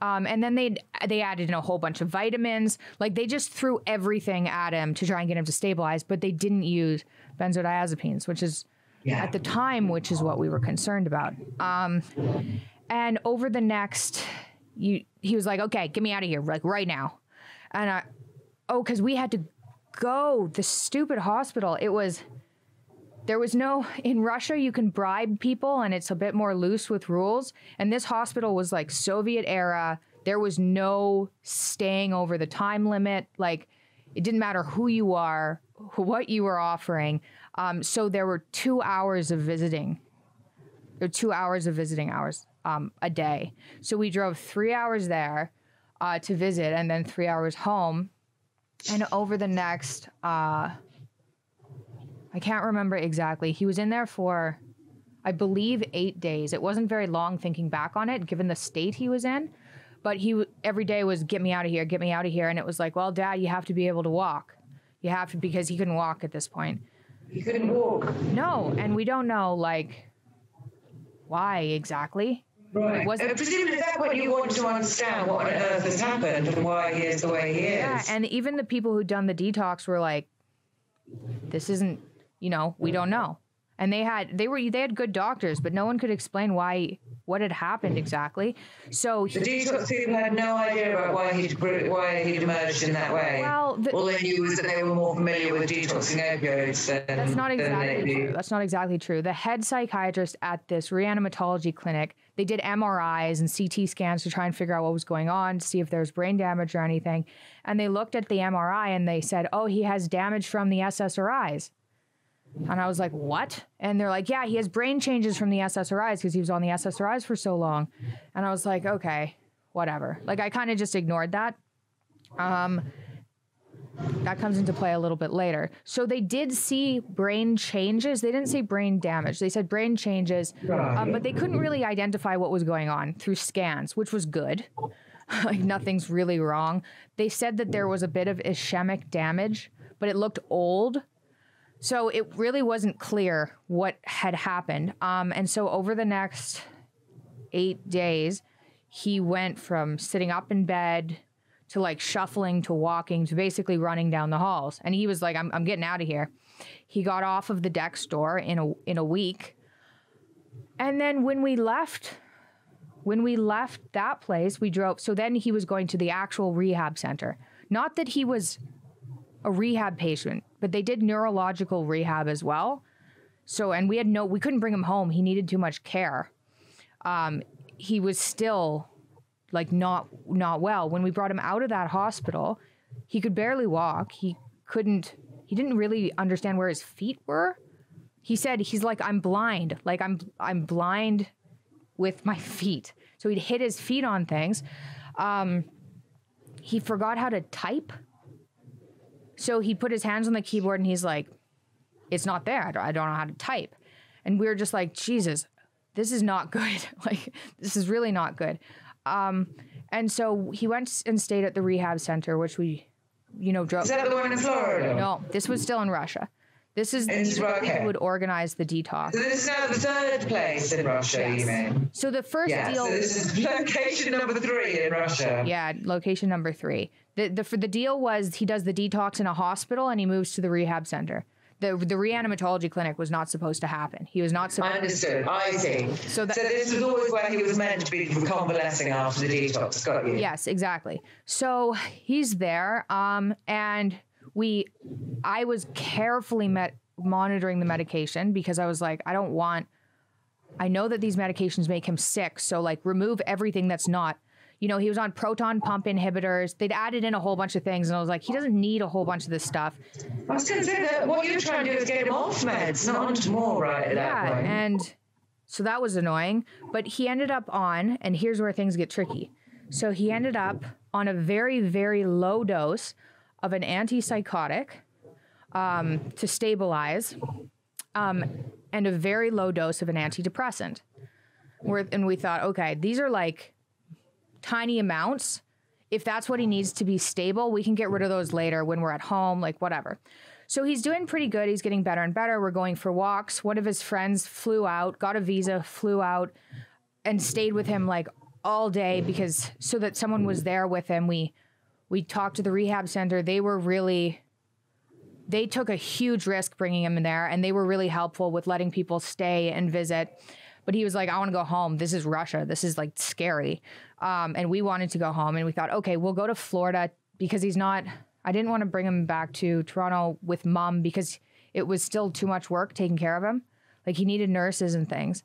Um, and then they they added in a whole bunch of vitamins. Like they just threw everything at him to try and get him to stabilize, but they didn't use benzodiazepines, which is yeah. at the time, which is what we were concerned about. Um, and over the next, you, he was like, "Okay, get me out of here, like right now." And I, oh, because we had to go the stupid hospital. It was there was no, in Russia, you can bribe people and it's a bit more loose with rules. And this hospital was like Soviet era. There was no staying over the time limit. Like, it didn't matter who you are, what you were offering. Um, so there were two hours of visiting. Were two hours of visiting hours um, a day. So we drove three hours there uh, to visit and then three hours home. And over the next, uh, I can't remember exactly. He was in there for, I believe, eight days. It wasn't very long thinking back on it, given the state he was in. But he every day was get me out of here, get me out of here, and it was like, well, Dad, you have to be able to walk. You have to because he couldn't walk at this point. He couldn't walk. No, and we don't know like why exactly. Right. Was uh, presumably that's what you want to understand what on earth has happened and why he is the way he is. Yeah, and even the people who'd done the detox were like, this isn't you know, we don't mm-hmm. know. And they had they were they had good doctors, but no one could explain why what had happened exactly. So the detox team had no idea about why he'd why he'd emerged in that way. Well, the, all they knew was that they were more familiar with detoxing opioids. Than, that's not exactly true. That's not exactly true. The head psychiatrist at this reanimatology clinic, they did MRIs and CT scans to try and figure out what was going on, to see if there was brain damage or anything. And they looked at the MRI and they said, "Oh, he has damage from the SSRIs." And I was like, what? And they're like, yeah, he has brain changes from the SSRIs because he was on the SSRIs for so long. And I was like, okay, whatever. Like I kind of just ignored that. Um, that comes into play a little bit later. So they did see brain changes. They didn't say brain damage. They said brain changes, um, but they couldn't really identify what was going on through scans, which was good. like nothing's really wrong. They said that there was a bit of ischemic damage, but it looked old so it really wasn't clear what had happened. Um, and so over the next eight days, he went from sitting up in bed to like shuffling to walking to basically running down the halls. And he was like, I'm, I'm getting out of here. He got off of the Dexdor in a in a week. And then when we left, when we left that place, we drove. So then he was going to the actual rehab center. Not that he was a rehab patient, but they did neurological rehab as well. So, and we had no, we couldn't bring him home. He needed too much care. Um, he was still like not not well. When we brought him out of that hospital, he could barely walk. He couldn't. He didn't really understand where his feet were. He said he's like I'm blind. Like I'm I'm blind with my feet. So he'd hit his feet on things. Um, he forgot how to type. So he put his hands on the keyboard and he's like, it's not there. I don't, I don't know how to type. And we were just like, Jesus, this is not good. like, this is really not good. Um, and so he went and stayed at the rehab center, which we, you know, drove. Is that the one in Florida? No, this was still in Russia. This is these okay. who would organize the detox. So this is now the third place in Russia, yes. you mean? So the first yeah, deal. So this is location number three in Russia. Yeah, location number three. The, the for the deal was he does the detox in a hospital and he moves to the rehab center. The the reanimatology clinic was not supposed to happen. He was not supposed. I understood. I see. So, that, so this was always where he was meant to be convalescing after the detox. Got you. Yes, exactly. So he's there, um, and we, I was carefully met monitoring the medication because I was like, I don't want. I know that these medications make him sick, so like remove everything that's not You know, he was on proton pump inhibitors. They'd added in a whole bunch of things, and I was like, he doesn't need a whole bunch of this stuff. I was going to say that what you're trying to do is get him off meds, not onto more, right? At Yeah, that point. and so that was annoying. But he ended up on, and here's where things get tricky. So he ended up on a very, very low dose of an antipsychotic um, to stabilize, um, and a very low dose of an antidepressant. Where, and we thought, okay, these are like tiny amounts. If that's what he needs to be stable, we can get rid of those later when we're at home, like whatever. So he's doing pretty good. He's getting better and better. We're going for walks. One of his friends flew out, got a visa, flew out, and stayed with him like all day because so that someone was there with him. We we talked to the rehab center. They were really they took a huge risk bringing him in there and they were really helpful with letting people stay and visit. But he was like i want to go home. This is russia. This is like scary. Um, and we wanted to go home and we thought okay we'll go to florida because he's not i didn't want to bring him back to toronto with mom because it was still too much work taking care of him. Like he needed nurses and things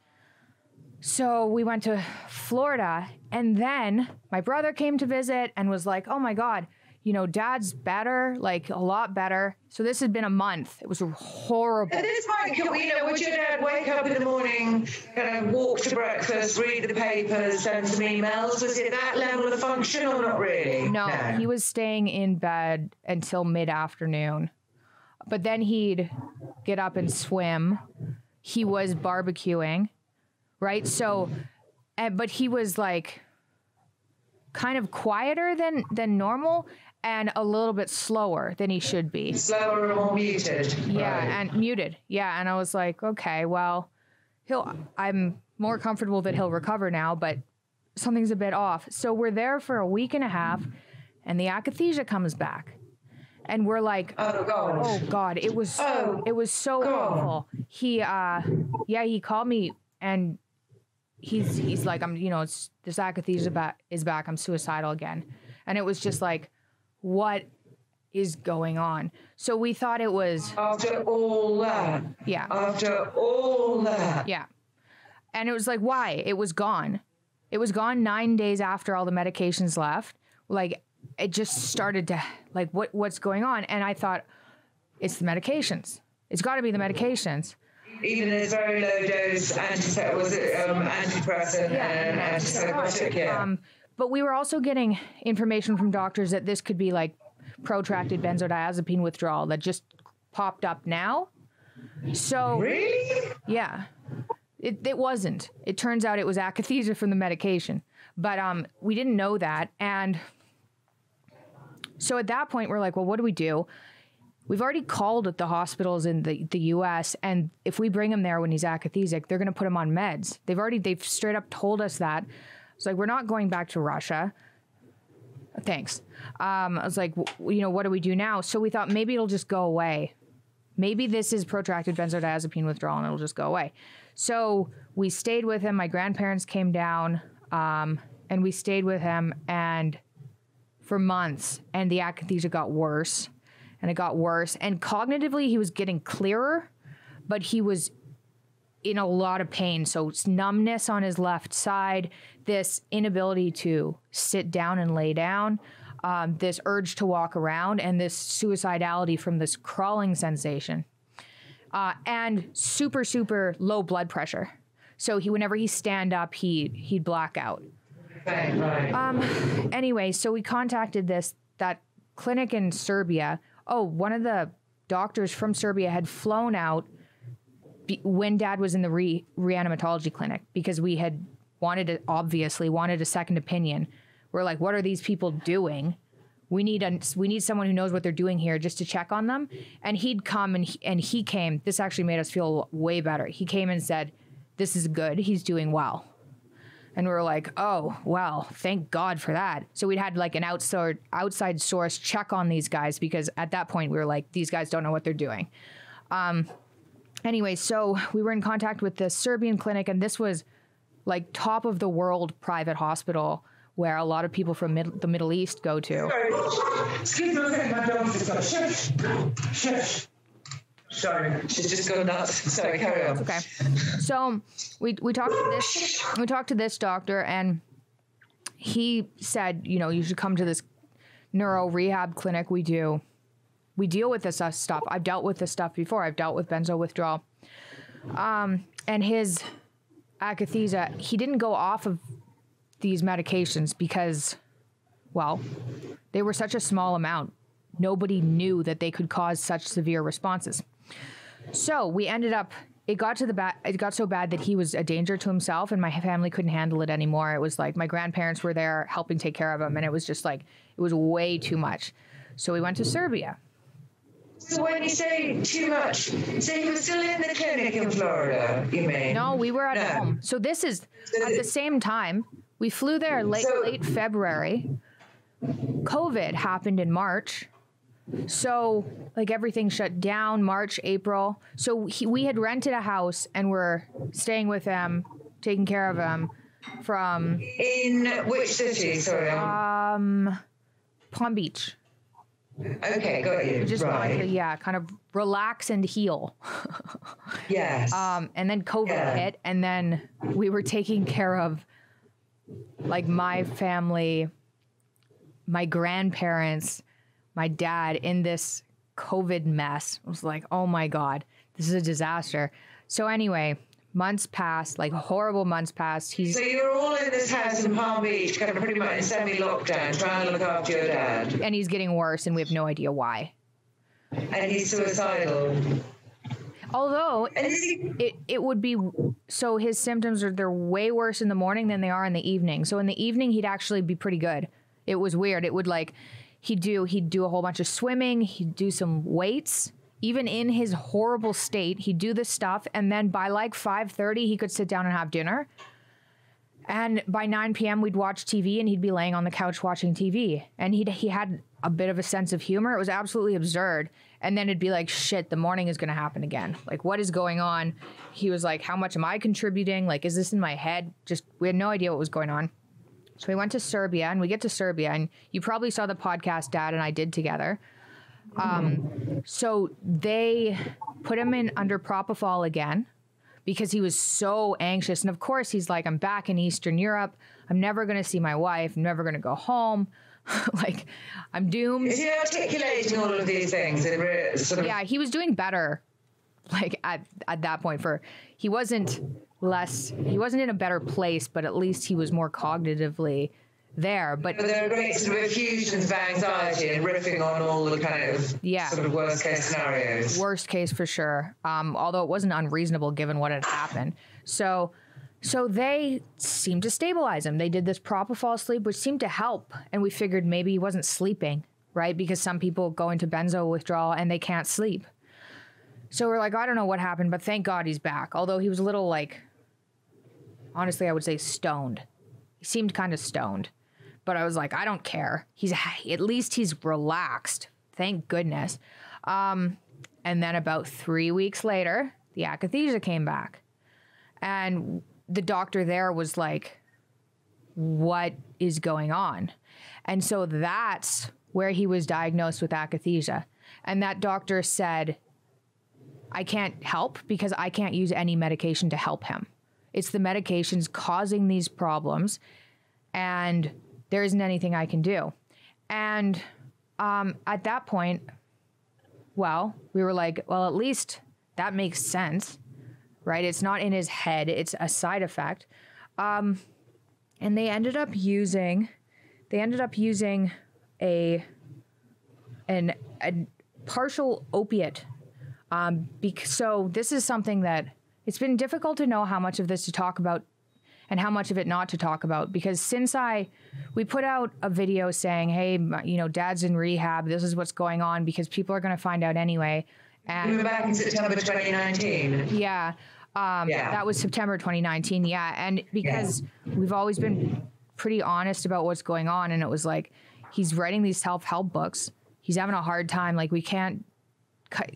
so we went to Florida, and then my brother came to visit and was like, "Oh my god, you know, Dad's better, like a lot better." So this had been a month. It was horrible. At this point, you know, would your dad wake up in the morning, kind of walk to breakfast, read the papers, send some emails? Was it that level of function or not really? No, he was staying in bed until mid afternoon, but then he'd get up and swim. He was barbecuing, right? So, and, but he was like kind of quieter than than normal and a little bit slower than he should be. Slower and more muted. Yeah, Right. and muted. Yeah, and I was like, okay, well, he'll. I'm more comfortable that he'll recover now, but something's a bit off. So we're there for a week and a half, and the akathisia comes back, and we're like, Oh, God. oh god, it was so, Oh, it was so God. awful. He, uh, yeah, he called me and. He's he's like I'm you know it's this akathisia back is back I'm suicidal again, and it was just like, what is going on? So we thought it was After all that, yeah after all that. yeah. And it was like, why? It was gone. It was gone nine days after all the medications left. Like it just started to like what what's going on? And I thought, it's the medications. It's got to be the medications. Even this very low dose anti was it um, antidepressant and antipsychotic, yeah. Um, but we were also getting information from doctors that this could be like protracted benzodiazepine withdrawal that just popped up now. So really? Yeah. It, it wasn't. It turns out it was akathisia from the medication. But um, we didn't know that. And so at that point, we're like, well, what do we do? We've already called at the hospitals in the, the US, and if we bring him there when he's akathisic, they're going to put him on meds. They've already, they've straight up told us that. It's like, we're not going back to Russia. Thanks. Um, I was like, w- you know, what do we do now? So we thought maybe it'll just go away maybe this is protracted benzodiazepine withdrawal and it'll just go away. So we stayed with him. My grandparents came down um, and we stayed with him and for months and the akathisia got worse and it got worse. And cognitively he was getting clearer but he was in a lot of pain. So it's numbness on his left side this inability to sit down and lay down um, this urge to walk around and this suicidality from this crawling sensation. Uh, and super super low blood pressure. So he whenever he stand up he he'd black out. Um, anyway, so we contacted this that clinic in Serbia. Oh, one of the doctors from Serbia had flown out be, when Dad was in the re, reanimatology clinic because we had wanted to obviously wanted a second opinion. We're like, what are these people doing? We need a, we need someone who knows what they're doing here just to check on them. And he'd come and he, and he came. This actually made us feel way better. He came and said, "This is good. He's doing well." And we were like, oh, well, thank God for that. So we'd had like an outside outside source check on these guys because at that point we were like, these guys don't know what they're doing. Um, anyway, so we were in contact with the Serbian clinic, and this was like top of the world private hospital where a lot of people from mid- the Middle East go to. Sorry. Excuse me, okay, my dog's just got shush. Shush. Sorry, she's just going nuts. Sorry, carry on. Okay. So we we talked to this we talked to this doctor and he said, you know, you should come to this neuro rehab clinic we do. We deal with this uh, stuff. I've dealt with this stuff before. I've dealt with benzo withdrawal. Um, and his akathisia, he didn't go off of these medications because, well, they were such a small amount. Nobody knew that they could cause such severe responses. So we ended up. It got to the bad. It got so bad that he was a danger to himself, and my family couldn't handle it anymore. It was like my grandparents were there helping take care of him, and it was just like it was way too much. So we went to Serbia. So when you say too much, so you were still in the clinic in Florida, you mean? No, we were at No. home. So this is at the same time. We flew there late So- late February. COVID happened in March. So like everything shut down March, April. So he, we had rented a house and we're staying with him, taking care of him from In which city? Sorry. Um Palm Beach. okay, got you. Just wanted to, yeah, kind of relax and heal. Yes. Um, and then COVID Yeah. hit, and then we were taking care of like my family, my grandparents, my dad in this COVID mess. I was like, oh my God, this is a disaster. So, anyway, months passed, like horrible months passed. He's so you're all in this house in Palm Beach, kind of pretty much in semi-lockdown, trying to look after your dad, and he's getting worse, and we have no idea why. and he's suicidal. Although he? it it would be so his symptoms are they're way worse in the morning than they are in the evening. So in the evening he'd actually be pretty good. It was weird. It would like he'd do he'd do a whole bunch of swimming, he'd do some weights. Even in his horrible state, he'd do this stuff and then by like 5:30 he could sit down and have dinner. And by 9 p.m. we'd watch TV and he'd be laying on the couch watching TV. And he he had a bit of a sense of humor. It was absolutely absurd. And then it'd be like, shit, the morning is gonna happen again. Like, what is going on? He was like, how much am I contributing? Like, is this in my head? Just we had no idea what was going on. So we went to Serbia and we get to Serbia and you probably saw the podcast Dad and I did together. Um, so they put him in under propofol again because he was so anxious. And of course, he's like, I'm back in Eastern Europe. I'm never going to see my wife. I'm never going to go home. like, I'm doomed. Is he articulating all of these things in sort of? Yeah, he was doing better. Like at at that point, for he wasn't less. He wasn't in a better place, but at least he was more cognitively there. But there are great sort of effusions of anxiety and riffing on all the kind of Yeah. sort of worst case scenarios. worst case for sure. Um, although it wasn't unreasonable given what had happened. So, so they seemed to stabilize him. They did this propofol sleep, which seemed to help, and we figured maybe he wasn't sleeping, right? Because some people go into benzo withdrawal and they can't sleep. So we're like, I don't know what happened, but thank God he's back. Although he was a little like, honestly, I would say stoned. He seemed kind of stoned, but I was like, I don't care. He's at least he's relaxed. Thank goodness. Um, and then about three weeks later, the akathisia came back. And the doctor there was like, What is going on? And so that's where he was diagnosed with akathisia. And that doctor said, I can't help because I can't use any medication to help him. It's the medications causing these problems, and there isn't anything I can do. And um, at that point, well, we were like, well, at least that makes sense, right? It's not in his head, it's a side effect. Um, and they ended up using, they ended up using a, an, a partial opiate. Um, bec- so this is something that it's been difficult to know how much of this to talk about and how much of it not to talk about because since I we put out a video saying, "Hey, my- you know, dad's in rehab. This is what's going on because people are going to find out anyway." We were back in September 2019. yeah, um, Yeah. that was September 2019. Yeah, and because we've always been pretty honest about what's going on, and it was like he's writing these self help books. He's having a hard time. Like we can't.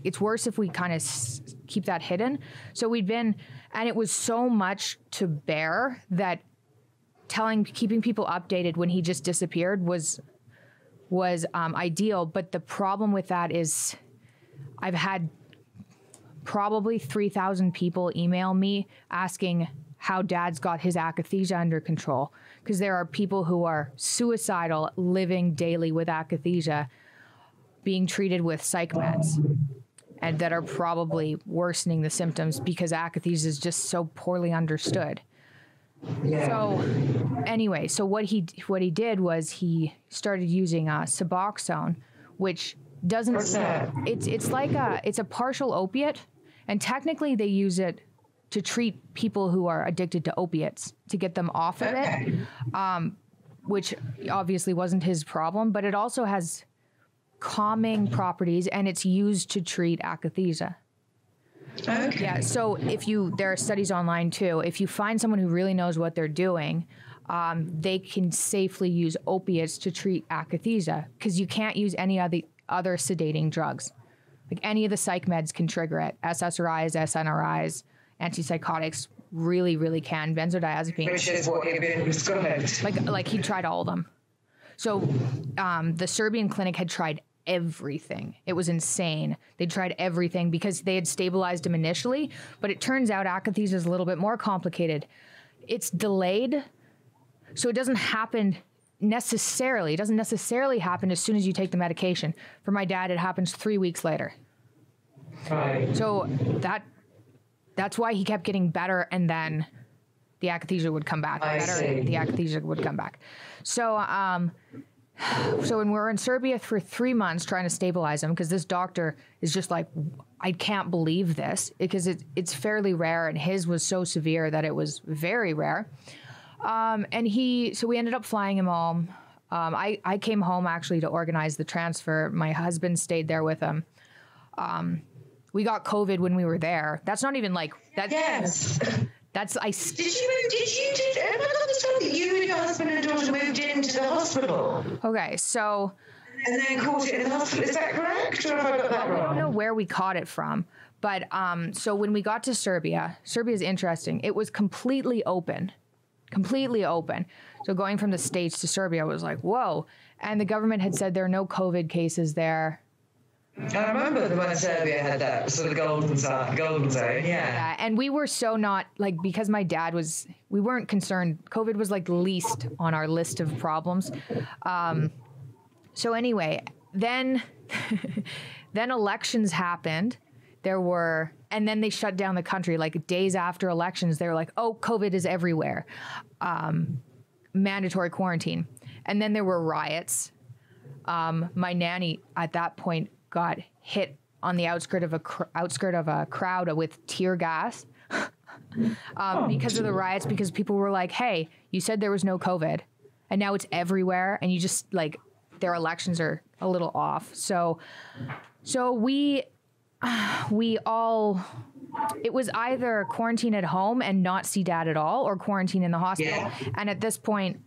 It's worse if we kind of s- keep that hidden. So we'd been, and it was so much to bear that telling, keeping people updated when he just disappeared was was um, ideal. But the problem with that is, I've had probably 3,000 people email me asking how dad's got his akathisia under control because there are people who are suicidal living daily with akathisia being treated with psych meds and that are probably worsening the symptoms because akathisia is just so poorly understood. Yeah. So anyway, so what he what he did was he started using uh, Suboxone, which doesn't. It's it's like a it's a partial opiate, and technically they use it to treat people who are addicted to opiates to get them off of it, um, which obviously wasn't his problem. But it also has calming properties, and it's used to treat akathisia. Okay. Yeah. So if you, there are studies online too. If you find someone who really knows what they're doing, um, they can safely use opiates to treat akathisia because you can't use any of the other sedating drugs. Like any of the psych meds can trigger it. SSRIs, SNRIs, antipsychotics really, really can. Benzodiazepines. Which is what you've been prescribed. Like, like he tried all of them. So um, the Serbian clinic had tried everything. It was insane. They tried everything because they had stabilized him initially, but it turns out akathisia is a little bit more complicated. It's delayed, so it doesn't happen necessarily. It doesn't necessarily happen as soon as you take the medication. For my dad, it happens three weeks later. Right. So that that's why he kept getting better, and then the akathisia would come back. I better, see. the akathisia would come back. So um, so when we were in Serbia for three months trying to stabilize him, because this doctor is just like, I can't believe this because it, it's fairly rare, and his was so severe that it was very rare. Um, and he, so we ended up flying him home. Um, I, I came home actually to organize the transfer. My husband stayed there with him. Um, we got COVID when we were there. That's not even like that. Yes. That's I. Did you? Did you? Did I understand that you and your husband and daughter moved into the hospital? Okay, so. And then caught it in the hospital. Is that correct, or have I got that wrong? I don't know where we caught it from, but um, so when we got to Serbia, Serbia is interesting. It was completely open, completely open. So going from the states to Serbia was like whoa, and the government had said there are no COVID cases there. I remember when Serbia had that sort of golden zone, golden zone, yeah. Yeah, and we were so not like because my dad was, we weren't concerned. COVID was like least on our list of problems. Um, so anyway, then, then elections happened. There were, and then they shut down the country. Like days after elections, they were like, "Oh, COVID is everywhere." Um, mandatory quarantine, and then there were riots. Um, my nanny at that point got hit on the outskirt of a cr- outskirt of a crowd with tear gas um, oh, because of the riots. Because people were like, "Hey, you said there was no COVID, and now it's everywhere," and you just like their elections are a little off. So, so we we all it was either quarantine at home and not see dad at all or quarantine in the hospital. Yeah. And at this point,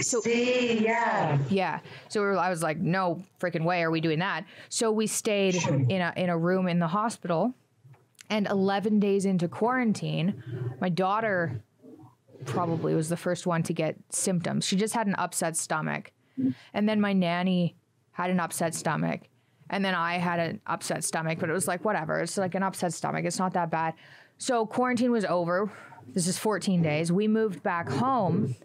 so, see, yeah. Yeah. So we were, I was like, no freaking way are we doing that. So we stayed in a in a room in the hospital and 11 days into quarantine, my daughter probably was the first one to get symptoms. She just had an upset stomach. And then my nanny had an upset stomach. And then I had an upset stomach, but it was like, whatever. It's like an upset stomach. It's not that bad. So quarantine was over. This is 14 days. We moved back home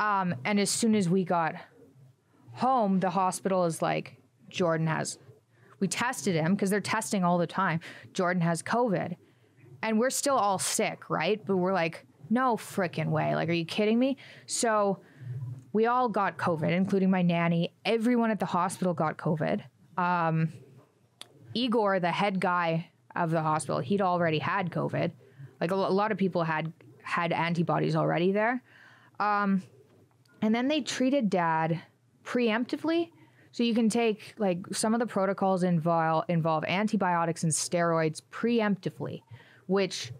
um, and as soon as we got home, the hospital is like, Jordan has, we tested him because they're testing all the time. Jordan has COVID. And we're still all sick, right? But we're like, no freaking way. Like, are you kidding me? So we all got COVID, including my nanny. Everyone at the hospital got COVID. Um, Igor, the head guy of the hospital, he'd already had COVID. Like a, lot of people had had antibodies already there. Um, and then they treated dad preemptively. So you can take like some of the protocols involve involve antibiotics and steroids preemptively, which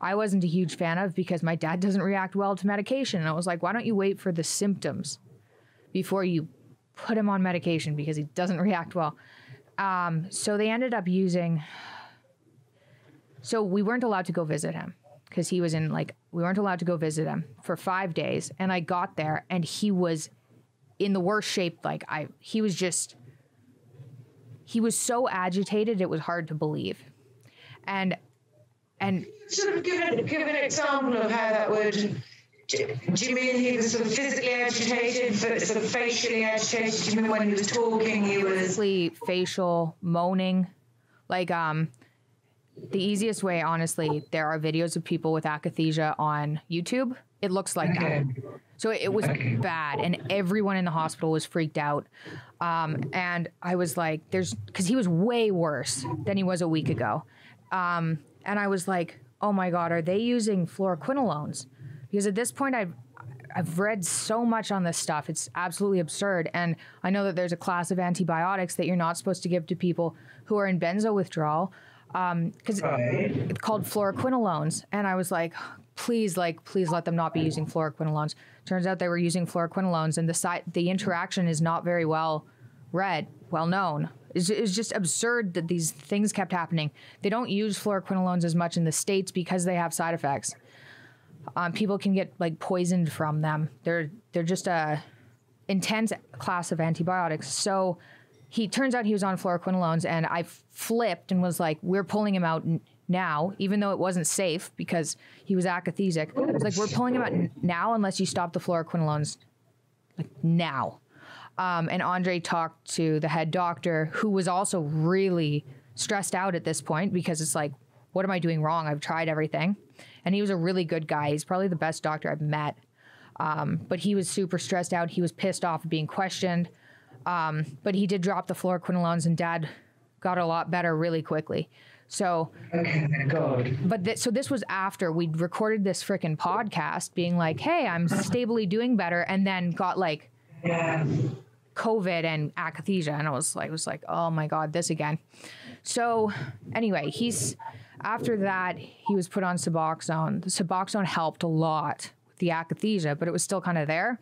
I wasn't a huge fan of because my dad doesn't react well to medication. And I was like, why don't you wait for the symptoms before you put him on medication because he doesn't react well. Um, so they ended up using. So we weren't allowed to go visit him because he was in like we weren't allowed to go visit him for five days and i got there and he was in the worst shape like i he was just he was so agitated it was hard to believe and and Sort of give give an example of how that would. Do you mean he was sort of physically agitated, but sort of facially agitated? Do you mean when he was talking, he was. facial moaning like um the easiest way honestly there are videos of people with akathisia on youtube. It looks like that. So it was bad and everyone in the hospital was freaked out. Um, and i was like there's because he was way worse than he was a week ago. Um, and i was like oh my god are they using fluoroquinolones? Because at this point i've I've read so much on this stuff. It's absolutely absurd. And I know that there's a class of antibiotics that you're not supposed to give to people who are in benzo withdrawal because it's called fluoroquinolones. And I was like, please, like, please let them not be using fluoroquinolones. Turns out they were using fluoroquinolones, and the side, the interaction is not very well read, well known. It's, it's just absurd that these things kept happening. They don't use fluoroquinolones as much in the states because they have side effects um, people can get like poisoned from them. They're they're just a intense class of antibiotics. So he turns out he was on fluoroquinolones, and I flipped and was like, "We're pulling him out now, even though it wasn't safe because he was akathisic." I was like, "We're pulling him out now unless you stop the fluoroquinolones, like now." Um, and Andre talked to the head doctor, who was also really stressed out at this point because it's like, what am I doing wrong? I've tried everything. And he was a really good guy. He's probably the best doctor I've met. Um, but he was super stressed out. He was pissed off being questioned. Um, but he did drop the fluoroquinolones, and dad got a lot better really quickly. So, God. but th- so this was after we'd recorded this freaking podcast being like, hey, I'm stably doing better. And then got like Yeah. COVID and akathisia, and I was like, was like, oh my god, this again. So anyway, he's after that he was put on Suboxone. The Suboxone helped a lot with the akathisia, but it was still kind of there.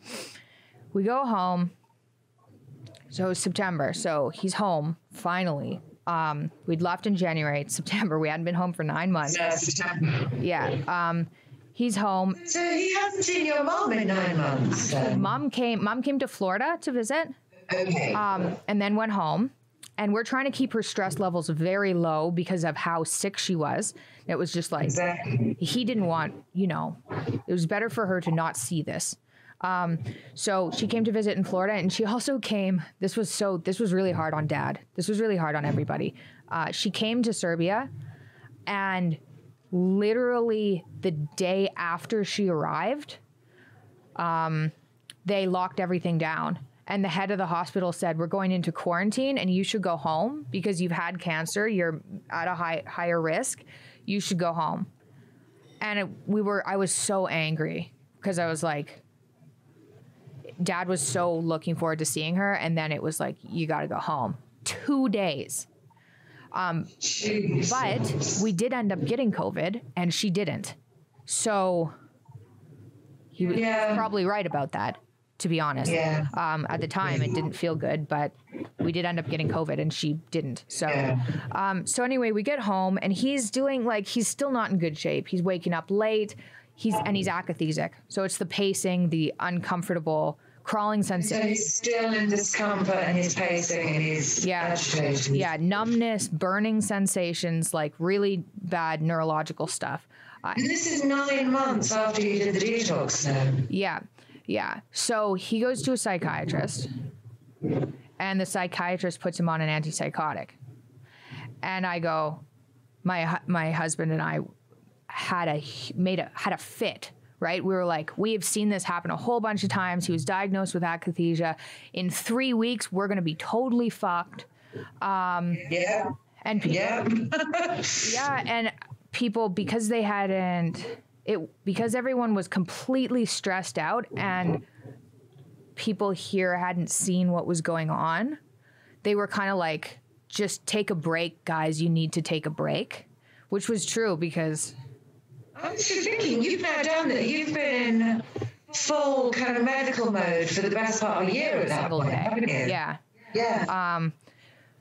We go home. So it's September. So he's home finally. Um, we'd left in January. It's September. We hadn't been home for nine months. Yes. Yeah. Um, he's home. So he hasn't seen your mom in nine months. Mom came. Mom came to Florida to visit. Okay. um, and then went home. And we're trying to keep her stress levels very low because of how sick she was. It was just like exactly. he didn't want, you know, it was better for her to not see this. Um, so she came to visit in Florida, and she also came. This was so. This was really hard on Dad. This was really hard on everybody. Uh, she came to Serbia, and literally the day after she arrived, um, they locked everything down. And the head of the hospital said, "We're going into quarantine, and you should go home because you've had cancer. You're at a high, higher risk. You should go home." And it, we were. I was so angry because I was like, Dad was so looking forward to seeing her, and then it was like, "You got to go home." Two days. Jeez. But we did end up getting COVID, and she didn't. So he was Yeah. probably right about that, to be honest. Yeah. Um, at the time, it didn't feel good, but we did end up getting COVID, and she didn't. So, Yeah. um, so anyway, we get home, and he's doing like he's still not in good shape. He's waking up late. He's and he's akathisic, so it's the pacing, the uncomfortable crawling So he's still in discomfort and he's pacing and he's Yeah. agitated. Yeah, numbness, burning sensations, like really bad neurological stuff. And this is nine months after you did the detox then. Yeah. Yeah. So he goes to a psychiatrist, and the psychiatrist puts him on an antipsychotic. And I go, my my husband and I had a made a had a fit. Right, we were like, we have seen this happen a whole bunch of times. He was diagnosed with akathisia. In three weeks, we're going to be totally fucked. Um, yeah. And people, Yeah. yeah, and people because they hadn't it because everyone was completely stressed out and people here hadn't seen what was going on. They were kind of like just take a break, guys, you need to take a break, which was true because I'm just thinking, you've now done that. You've been in full kind of medical mode for the best part of a year at that point, haven't you? Yeah. Yeah.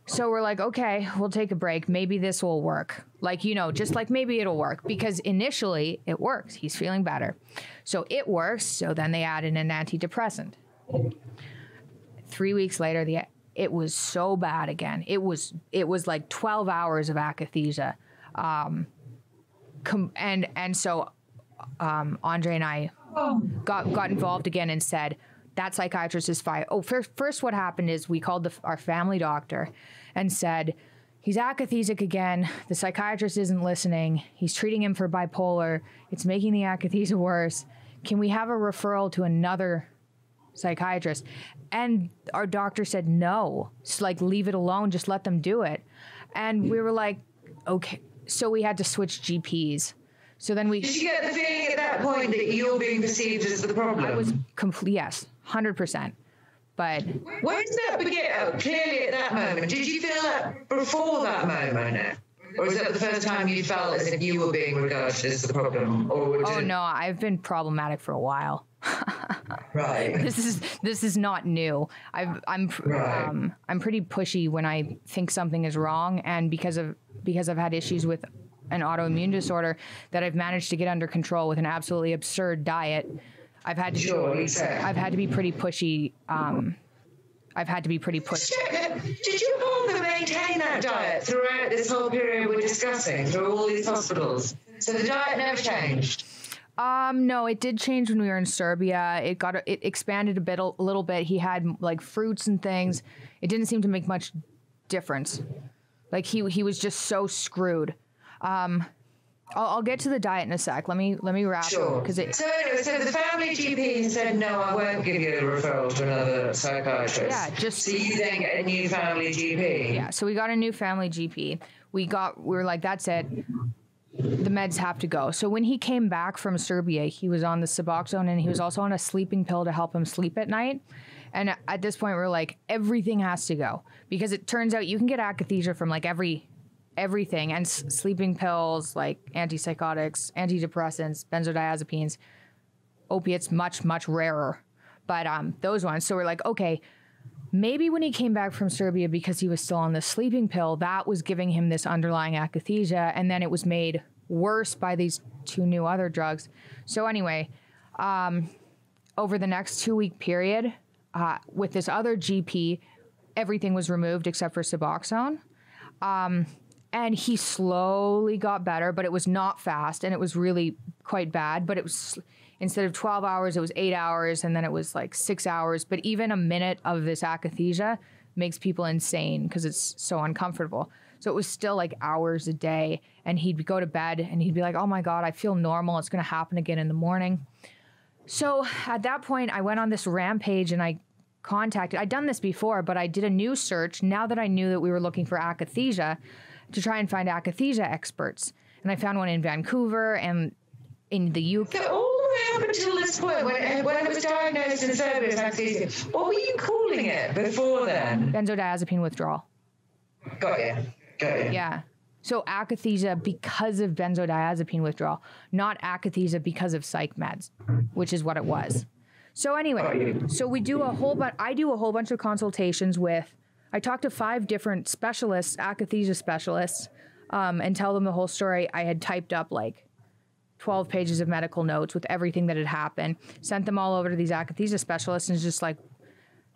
So we're like, okay, we'll take a break. Maybe this will work. Like, you know, just like maybe it'll work because initially it works. He's feeling better. So it works. So then they added an antidepressant. Three weeks later, the it was so bad again. It was it was like 12 hours of akathisia. Um, com- and and so um, Andre and I got got involved again and said that psychiatrist is fine. Oh, first, first what happened is we called the, our family doctor and said he's akathisic again. The psychiatrist isn't listening. He's treating him for bipolar. It's making the akathisia worse. Can we have a referral to another psychiatrist? And our doctor said no. Just like leave it alone. Just let them do it. And we were like, okay. So we had to switch GPs. So then we. Did you get the feeling at that point that you're being perceived as the problem? I was complete. Yes, hundred percent. But where did that begin? Oh, clearly, at that moment, did you feel that before that moment? Or was that the first time you felt as if you were being regarded as the problem? Or oh no, I've been problematic for a while. right. This is this is not new. I've, I'm right. um, I'm pretty pushy when I think something is wrong, and because of because I've had issues with an autoimmune disorder that I've managed to get under control with an absolutely absurd diet. I've had to sure, be, I've had to be pretty pushy. Um, I've had to be pretty pushy. Did you to maintain that diet throughout this whole period we're discussing, through all these hospitals? So the diet never changed. Um, no, it did change when we were in Serbia. It got it expanded a bit, a little bit. He had like fruits and things. It didn't seem to make much difference. Like he he was just so screwed. Um, I'll, I'll, get to the diet in a sec. Let me let me wrap sure. because it. So anyway, so the family GP said no, I won't give you a referral to another psychiatrist. Yeah, just so you then get a new family GP. Yeah, so we got a new family GP. We got we were like, that's it. The meds have to go. So when he came back from Serbia, he was on the Suboxone and he was also on a sleeping pill to help him sleep at night. And at this point, we're like, everything has to go because it turns out you can get akathisia from like every everything and s- sleeping pills like antipsychotics, antidepressants, benzodiazepines, opiates much much rarer. But um those ones. So we're like, okay, maybe when he came back from Serbia because he was still on the sleeping pill, that was giving him this underlying akathisia and then it was made worse by these two new other drugs. So anyway, um over the next 2 week period, uh, with this other GP, everything was removed except for Suboxone. Um, and he slowly got better, but it was not fast and it was really quite bad. But it was instead of 12 hours, it was eight hours, and then it was like six hours. But even a minute of this akathisia makes people insane because it's so uncomfortable. So it was still like hours a day, and he'd go to bed and he'd be like, "Oh my god, I feel normal. It's going to happen again in the morning." So at that point, I went on this rampage and I contacted. I'd done this before, but I did a new search now that I knew that we were looking for akathisia to try and find akathisia experts. And I found one in Vancouver and in the UK. So all the way up until this point, when, uh, when it was diagnosed in Serbia as akathisia, what were you calling it before then? Benzodiazepine withdrawal. Got you. Got you. Yeah. So akathisia because of benzodiazepine withdrawal, not akathisia because of psych meds, which is what it was. So anyway, so we do a whole bunch. I do a whole bunch of consultations with I talked to five different specialists, akathisia specialists, um, and tell them the whole story. I had typed up like 12 pages of medical notes with everything that had happened, sent them all over to these akathisia specialists, and it's just like,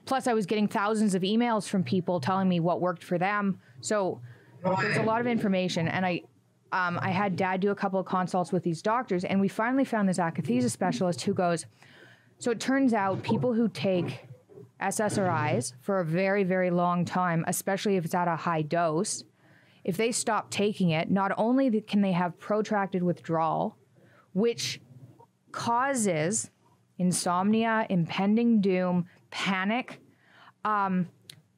plus I was getting thousands of emails from people telling me what worked for them. So there's a lot of information, and I. Um, I had dad do a couple of consults with these doctors, and we finally found this akathisia specialist who goes, So it turns out people who take SSRIs for a very, very long time, especially if it's at a high dose, if they stop taking it, not only can they have protracted withdrawal, which causes insomnia, impending doom, panic. Um,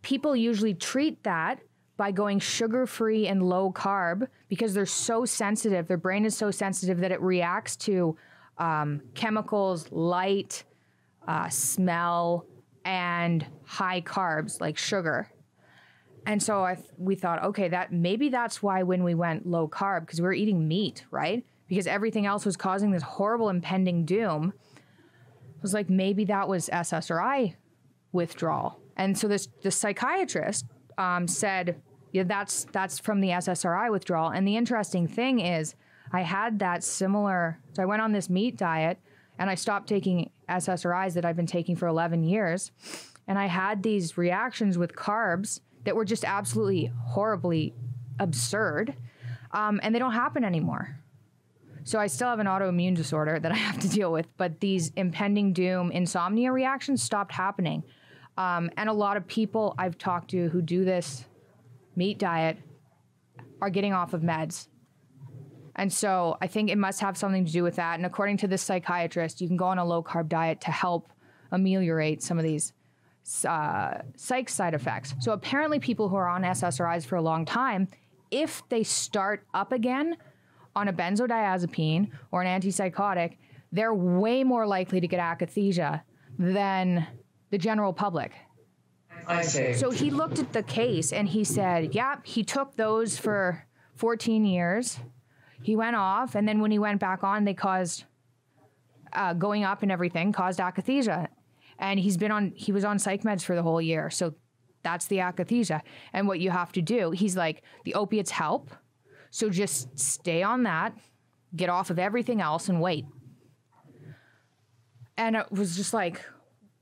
people usually treat that by going sugar free and low carb because they're so sensitive. Their brain is so sensitive that it reacts to um, chemicals, light, uh, smell, and high carbs like sugar. And so I th- we thought, okay, that maybe that's why when we went low carb because we were eating meat, right? Because everything else was causing this horrible impending doom. I was like, maybe that was SSRI withdrawal. And so this the psychiatrist um, said, yeah, that's that's from the SSRI withdrawal. And the interesting thing is, I had that similar. So I went on this meat diet and I stopped taking SSRIs that I've been taking for 11 years. And I had these reactions with carbs that were just absolutely horribly absurd. Um, and they don't happen anymore. So I still have an autoimmune disorder that I have to deal with, but these impending doom insomnia reactions stopped happening. Um, and a lot of people I've talked to who do this meat diet are getting off of meds. And so I think it must have something to do with that. And according to this psychiatrist, you can go on a low carb diet to help ameliorate some of these uh, psych side effects. So apparently, people who are on SSRIs for a long time, if they start up again on a benzodiazepine or an antipsychotic, they're way more likely to get akathisia than the general public. I see. So he looked at the case and he said, "Yeah, he took those for 14 years. He went off, and then when he went back on, they caused uh, going up and everything caused akathisia and he's been on he was on psych meds for the whole year so that's the akathisia and what you have to do he's like the opiates help so just stay on that get off of everything else and wait and it was just like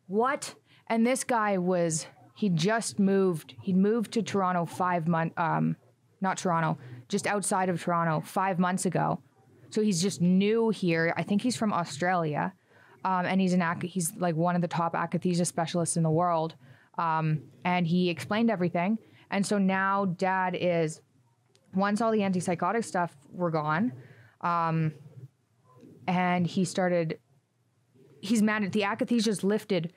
what and this guy was he just moved he'd moved to toronto five months um not toronto just outside of toronto five months ago so he's just new here i think he's from australia um, and he's an ac- he's like one of the top akathisia specialists in the world. Um, and he explained everything. And so now dad is once all the antipsychotic stuff were gone, um, and he started. He's mad at the akathisia's lifted.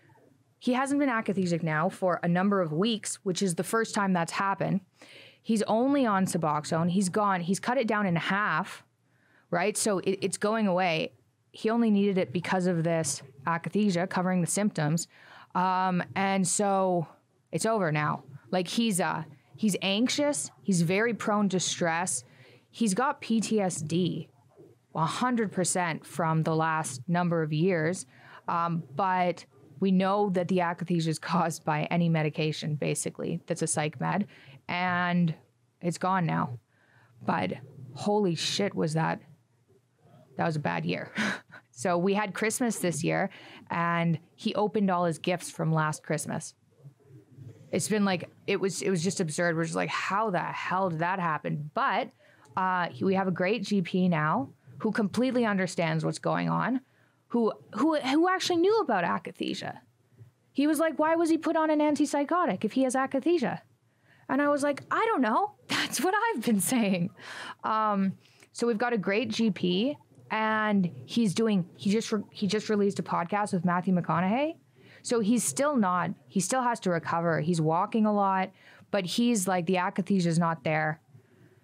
He hasn't been akathisic now for a number of weeks, which is the first time that's happened. He's only on Suboxone. He's gone. He's cut it down in half, right? So it, it's going away he only needed it because of this akathisia covering the symptoms. Um, and so it's over now. Like he's uh he's anxious, he's very prone to stress. He's got PTSD 100% from the last number of years. Um, but we know that the akathisia is caused by any medication, basically, that's a psych med. And it's gone now. But holy shit, was that that was a bad year. so we had Christmas this year, and he opened all his gifts from last Christmas. It's been like it was. It was just absurd. We're just like, how the hell did that happen? But uh, we have a great GP now who completely understands what's going on, who who who actually knew about akathisia. He was like, why was he put on an antipsychotic if he has akathisia? And I was like, I don't know. That's what I've been saying. Um, so we've got a great GP and he's doing he just re, he just released a podcast with Matthew McConaughey. So he's still not he still has to recover. He's walking a lot, but he's like the akathisia is not there.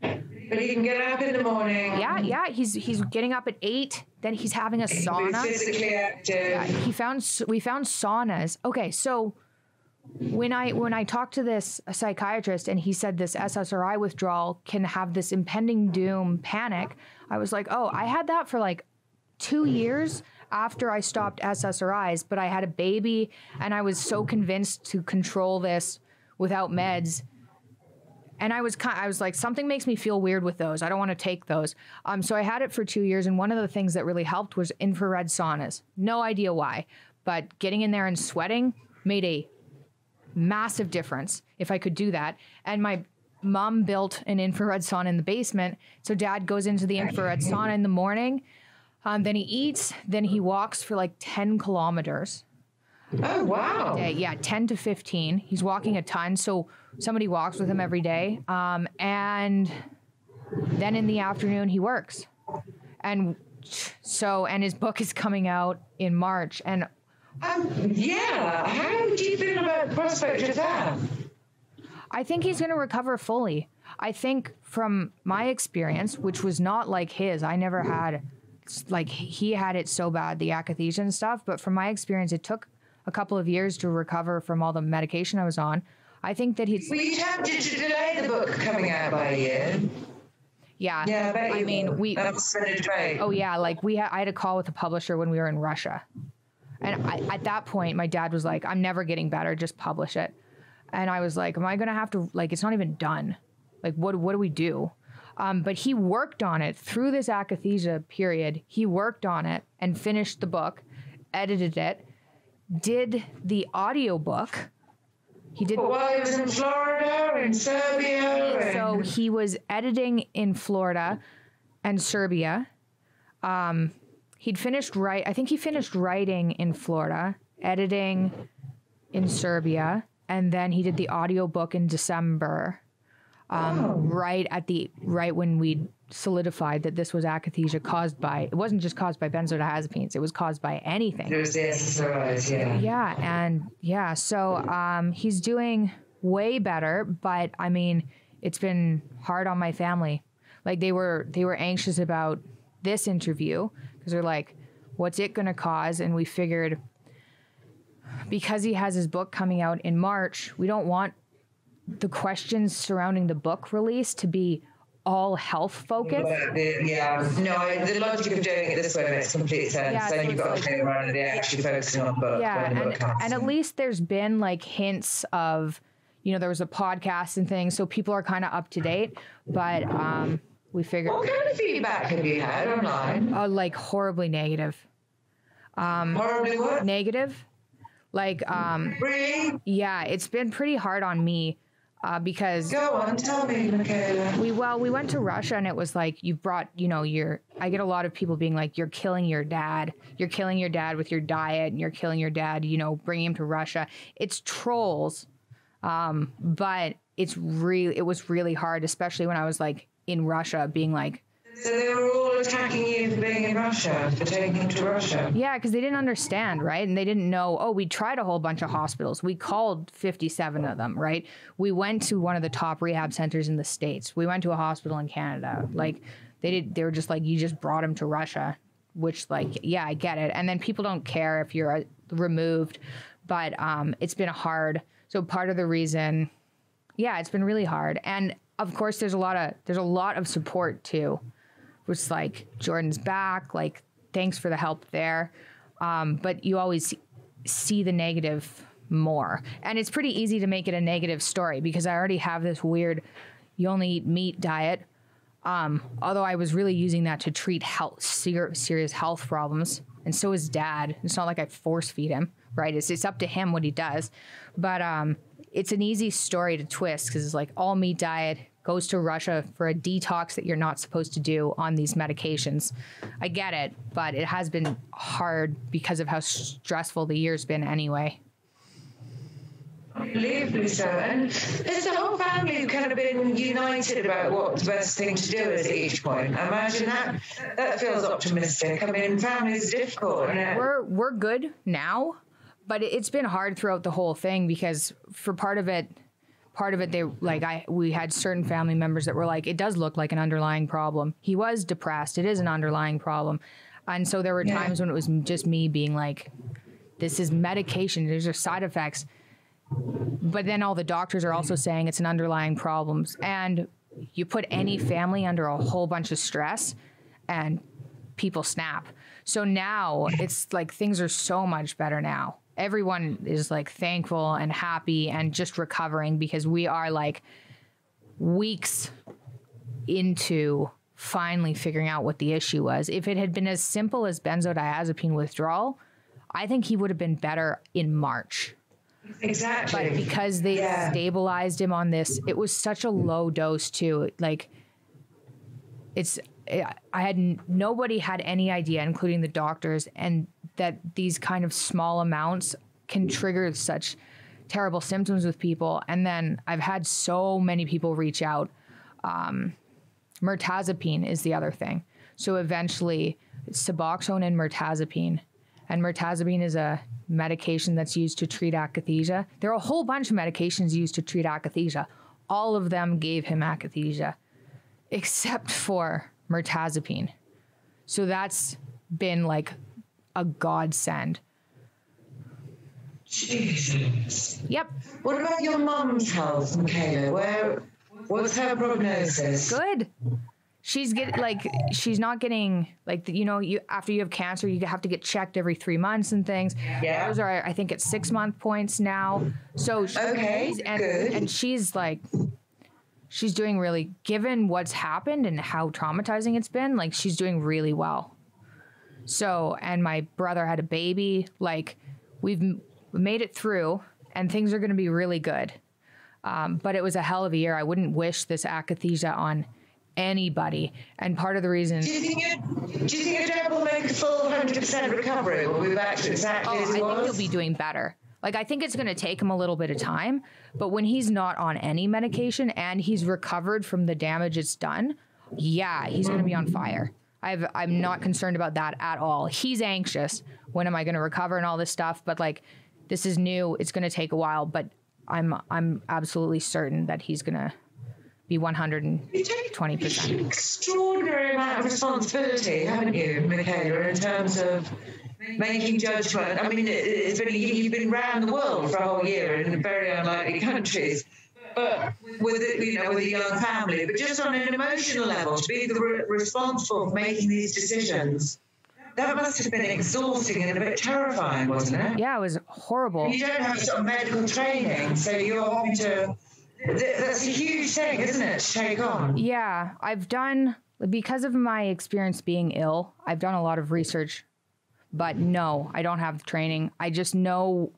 But he can get up in the morning. Yeah, yeah, he's he's getting up at 8, then he's having a sauna. Physically active. Yeah, he found we found saunas. Okay, so when I when I talked to this psychiatrist and he said this SSRI withdrawal can have this impending doom panic, I was like, oh, I had that for like two years after I stopped SSRIs, but I had a baby and I was so convinced to control this without meds. And I was kind I was like, something makes me feel weird with those. I don't want to take those. Um, so I had it for two years, and one of the things that really helped was infrared saunas. No idea why, but getting in there and sweating made a massive difference if I could do that. And my mom built an infrared sauna in the basement. So dad goes into the infrared sauna in the morning. Um, then he eats. Then he walks for like 10 kilometers. Oh, wow. Day. Yeah, 10 to 15. He's walking a ton. So somebody walks with him every day. Um, and then in the afternoon, he works. And so, and his book is coming out in March. And Um, yeah. How do you feel about prospect of that? I think he's going to recover fully. I think from my experience, which was not like his, I never had, like, he had it so bad, the akathisia and stuff. But from my experience, it took a couple of years to recover from all the medication I was on. I think that he's, Well, you tempted to delay the book coming out by a year. yeah. Yeah, I, I mean, we, That's debate. Oh yeah, like we ha- I had a call with a publisher when we were in Russia, and I, at that point, my dad was like, "I'm never getting better. Just publish it." And I was like, "Am I gonna have to like? It's not even done. Like, what what do we do?" Um, but he worked on it through this akathisia period. He worked on it and finished the book, edited it, did the audiobook. He did while he was in Florida and Serbia, and so he was editing in Florida and Serbia. Um, he'd finished write. I think he finished writing in Florida, editing in Serbia, and then he did the audiobook in December. Um, Oh. Right at the right when we solidified that this was akathisia caused by it wasn't just caused by benzodiazepines it was caused by anything There's the SSRIs, yeah. yeah, and yeah, so um, he's doing way better, but I mean, it's been hard on my family. Like they were they were anxious about this interview because they're like, what's it going to cause? And we figured because he has his book coming out in March, we don't want the questions surrounding the book release to be all health focused. The, yeah, no, the logic of doing it this way makes complete sense. Yeah, so you've got like- to play around and actually focusing on book. yeah and, and at least there's been like hints of you know there was a podcast and things so people are kind of up to date but um we figured what kind of feedback have you had online? uh, like horribly negative Horribly what? negative like um Really? yeah it's been pretty hard on me uh, because Go on, tell me, Mikhaila. we well we went to russia and it was like you brought you know your i get a lot of people being like you're killing your dad you're killing your dad with your diet and you're killing your dad you know bringing him to russia it's trolls um but it's really it was really hard especially when i was like in russia being like they were all attacking you for being in Russia, for taking to Russia. yeah because they didn't understand right? And they didn't know oh we tried a whole bunch of hospitals. We called 57 of them right? We went to one of the top rehab centers in the states. We went to a hospital in canada. Like they did they were just like you just brought him to russia which like yeah i get it. And then people don't care if you're uh, removed but um it's been hard so part of the reason yeah it's been really hard. And of course there's a lot of there's a lot of support too which like jordan's back like thanks for the help there. Um, but you always see, see the negative more. And it's pretty easy to make it a negative story because i already have this weird you only eat meat diet. Um, although i was really using that to treat health ser- serious health problems. And so is dad. It's not like i force feed him right? It's, it's up to him what he does. But um, it's an easy story to twist because it's like all meat diet goes to Russia for a detox that you're not supposed to do on these medications. I get it, but it has been hard because of how stressful the year's been anyway. Unbelievably so. And there's the whole family who've kind of been united about what the best thing to do is at each point. I imagine that that feels optimistic. I mean, families are difficult. We're we're good now, but it's been hard throughout the whole thing because for part of it part of it they like I we had certain family members that were like it does look like an underlying problem. He was depressed. It is an underlying problem. And so there were Yeah. times when it was just me being like this is medication. These are side effects. But then all the doctors are also saying it's an underlying problems. And you put any family under a whole bunch of stress and people snap. So now it's like things are so much better now. Everyone is like thankful and happy and just recovering because we are like weeks into finally figuring out what the issue was. If it had been as simple as benzodiazepine withdrawal, I think he would have been better in March. exactly. But because they Yeah. stabilized him on this, it was such a low dose too. Like it's I had nobody had any idea, including the doctors, and that these kind of small amounts can trigger such terrible symptoms with people. And then I've had so many people reach out. Um, mirtazapine is the other thing. So eventually, Suboxone and mirtazapine, and mirtazapine is a medication that's used to treat akathisia. There are a whole bunch of medications used to treat akathisia. All of them gave him akathisia, except for mirtazapine. So that's been like a godsend. Jesus. Yep, What about your mum's health, Mikhaila? Where, what's her prognosis? good. She's get like she's not getting like you know you after you have cancer you have to get checked every three months and things. Yeah. those are I think at six month points now. So she's, Okay, and good. and she's like she's doing really given what's happened and how traumatizing it's been. Like she's doing really well. So and my brother had a baby. Like we've m- made it through and things are going to be really good. Um, but it was a hell of a year. I wouldn't wish this akathisia on anybody. And part of the reason. Do you think your, do you think your dad will make a full 100% recovery? Will be back to exactly Oh, as I he think was? he'll be doing better. Like I think it's going to take him a little bit of time, but when he's not on any medication and he's recovered from the damage it's done, yeah, he's going to be on fire. I've, I'm not concerned about that at all. He's anxious. When am I going to recover and all this stuff? But like, this is new. It's going to take a while, but I'm I'm absolutely certain that he's going to be 120 percent. extraordinary amount of responsibility, haven't you, Mikhaila, in terms of making judgment? I mean, it, it's been you've been around the world for a whole year in very unlikely countries. But with it, you know, with a young family, but just on an emotional level, to be the re- responsible for making these decisions, that must have been exhausting and a bit terrifying, wasn't it? Yeah, it was horrible. You don't have sort of medical training, so you're having to. th- That's a huge thing, isn't it, to take on? Yeah, I've done because of my experience being ill. I've done a lot of research, but no, I don't have the training. I just know,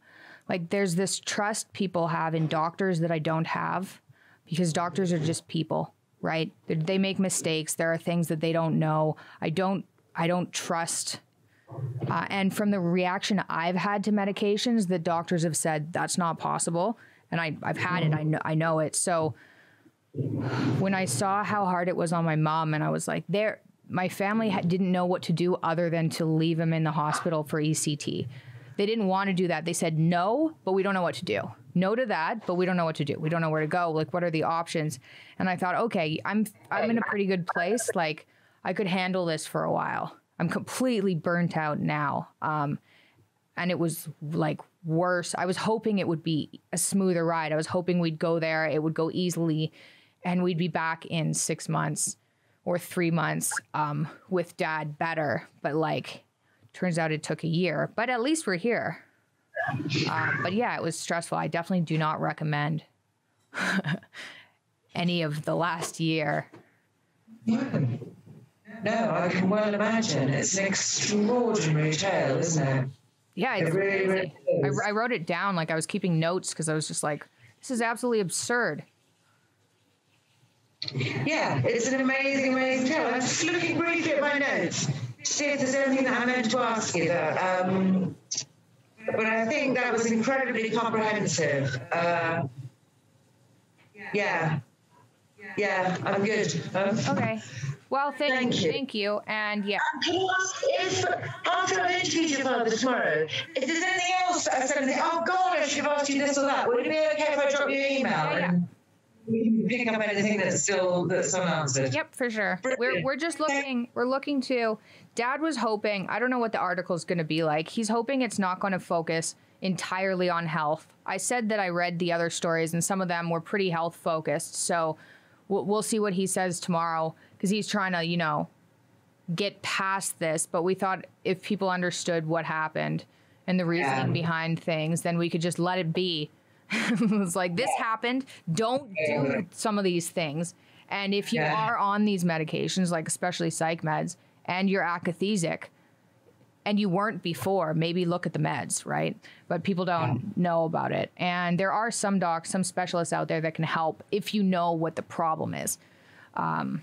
like, there's this trust people have in doctors that I don't have, because doctors are just people, right? They, they make mistakes. There are things that they don't know. I don't. I don't trust. Uh, and from the reaction I've had to medications, the doctors have said that's not possible, and I, I've had it. I know. I know it. So when I saw how hard it was on my mom, and I was like, there, my family ha- didn't know what to do other than to leave him in the hospital for ECT. They didn't want to do that. They said no, but we don't know what to do. No to that, but we don't know what to do. We don't know where to go. Like, what are the options? And I thought, okay, I'm I'm in a pretty good place. Like, I could handle this for a while. I'm completely burnt out now. Um, and it was like worse. I was hoping it would be a smoother ride. I was hoping we'd go there, it would go easily, and we'd be back in six months or three months um, with dad better. But like, turns out it took a year. But at least we're here. Um, but yeah, it was stressful. I definitely do not recommend any of the last year. No, I can well imagine. It's an extraordinary tale, isn't it? Yeah, it's It really, really I. I wrote it down like I was keeping notes because I was just like, this is absolutely absurd. Yeah, it's an amazing, amazing tale. I'm just looking briefly at my notes see if there's anything that I meant to ask you there. Um, but I think that was incredibly comprehensive. Uh, yeah. Yeah, I'm good. Um, Okay. Well, thank, Thank you. Thank you. And yeah, Can I ask if, after I've interviewed your father tomorrow, if there's anything else that I said, anything, oh God, I should have asked you this or that, would it be okay if I drop you an email yeah. and pick up anything that's still that's unanswered? Yep, for sure. We're we're just looking we're looking to Dad was hoping, I don't know what the article's going to be like. He's hoping it's not going to focus entirely on health. I said that I read the other stories and some of them were pretty health focused. So we'll, we'll see what he says tomorrow cuz he's trying to, you know, get past this, but we thought if people understood what happened and the reasoning Yeah. behind things, then we could just let it be. it's like this happened. Don't do some of these things. And if you Yeah. are on these medications, like especially psych meds, and you're akathisic, and you weren't before, maybe look at the meds, right? But people don't know about it. And there are some docs, some specialists out there that can help if you know what the problem is. Um,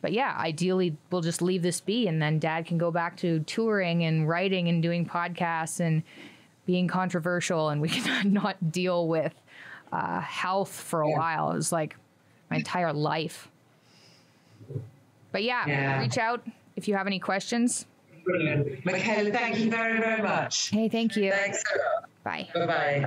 but yeah, ideally, we'll just leave this be, and then Dad can go back to touring and writing and doing podcasts and being controversial, and we can not deal with uh, health for a while. It was like my entire life. But yeah, Yeah. reach out if you have any questions. Brilliant. Mikhaila, thank you very, very much. Hey, thank you. Thanks. Bye. Bye bye.